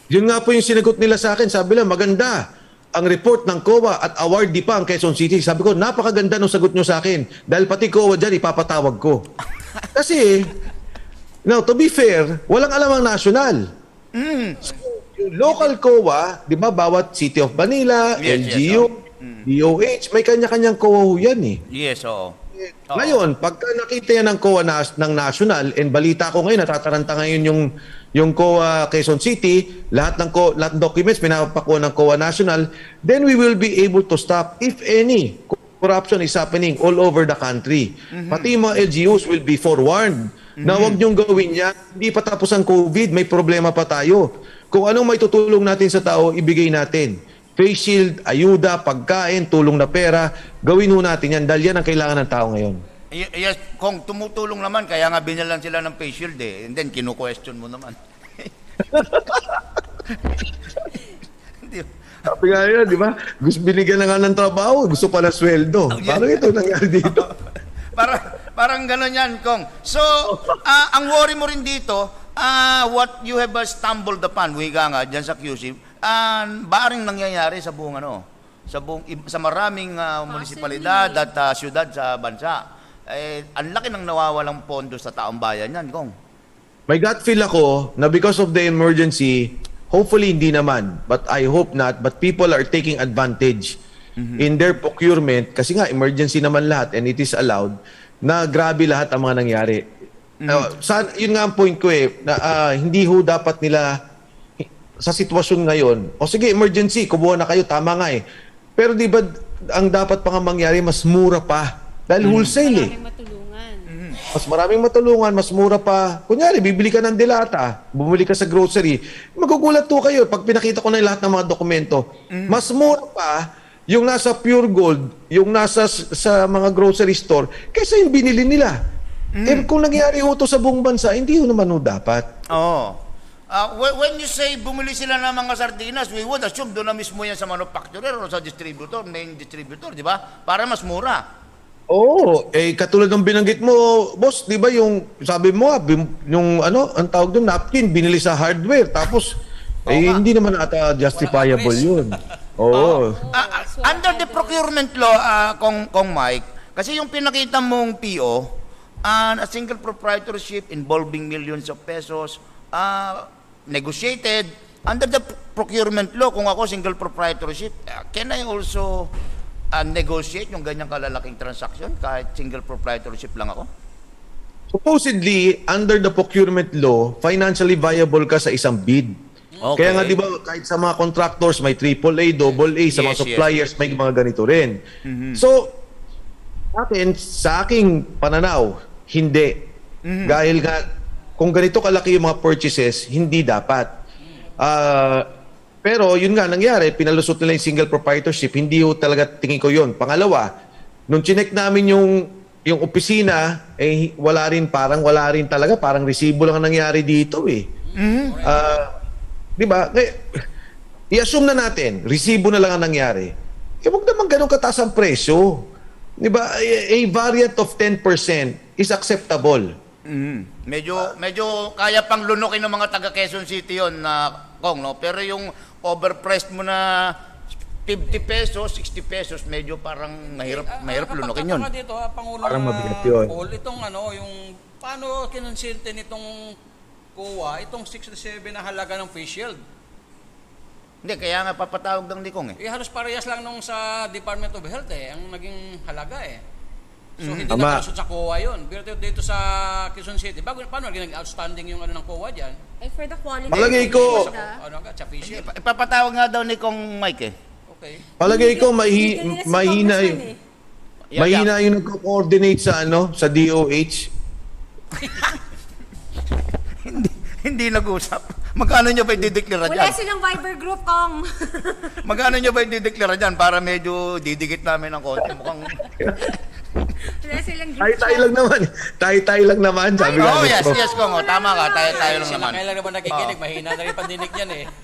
Yun nga po yung sinagot nila sa akin. Sabi lang, maganda ang report ng COA at awardee pa ang Quezon City. Sabi ko, napakaganda ng sagot nyo sa akin. Dahil pati COA dyan, ipapatawag ko. [laughs] Kasi, now, to be fair, walang alam ang national. So, yung local COA, di ba, bawat City of Manila, Yes, yes, LGU, DOH, may kanya-kanyang COA ho yan eh. Yes, oo. Ngayon, pagka nakita yan ng COA nas, ng national, and balita ko ngayon, natataranta ngayon yung, yung COA Quezon City, lahat ng, co- lahat ng documents pinapakuha ng COA national, then we will be able to stop, if any, corruption is happening all over the country. Pati yung mga LGUs will be forewarned na huwag niyong gawin yan. Hindi pa tapos ang COVID, may problema pa tayo. Kung anong may tutulong natin sa tao, ibigay natin. Face shield, ayuda, pagkain, tulong na pera, gawin ho natin yan dahil yan ang kailangan ng tao ngayon. Y- yes, kung tumutulong naman, kaya nga binalan sila ng face shield eh. And then, kinu-question mo naman. Hindi. Sabi nga yun, di ba? Gusto binigyan na nga ng trabaho, gusto pala sweldo. Oh, yeah. Parang ito nangyari dito. [laughs] parang, parang gano'n yan, Kong. So, ah, ang worry mo rin dito, ah, what you have uh, stumbled upon, wika nga, dyan sa QC, ah, baring nangyayari sa buong ano, sa buong, sa maraming ah, munisipalidad at ah, syudad sa bansa. Eh, ang laki ng nawawalang pondo sa taong bayan yan, Kong. May gut feel ako na because of the emergency, hopefully hindi naman, but I hope not, but people are taking advantage in their procurement kasi nga emergency naman lahat and it is allowed na grabe lahat ang mga nangyari. Uh, sa, yun nga ang point ko eh, na ah, hindi ho dapat nila sa sitwasyon ngayon, o sige, emergency, kumuha na kayo, tama nga eh. Pero di ba, ang dapat pa nga mangyari, mas mura pa. Dahil wholesale eh. Maraming matulungan. Mas maraming matulungan, mas mura pa. Kunyari, bibili ka ng dilata, bumili ka sa grocery, magugulat to kayo pag pinakita ko na lahat ng mga dokumento. Mas mura pa yung nasa Pure Gold, yung nasa sa mga grocery store, kaysa yung binili nila. Eh, kung nangyari ho to sa buong bansa, hindi ho naman ho dapat. Oo. Ah, whe- when you say bumili sila ng mga sardinas, we would assume doon na mismo yan sa manufacturer o sa distributor, main distributor, di ba? Para mas mura. Oo, eh katulad ng binanggit mo, boss, 'di ba yung sabi mo, ah, yung ano, ang tawag doon napkin binili sa hardware tapos eh nga. hindi naman ata justifiable 'yun. Oo. Ah, ah, under the procurement law, ah, kong, kong Mike, kasi yung pinakita mong PO, ah, a single proprietorship involving millions of pesos, ah, negotiated, under the procurement law, kung ako single proprietorship, ah, can I also ah, negotiate yung ganyang kalalaking transaction kahit single proprietorship lang ako? Supposedly, under the procurement law, financially viable ka sa isang bid. Okay. Kaya nga 'di ba kahit sa mga contractors may AAA, double A, sa mga Yes, yes, suppliers may mga ganito rin. So, akin sa aking pananaw, hindi. Dahil nga kung ganito kalaki yung mga purchases, hindi dapat. Ah, pero yun nga nangyari, pinalusot nila yung single proprietorship, hindi ho talaga tingin ko yun. Pangalawa, nung chinek namin yung yung opisina, eh wala rin, parang wala rin talaga, parang resibo lang ang nangyari dito eh. Ah, di ba? Eh, I-assume na natin, resibo na lang ang nangyari. Eh, wag naman ganun kataas ang presyo. Di ba? A, a variant of 10% is acceptable. Mhm. Medyo medyo kaya pang lunukin ng mga taga Quezon City 'yon na Kong no, pero yung overpriced mo na 50 pesos, 60 pesos, medyo parang mahirap Ah, mahirap 'yon. nga dito, ah, Pangulong Parang mabigat yun. Paul, itong ano, yung paano kinonsilte nitong COA, itong 67 na halaga ng face shield. Hindi kaya nga papatawag ng Likong eh. Eh, halos parehas lang nung sa Department of Health eh, ang naging halaga eh. So, hindi Tama. na kalusot sa COA yun. Pero dito, sa Quezon City, bago, paano naging outstanding yung ano ng COA dyan? Ay, for the quality. Palagay ko- Ano ka. Ipa- Ipapatawag nga daw ni Kong Mike eh. Okay. Palagay ko Hindi mahi, nila si mahina Congressman yung eh. Mahina yung nagko-coordinate sa ano sa DOH. [laughs] hindi nag-usap. Magkano niya ba i-declare Wala diyan? silang Viber group, Kong. [laughs] Magkano niya ba i-declare diyan para medyo didikit namin ng konti mukhang [laughs] Wala silang group Tayo-tayo lang naman. Tayo-tayo lang naman. Sabi Oh, yes, Prof. yes, Kong. Oh, tama ka. Tayo tayo lang Sila naman. kailan naman nakikinig, mahina na rin pandinig niyan eh. [laughs]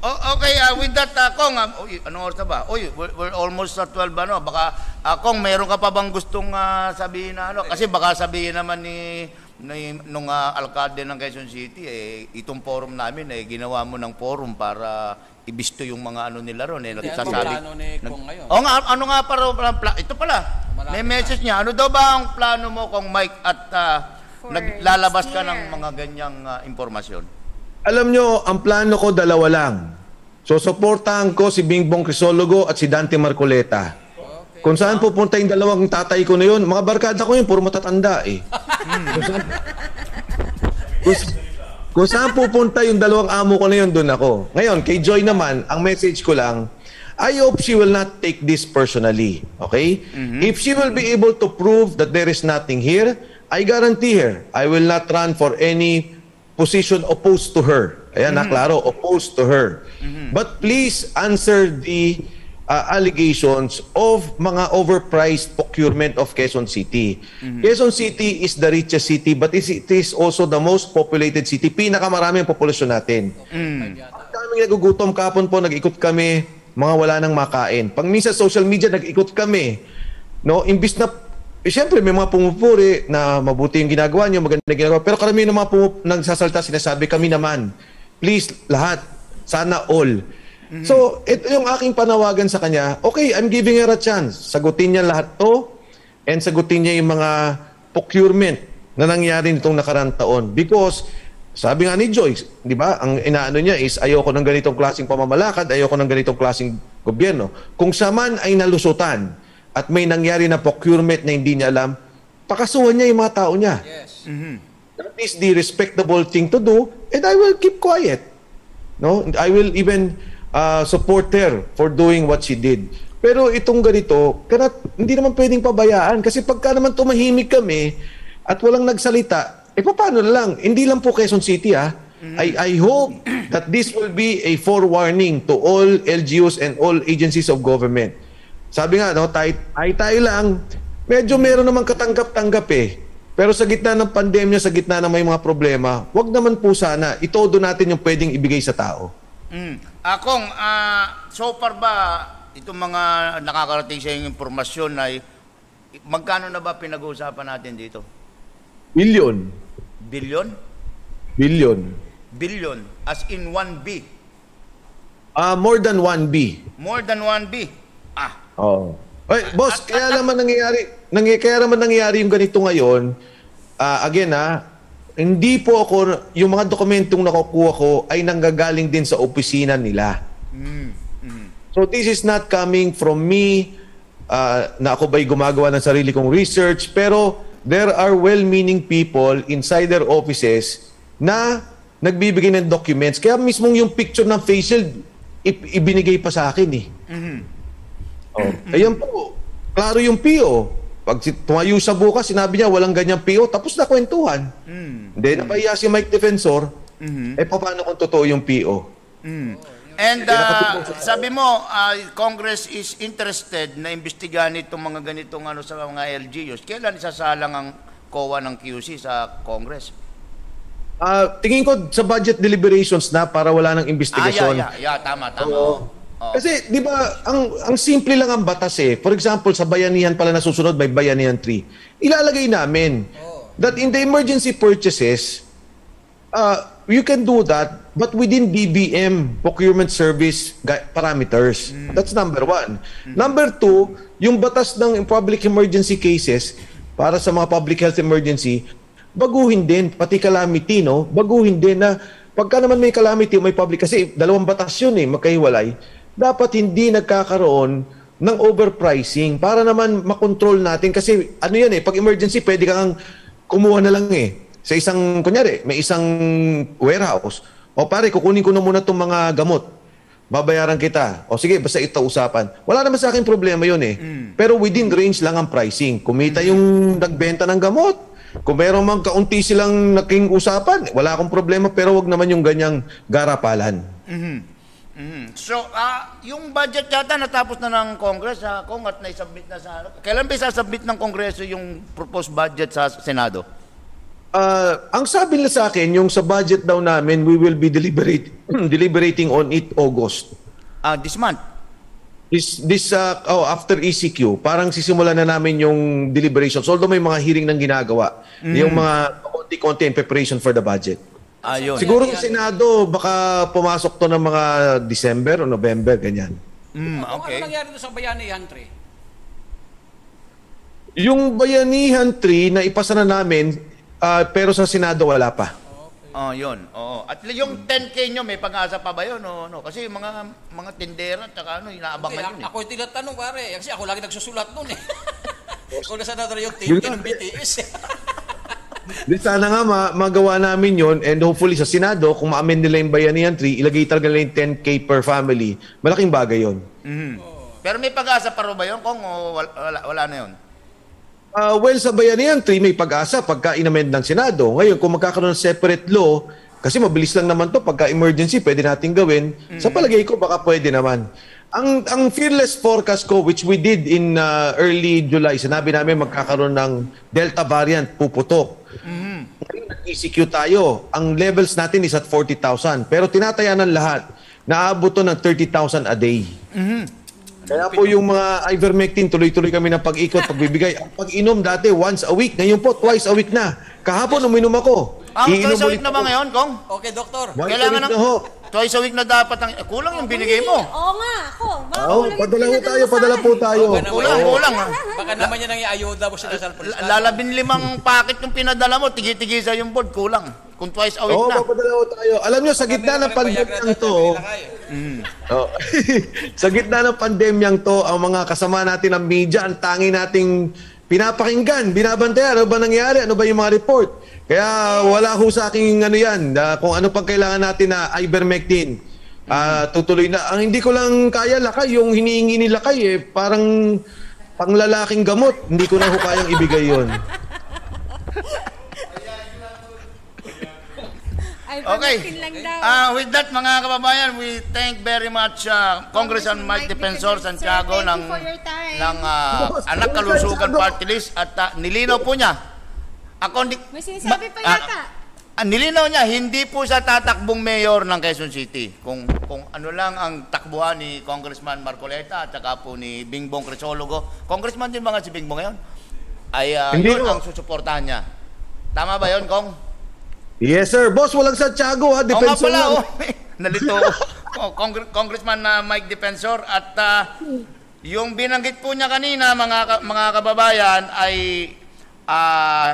O- okay, uh, with that, uh, Kong, uh, uy, anong oras na ba? Uy, we're, we're almost at 12 ano. Baka, uh, Kong, meron ka pa bang gustong uh, sabihin na ano? Kasi baka sabihin naman ni nung uh, alkalde ng Quezon City, eh, itong forum namin, eh, ginawa mo ng forum para ibisto yung mga ano nila ron. Eh, Ano ang plano ni Kong ngayon? O nga, ano nga para, para ito pala, Malapit may na. message niya. Ano daw ba ang plano mo, Kong Mike, at uh, naglalabas ka ng mga ganyang uh, impormasyon? Alam nyo, ang plano ko dalawa lang. So, supportahan ko si Bingbong Crisologo at si Dante Marcoleta. Kung saan pupunta yung dalawang tatay ko na yun, mga barkada ko yun, puro matatanda eh. kung, saan, kung, kung saan pupunta yung dalawang amo ko na yun, doon ako. Ngayon, kay Joy naman, ang message ko lang, I hope she will not take this personally. Okay? If she will be able to prove that there is nothing here, I guarantee her, I will not run for any position opposed to her. Ayan, na klaro, opposed to her. But please answer the uh, allegations of mga overpriced procurement of Quezon City. Quezon City is the richest city but it is also the most populated city. Pinakamaraming populasyon natin. Ang daming nagugutom kapon po, nag-ikot kami, mga wala nang makain. Pag minsan social media, nag-ikot kami. No, imbis na eh, Siyempre, may mga pumupuri na mabuti yung ginagawa nyo, maganda yung ginagawa. Pero karamihan ng mga pumup- nagsasalta, sinasabi kami naman, please, lahat, sana all. So, ito yung aking panawagan sa kanya. Okay, I'm giving her a chance. Sagutin niya lahat to and sagutin niya yung mga procurement na nangyari nitong nakarang taon. Because, sabi nga ni Joyce, di ba, ang inaano niya is ayoko ng ganitong klaseng pamamalakad, ayoko ng ganitong klaseng gobyerno. Kung siya man ay nalusutan at may nangyari na procurement na hindi niya alam, pakasuhan niya yung mga tao niya. Yes. That is the respectable thing to do and I will keep quiet. No, I will even uh, support her for doing what she did. Pero itong ganito, kanat, hindi naman pwedeng pabayaan kasi pagka naman tumahimik kami at walang nagsalita, eh paano na lang? Hindi lang po Quezon City ah. I, I hope that this will be a forewarning to all LGUs and all agencies of government. Sabi nga, no, tayo, tayo, tayo lang, medyo meron naman katanggap-tanggap eh. Pero sa gitna ng pandemya, sa gitna ng may mga problema, wag naman po sana, itodo natin yung pwedeng ibigay sa tao. Mm. Akong, ah, so far ba, itong mga nakakarating sa yung impormasyon ay magkano na ba pinag-uusapan natin dito? Billion. Billion? Billion. Billion. As in 1B. Ah, more than 1B. More than 1B. Ah, Oo. Ay, boss, kaya naman nangyayari, nangy, kaya naman nangyayari yung ganito ngayon, ah, again ah, hindi po ako, yung mga dokumentong nakukuha ko ay nanggagaling din sa opisina nila. So this is not coming from me uh, na ako ba'y gumagawa ng sarili kong research, pero there are well-meaning people inside their offices na nagbibigay ng documents. Kaya mismong yung picture ng face shield, ibinigay pa sa akin eh. Oh. Ayan po, klaro yung PO. Pag tumayo sa bukas, sinabi niya walang ganyang PO, tapos na kwentuhan. Then, napahiya si Mike Defensor, eh paano kung totoo yung PO? And uh, sabi mo, uh, Congress is interested na imbestigahan itong mga ganitong ano sa mga LGUs. Kailan isasalang ang COA ng QC sa Congress? Ah, tingin ko sa budget deliberations na para wala nang Ah, investigasyon. yeah, yeah, yeah, tama, tama. Oo. Kasi 'di ba, ang ang simple lang ang batas eh. For example, sa bayanihan pala na susunod may bayanihan 3. Ilalagay namin that in the emergency purchases uh, you can do that but within BBM procurement service parameters. That's number one. Number two, yung batas ng public emergency cases para sa mga public health emergency, baguhin din, pati calamity, no? Baguhin din na pagka naman may calamity o may public, kasi dalawang batas yun eh, magkahiwalay, dapat hindi nagkakaroon ng overpricing para naman makontrol natin. Kasi ano yan eh, pag emergency, pwede kang kumuha na lang eh. Sa isang, kunyari, may isang warehouse. O pare, kukunin ko na muna itong mga gamot. Babayaran kita. O sige, basta ito usapan. Wala naman sa akin problema yun eh. Pero within range lang ang pricing. Kumita yung nagbenta ng gamot. Kung meron mang kaunti silang naking usapan, wala akong problema pero wag naman yung ganyang garapalan. Mhm. So, ah, yung budget yata natapos na ng Congress sa kung at na-submit na sa Kailan ba isasubmit ng Kongreso yung proposed budget sa Senado? Ah, ang sabi nila sa akin, yung sa budget daw namin, we will be deliberate, [clears throat] deliberating on it August. Ah, this month. This, this uh, oh, after ECQ, parang sisimulan na namin yung deliberations. Although may mga hearing nang ginagawa. Yung mga konti-konti in preparation for the budget. Ayun. Siguro sa Senado, baka pumasok to ng mga December o November, ganyan. Mm, Ano okay. nangyari doon sa Bayanihan 3? Yung Bayanihan 3 na ipasa na namin, ah, pero sa Senado wala pa. Oh, yun. Oo. At yung 10K nyo, may pag-asa pa ba yun? O, ano? Kasi yung mga mga tindera at saka ano, inaabangan yun. Eh. ako yung tinatanong pare. Kasi ako lagi nagsusulat nun eh. [laughs] Kung nasa na yung ticket ng BTS. Di sana nga ma- magawa namin yon and hopefully sa Senado, kung ma-amend nila yung Bayanihan 3, ilagay talaga nila yung 10K per family. Malaking bagay yon. Pero may pag-asa pa rin ba yun, Kung o wala, wala, wala na yun? Uh, well, sa Bayanihan 3, may pag-asa pagka inamend ng Senado. Ngayon, kung magkakaroon ng separate law, kasi mabilis lang naman to pagka emergency, pwede natin gawin. Sa palagay ko, baka pwede naman. Ang ang fearless forecast ko which we did in uh, early July, sinabi namin magkakaroon ng Delta variant puputok. Ngayon, nag-ECQ tayo. Ang levels natin is at 40,000. Pero tinataya ng lahat, naabot to ng 30,000 a day. Kaya po yung mga ivermectin, tuloy-tuloy kami ng pag-ikot, pagbibigay. Ang pag-inom dati, once a week. Ngayon po, twice a week na. Kahapon, uminom ako. Ah, twice a ulit week na ba ngayon, Kong? okay, doktor. Once Kailangan a week ng- na ho. Twice a week na dapat ang... eh, Kulang yung binigay mo. Oo nga, ako. Baka Oo, kulang yung padala pinadala tayo, mo sa padala akin. po tayo. Okay na, Kulang, kulang. ha? Baka naman yan ang iayuda mo sila sa L- Lalabin limang packet yung pinadala mo, tigi-tigisa yung board, kulang. Kung twice a week Oo, na. papadala ho tayo. Alam nyo, sa gitna ng pandemyang to, [laughs] Oh. sa gitna ng pandemyang to, ang mga kasama natin ng media, ang tangi nating pinapakinggan, binabantayan, ano ba nangyari, ano ba yung mga report. Kaya wala ho sa aking ano yan, ah, kung ano pang kailangan natin na ivermectin. Ah, tutuloy na. Ang hindi ko lang kaya lakay, yung hinihingi ni lakay eh, parang panglalaking gamot. Hindi ko na ho kayang ibigay yon. Ay, Okay. Ah, with that mga kababayan, we thank very much uh, Congressman Mike Defensor Santiago ng ng ah, [laughs] Anak Kalusugan Party List at ah, nilinaw po niya. Ako hindi May sinasabi pa ah, yata. ah, nilinaw niya hindi po siya tatakbong mayor ng Quezon City. Kung kung ano lang ang takbuhan ni Congressman Marcoleta at saka po ni Bingbong Crisologo. Congressman din ba nga si Bingbong ngayon? Ay ah, Hindi yun po. ang susuportahan niya. Tama ba yun, Kong? Yes sir, boss, walang Santiago ha, Oo nga pala, lang. oh. [laughs] Nalito oh, Congre- Congressman na Mike Defensor at ah, yung binanggit po niya kanina mga ka- mga kababayan ay ah,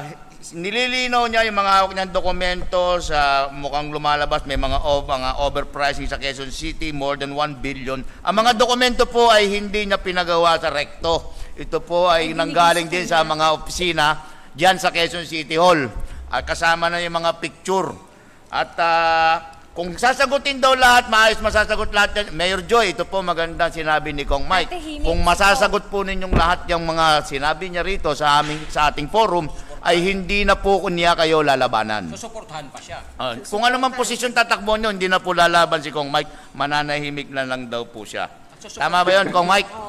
nililinaw niya yung mga hawak niyang dokumento sa mukhang lumalabas may mga o, mga overpricing sa Quezon City more than 1 billion. Ang mga dokumento po ay hindi niya pinagawa sa rekto. Ito po ay nanggaling din sa mga opisina diyan sa Quezon City Hall. At kasama na yung mga picture. At ah, kung sasagutin daw lahat, maayos masasagot lahat yan. Mayor Joy, ito po magandang sinabi ni Kong Mike. Kung masasagot po ninyong lahat yung mga sinabi niya rito sa aming sa ating forum, ay hindi na po niya kayo lalabanan. Susuportahan pa siya. Ah, kung ano man posisyon tatakbo niyo, hindi na po lalaban si Kong Mike, mananahimik na lang daw po siya. Tama ba yun, Kong Mike? [laughs]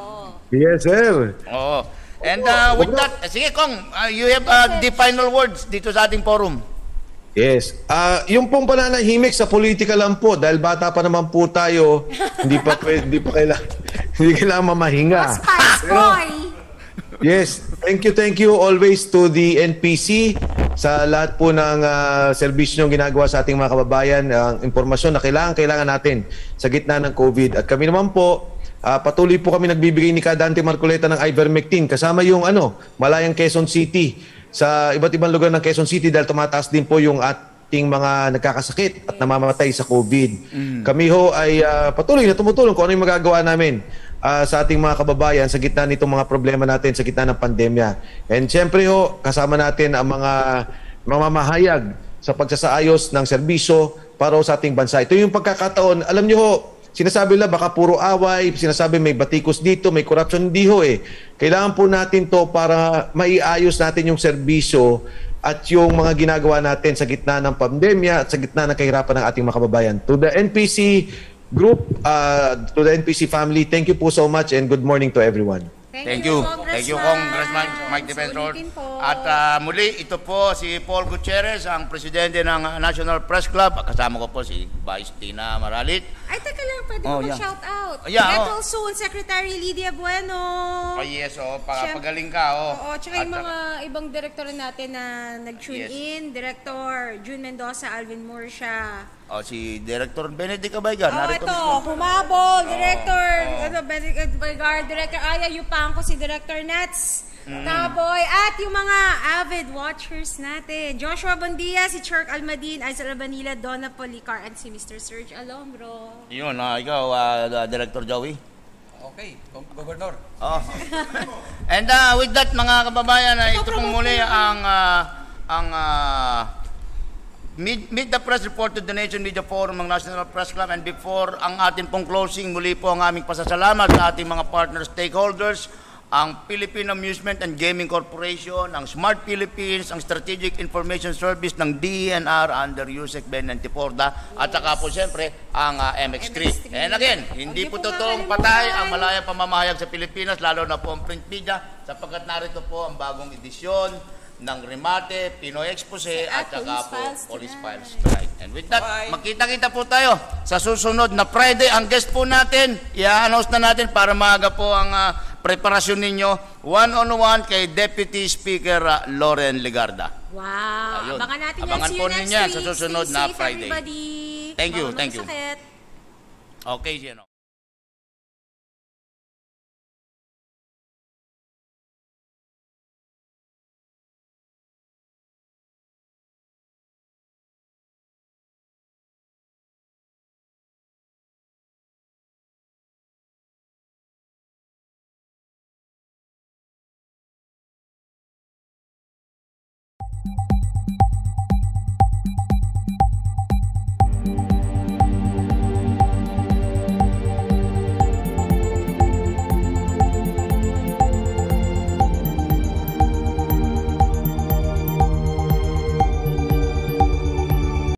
Yes sir. Oo. And uh, with that, sige Kong, uh, you have uh, the final words dito sa ating forum. Yes. Ah, yung pong pananahimik sa politika lang po dahil bata pa naman po tayo, hindi pa [laughs] pwede, hindi pa kailangan [laughs] hindi kailangan mamahinga. Spice Boy! Yes. Thank you, thank you always to the NPC sa lahat po ng ah, serbisyo ginagawa sa ating mga kababayan, ang impormasyon na kailangan kailangan natin sa gitna ng COVID. At kami naman po ah, patuloy po kami nagbibigay ni Kadante Marcoleta ng ivermectin kasama yung ano, Malayang Quezon City sa iba't ibang lugar ng Quezon City dahil tumataas din po yung ating mga nagkakasakit at namamatay sa COVID. Kami ho ay ah, patuloy na tumutulong kung ano yung magagawa namin ah, sa ating mga kababayan sa gitna nitong mga problema natin sa gitna ng pandemya. And syempre ho, kasama natin ang mga mamamahayag sa pagsasaayos ng serbisyo para sa ating bansa. Ito yung pagkakataon, alam niyo ho, sinasabi nila baka puro away, sinasabi may batikos dito, may corruption, hindi ho eh. Kailangan po natin to para maiayos natin yung serbisyo at yung mga ginagawa natin sa gitna ng pandemya at sa gitna ng kahirapan ng ating mga kababayan. To the NPC group, uh, to the NPC family, thank you po so much and good morning to everyone. Thank you. Thank you, Congressman Mike Defensor. At ah, muli, ito po si Paul Gutierrez, ang presidente ng National Press Club. Kasama ko po si Vice Tina Maralit. Ay, teka lang, pwede Oh, mo yeah. shout out. Oh, yeah, Get oh. soon, Secretary Lydia Bueno. Oh, yes, oh, pa Siyem- pagaling ka, oh. Oo, tsaka yung At, mga ibang direktor natin na nag-tune Yes. in. Director June Mendoza, Alvin Murcia. Oh, si Director Benedict Abaygan. Oh, narito ito, mismo. humabol, Director, oh. ano, Benedict Vergara, Director Aya Yupanco, si Director Nats, Taboy. At yung mga avid watchers natin. Joshua Bondia, si Chirk Almadin, Aizal Abanila, Donna Policar, at si Mr. Serge Alongro. Yun, ah, ikaw, ah, Director Joey. Okay, Go- Governor. Oh. And uh, with that mga kababayan, uh, ito pong muli ang uh, ang uh, Meet, meet the Press Report to the Nation Media Forum ng National Press Club and before ang atin pong closing, muli po ang aming pasasalamat sa ating mga partner stakeholders, ang Philippine Amusement and Gaming Corporation, ang Smart Philippines, ang Strategic Information Service ng DENR under USEC Ben 94 at saka po siyempre ang uh, MX3. MX3. And again, hindi po totoong patay ang malaya pamamahayag sa Pilipinas, lalo na po ang print media, sapagkat narito po ang bagong edisyon ng Remate, Pinoy Expose, at At saka Police po Files Police. Files Tonight. And with that, makita-kita po tayo sa susunod na Friday. Ang guest po natin, i-announce na natin para maaga po ang ah, preparasyon ninyo, one-on-one kay Deputy Speaker ah, Loren Legarda. Wow. Ayun. Abangan natin yan. Abangan See po ninyo yan sa susunod Stay na safe, Friday. everybody. Thank you, Baka thank you. magsakit. Okay, Gino.